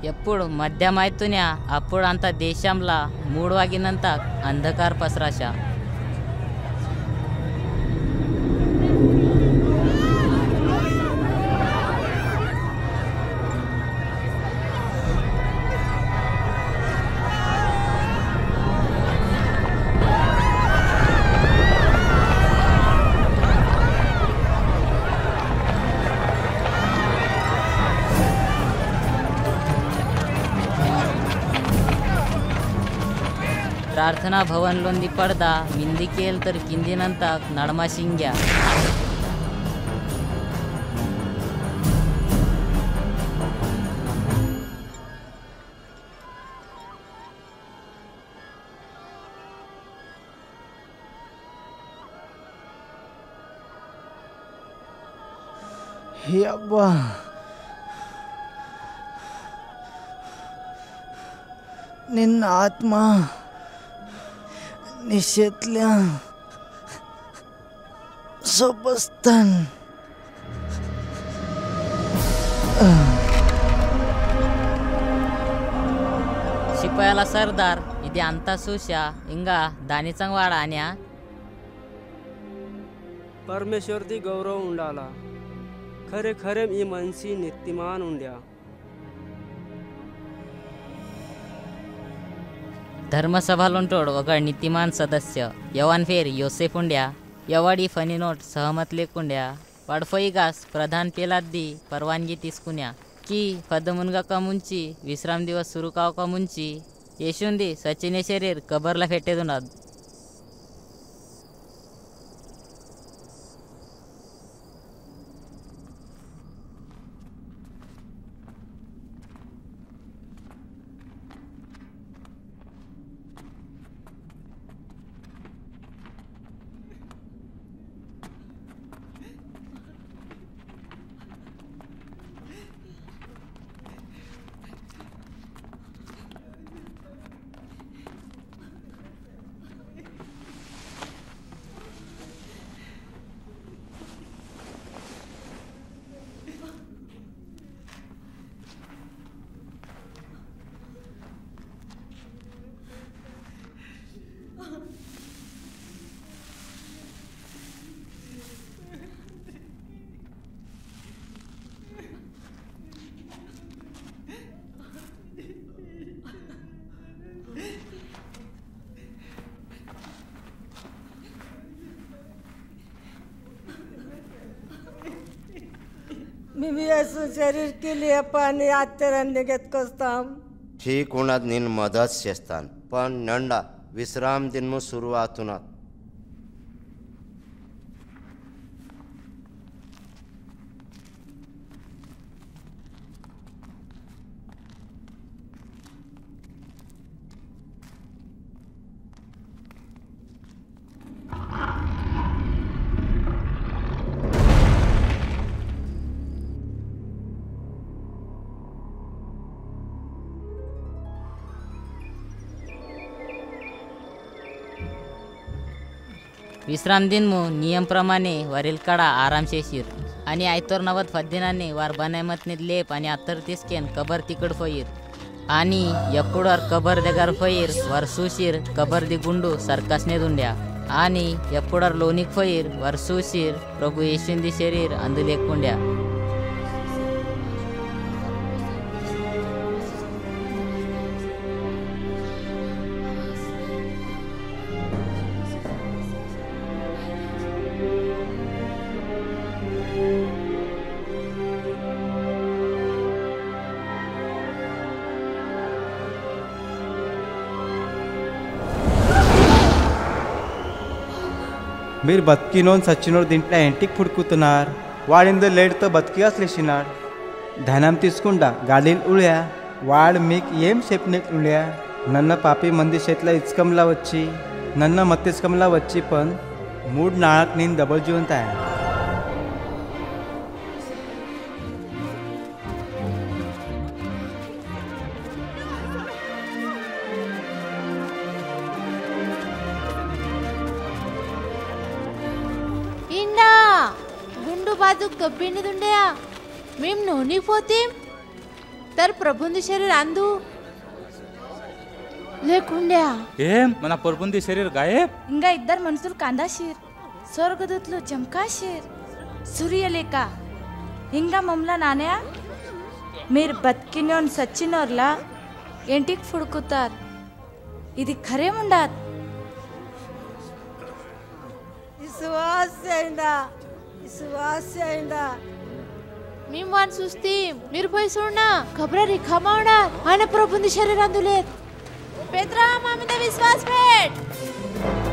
S1: ఎప్పుడు మద్యం అవుతున్నా అప్పుడు అంత దేశంలా మూడు వాగినంత అంధకార పసరాశ प्रार्थना भवनलोंदी पडदा मिंदी केल तर किंदिनंता नडमा शिंग्या
S13: हे अब्बा ನಿನ್ನ ಆತ್ಮ निशेतल्या सोपस्तन
S1: शिपायाला सरदार इथे आणता सुशा इंगा दानीचा वाडा आण्या
S22: परमेश्वर ती गौरव उंडाला. खरे खरे मी मनसी नित्यमान उंड्या.
S1: धर्मसभा लोंटोड वगळ नीतिमान सदस्य यवान फेर योसेफ उंड्या यवाडी फनी नोट सहमतले कुंड्या वाडफई गास प्रधान पेलादी परवानगी तिसकुन्या की फदमुनगा कमुंची विश्राम दिवस सुरू काव कमुंची येशुंदी सचिने शरीर कबरला फेटे
S4: दुनाद मी असं शरीर केली पण आत्यारान निघत कसता
S14: ठीक होणार निन मदत शेस्तान पण नंडा विश्राम दिन मग
S1: सुरुवात होणार दिन मु नियमप्रमाणे वरील कडा आरामशेशीर आणि आयतोर नवद फद्दिनाने वार बनायमतने लेप आणि आत्तर तिसकेन कबर तिकड फईर आणि यकुडर कबर देगार फईर वर सुशीर कबर दि गुंडू सरकसने दुंड्या आणि यपुडर लोणिक फईर वर सुशीर प्रभू येशुंदी शरीर अंदुलेकुंड्या
S2: ಬೀರ್ ಬದುಕಿನೊಂದು ಸಚ್ಚಿನೋರು ದಿಂಟ್ಲ ಎಂಟಿಗೆ ಪುಡ್ಕೂತನಾರ್ ವಾಳಿಂದ ಲೇಡ್ತ ಬದುಕಿ ಅಸ್ಲೇಶಿನಾಡ್ ಧನಂ ತಿಸ್ಕೊಂಡ ಗಾಲಿಲ್ ಉಳ್ಯಾ ವಾಳ್ ಮೀಕ್ ಏಮ್ ಶೇಪ್ನಿಕ್ ಉಳ್ಯಾ ನನ್ನ ಪಾಪಿ ಮಂದಿ ಶೇತ್ಲ ಇಚ್ಕಮ್ಲಾ ವಚ್ಚಿ ನನ್ನ ಮತ್ತಿಸ್ಕಮ್ಲಾ ವಚ್ಚಿ ಪನ್ ಮೂಡ್ ನಾಳಕ್ ನೀನ್ ಡಬಲ್ ಜೀವಂತ आहे
S11: మేము నూనె పోతేం तर प्रभुंदी शरीर अंदू లేకుండే
S12: ఏం మన పొరుపుంది శరీర్ గాయబ్
S3: ఇంకా ఇద్దరు మనుషులు కందాషీర్ స్వర్గదూతలు చమకాషీర్ సూర్యలేక ఇంకా మమ్మల నానే మీరు బతికినోన్ సచ్చినోర్లా ఇంటికి ఫుడుకుతారు ఇది ఖరేముండాత్
S15: विश्वास से आइंदा विश्वास से Mim
S11: van sustim. Mir poi suna. Kabrari khamauna. Ana prabhu ni sharirandulet. Petra mamita viswas pet.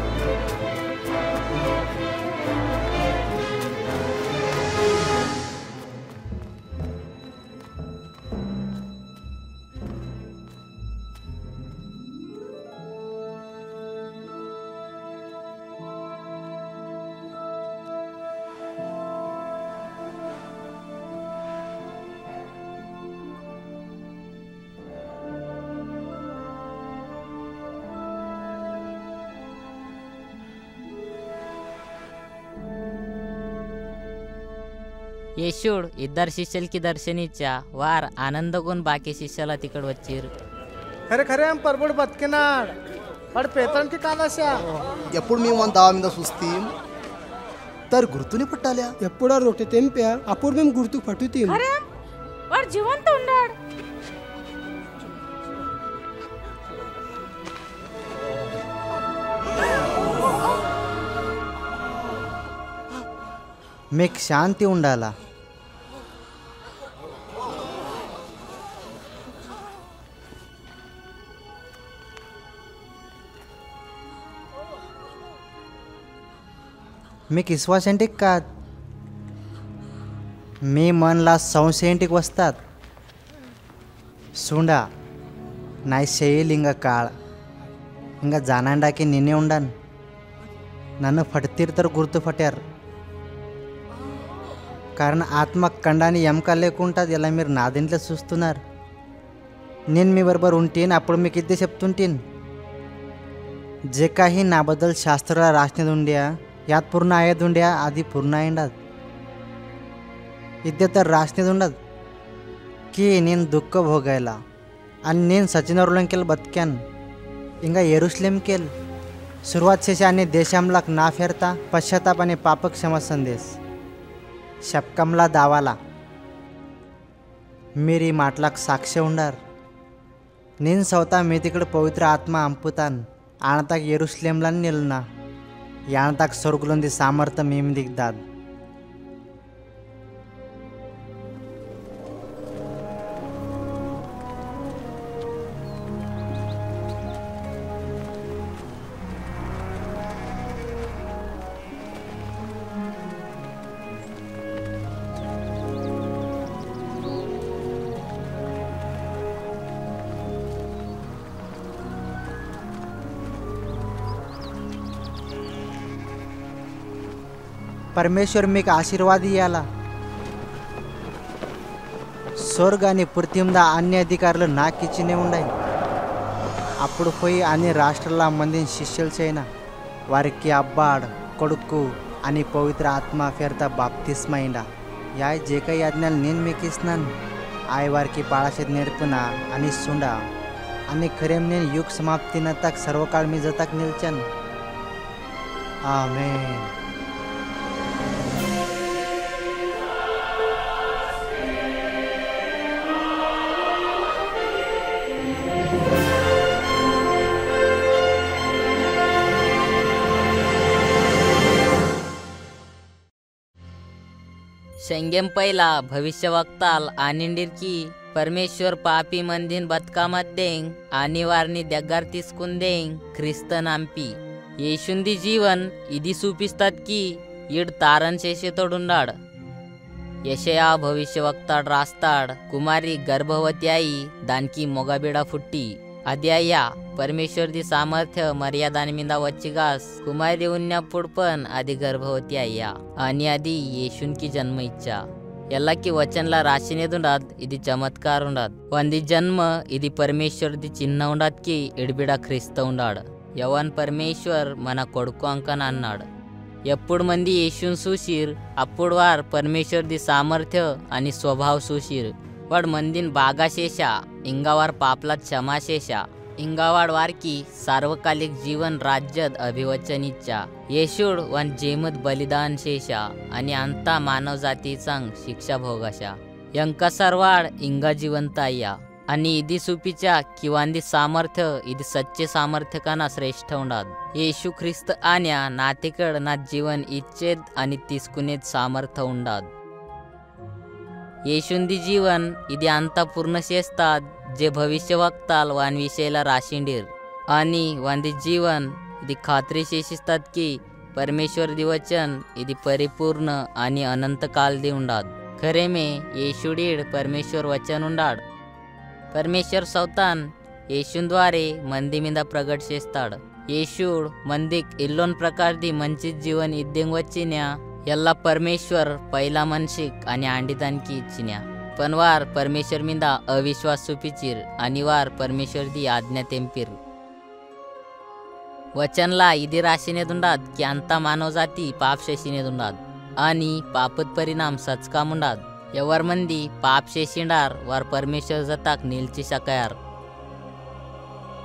S11: మీద విశ్వాస్ పెట్
S1: येशूड ఇద్దరు శిష్యులకి దర్శనిచ్చా వారు ఆనందగున్ బాకీ శిష్యుల తిక్కడు వచ్చిర్రు
S23: ఖరే ఖరే ఏం పర్బుడు బతికినాడు వాడు పేతానికి కాదాశా
S10: ఎప్పుడు మేము మన దావ మీద చూస్తే तर గుర్తుని పట్టాలా
S5: ఎప్పుడో రొట్టె తెంపా అప్పుడు మేము గుర్తు పట్టుతీం
S3: వాడు జీవంతో ఉన్నాడు
S13: మీకు శాంతి ఉండాలా मी किसवा सेंटिक का? मी मनला संसेंटिक वसतात. सुंडा नाही शेईल इंग काळ. इंग जानांडाकी निने उंडान. नानं फटतीर तर गुर्त फट्यार. कारण आत्मा कंडाने यमका लेकुंटात याला मी नादिनला सुस्तुणार नेन मी बरोबर उंटीन आपण मी किती शेपतुंटीन. जे काही नाबद्दल शास्त्राला राशने धुंड्या यात पूर्ण आहे धुंड्या आधी पूर्ण इंडात इथे तर रासने धुंडात की नेन दुःख भोगायला. आणि नेन सचिन केल बतक्यान इंगा येरुश्लेम केल. सुरुवात शेषे आणि देशामलाक ना फेरता पश्चाताप आणि पापक संदेश. शपकमला दावाला. मेरी माटलाक साक्ष उंडार नेन स्वतः मी तिकडं पवित्र आत्मा अंपुतान. आणताक येरुश्लेमला नेलना. నిలునా యానతాకు సొరుగులుంది సామర్థ్యం ఏమి దిగ్దాదు परमेश्वर మీకు ఆశీర్వాద ఇయ్యాలా స్వర్గాన్ని పృథ్వీ మీద అన్ని అధికారులు నాకు ఇచ్చినే ఉన్నాయి అప్పుడు పోయి అన్ని రాష్ట్రాల మందిని శిష్యులు చేయన వారికి అబ్బాడ్ కొడుకు అని పవిత్ర ఆత్మ పేరుతో బాప్తిస్మైండ యా జేక యాజ్ఞలు నేను మీకు ఇస్తున్నాను ఆయ వారికి పాడాశేది నేర్పున అని సుండ అని ఖరేం నేను యుగ్ సమాప్తిన తక్ సర్వకాళ మీ జతక్ నిలిచాను ఆమె शेंगेम
S1: पहिला भविष्य वक्ताल आनिंडिरकी परमेश्वर पापी मंदिन बदकामत देंग आणि वारणी दगार तिसकून देंग ख्रिस्त नांपी येशुंदी जीवन इदी सुपिस्तात की इड तारण शेषे तोडुंडाड यशया भविष्य वक्ताड रास्ताड कुमारी गर्भवती आई दानकी मोगाबिडा फुट्टी. अद्याया परमेश्वर सामर्थ्य मर्यादा मिंदा वच्चिगास कुमारी उन्या पुडपण आधी गर्भवती अय्या आणि आधी येशून जन्म इच्छा ఎల్లకి వచనల రాసినేది ఉండదు ఇది చమత్కారం ఉండదు వంది జన్మ ఇది పరమేశ్వరుది చిన్న ఉండదుకి ఎడిబిడ క్రీస్తు ఉండాడు యవన్ పరమేశ్వర్ మన కొడుకు అంకన్ అన్నాడు ఎప్పుడు మంది యేసుని చూసిర్ అప్పుడు వారు పరమేశ్వర్ది సామర్థ్యం అని స్వభావ చూసిరు వాడు మందిని బాగా చేశా ఇంకా వారు పాపల క్షమా చేశా इंगावाड वारकी सार्वकालिक जीवन राज्यद अभिवचनीच्या. येशूळ वन जेमत बलिदान शेषा आणि अंता मानवजातीचांग शिक्षा भोगाशा यंका सर्वाड इंगा जिवंताय्या आणि इदी सुपीच्या किवांदी सामर्थ्य इदी सच्चे सामर्थ्यकांना श्रेष्ठ होणार. येशू ख्रिस्त आण्या नातेकड ना जीवन इच्छेद आणि तिसकुनेत सामर्थ्य होणार. येशुंदी जीवन इदी अंता पूर्ण शेषतात जे भविष्यवक्ताल वानविषयला राशिंडीर. आणि वांदी जीवन दि खात्री शेषिस्तात की परमेश्वर दिवचन इथे परिपूर्ण आणि अनंत काल दिवंडात खरे मे येशुडीड परमेश्वर वचन उंडाड. परमेश्वर सौतान येशूंद्वारे मंदिमिंदा प्रगट शेस्ताड. येशूड मंदिक इल्लोन प्रकार दी मंचित जीवन इद्देंग वचिन्या यल्ला परमेश्वर पहिला मनशिक आणि आंडितांकी इच्छिन्या पण वार परमेश्वर मिंदा अविश्वास सुपिचिर आणि वार परमेश्वर दी आज्ञा तेंपीर. वचनला इदी राशीने दुंडात की अंता मानव जाती पापशेशीने दुंडात आणि पापत परिणाम सचका मुंडात. यवर मंदी पापशेषिंडार वर वार परमेश्वर जताक निलची शकयार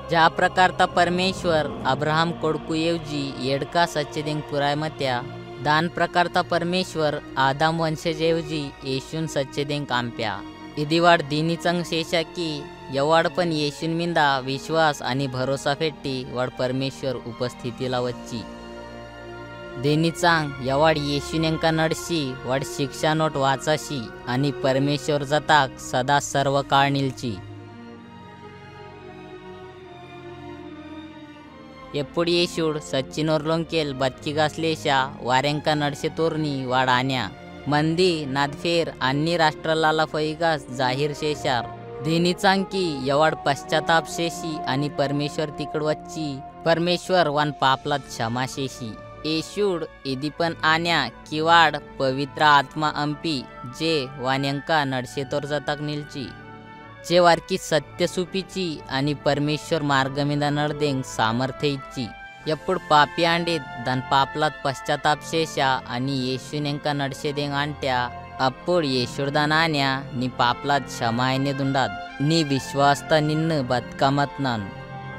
S1: ज्या प्रकारता परमेश्वर अब्राहम कोडकू येवजी येडका सच्चेदिंग पुराय मत्या दान प्रकारता परमेश्वर आदाम वंशजेवजी येशून सच्चेदेन कांप्या. इदिवाड दिनीचंग शेषा की यवाड पण येशून मिंदा विश्वास आणि भरोसा फेट्टी वाड परमेश्वर उपस्थितीला वच्ची. देनीचांग यवाड येशूनेंका नडशी वाड शिक्षा नोट वाचाशी आणि परमेश्वर जताक सदा सर्व काळ निलची. ఎప్పుడు యేషుడ్ సచ్చినోర్లోంకెల్ वारेंका వారెంక నడిసే वाड आन्या मंदी नादफेर అన్ని राष्ट्रलाला फैगास जाहीर शेषार. धीनी चांकी यवाड पश्चाताप शेशी आणि परमेश्वर तिकड वच्ची. परमेश्वर वन पापलात क्षमा शेशी येशूड इदिपन आण्या किवाड पवित्र आत्मा अंपी जे वाण्यांका नडशेतोर जतक निलची. जे वारकी सत्यसुपीची आणि परमेश्वर मार्गमिदा नळदेंग सामर्थ्यची यपूड पापी आंडीत धनपापलात पश्चाताप शेषा आणि येशुनेंका नडशे देंग आणट्या अपूड येशुरदान आण्या नि पापलात क्षमायने दुंडात. नि विश्वासता निन्न बदकामत नान.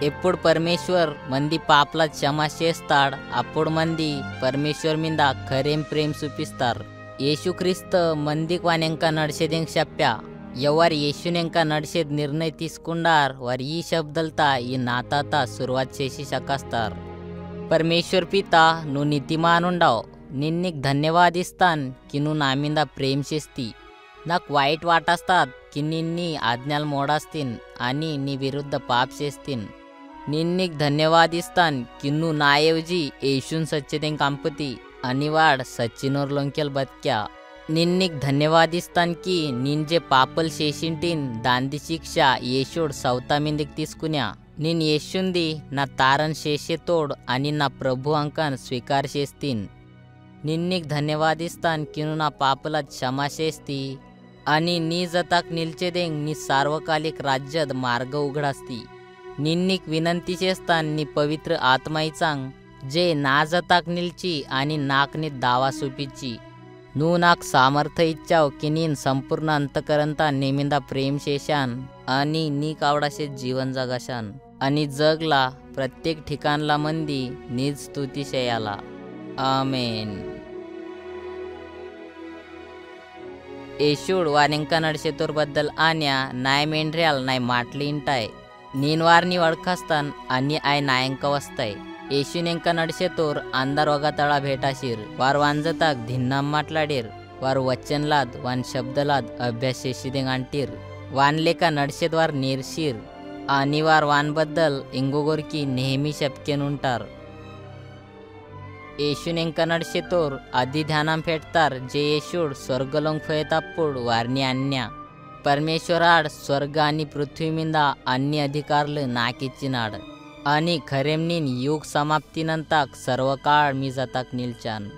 S1: एपूड परमेश्वर मंदी पापलात क्षमा शेस्ताड आपूड मंदी परमेश्वर मिंदा खरेम प्रेम सुपिस्तार. येशू ख्रिस्त मंदिक वाण्यांका नडशे देंग ఎవ్వరు యశ్వినెంక నడిచేది నిర్ణయం తీసుకుండార్ వారు ఈ శబ్దలతో ఈ నాతాతో సురువాత్ చేసి సకాస్తారు పరమేశ్వర్ పిత నువ్వు నీతిమానుండావు నేను నీకు ధన్యవాదిస్తాను కి నువ్వు నా మీద ప్రేమ చేస్తి నాకు వాईट వాటేస్తాत की నిన్ని ఆజ్ఞలు మోడాస్తిన్ आणि నీ విరుద్ధ పాప్ చేస్తిన్ నేను నీకు ధన్యవాదిస్తాను की నువ్వు నాయవజీ యేషున్ సచ్చిదేం కంపతి అనివాడ్ సచ్చినోర్ లొంకెల్ బతికా ನಿನ್ನಿಗ್ ధన్యవాదిస్తానికి నిన్జే పాపల్ చేసింటిన్ దాంది శిక్ష యేషోడ్ సౌతామిందికి తీసుకున్నా నేను యేషుంది నా తారన్ చేసేతోడ్ అని నా ప్రభు అంకన్ స్వీకార చేస్తీన్ నిన్నిగ్ ధన్యవాదిస్తాన్ కిను నా పాపల క్షमा చేస్తి आणि नी जताक निलचेदेंग नी सार्वकालिक राज्यात मार्ग उघडासती निन्निक विनंती चेस्तान नी पवित्र आत्माईचांग जे ना जताक निलची आणि नाकने दावा सुपीची ನೂನಾಕ್ सामर्थ्य ಇಚ್ಛಾವ್ ಕಿನಿನ್ संपूर्ण अंतकरणता नेमिंदा प्रेम शेषान आणि नी कावडाशे जीवन जगाशान. आणि जगला प्रत्येक ठिकाणला मंदी निज स्तुतिशयाला आमेन. येशूड वारेंकनड शेतोरबद्दल आण्या नाय मेंढऱ्याल नाय माटली इंटाय. नीनवारनी वळखास्तान आणि आय नायंक वस्ताय. येशुनेंका नडशेतोर अंधार वगातळा भेटाशीर. वार वांजताक धिन्नाम माटलाडेर. वार वचनलाद वान शब्दलाद अभ्यास शेशिदेंग आणटीर. वानलेका नडशेत वार नेरशीर. आणि वार वानबद्दल इंगोगोरकी नेहमी शपकेन उंटार. नडशे तोर आधी ध्यानाम फेटतार जे येशूड स्वर्गलोंग फयतापूड वारणी आणण्या. परमेश्वराड स्वर्ग आणि पृथ्वीमिंदा अन्य अधिकारलं नाकीची नाड. आणि खरेमनीन युग समाप्तीनंतर सर्व काळ मी जाताक निलचान.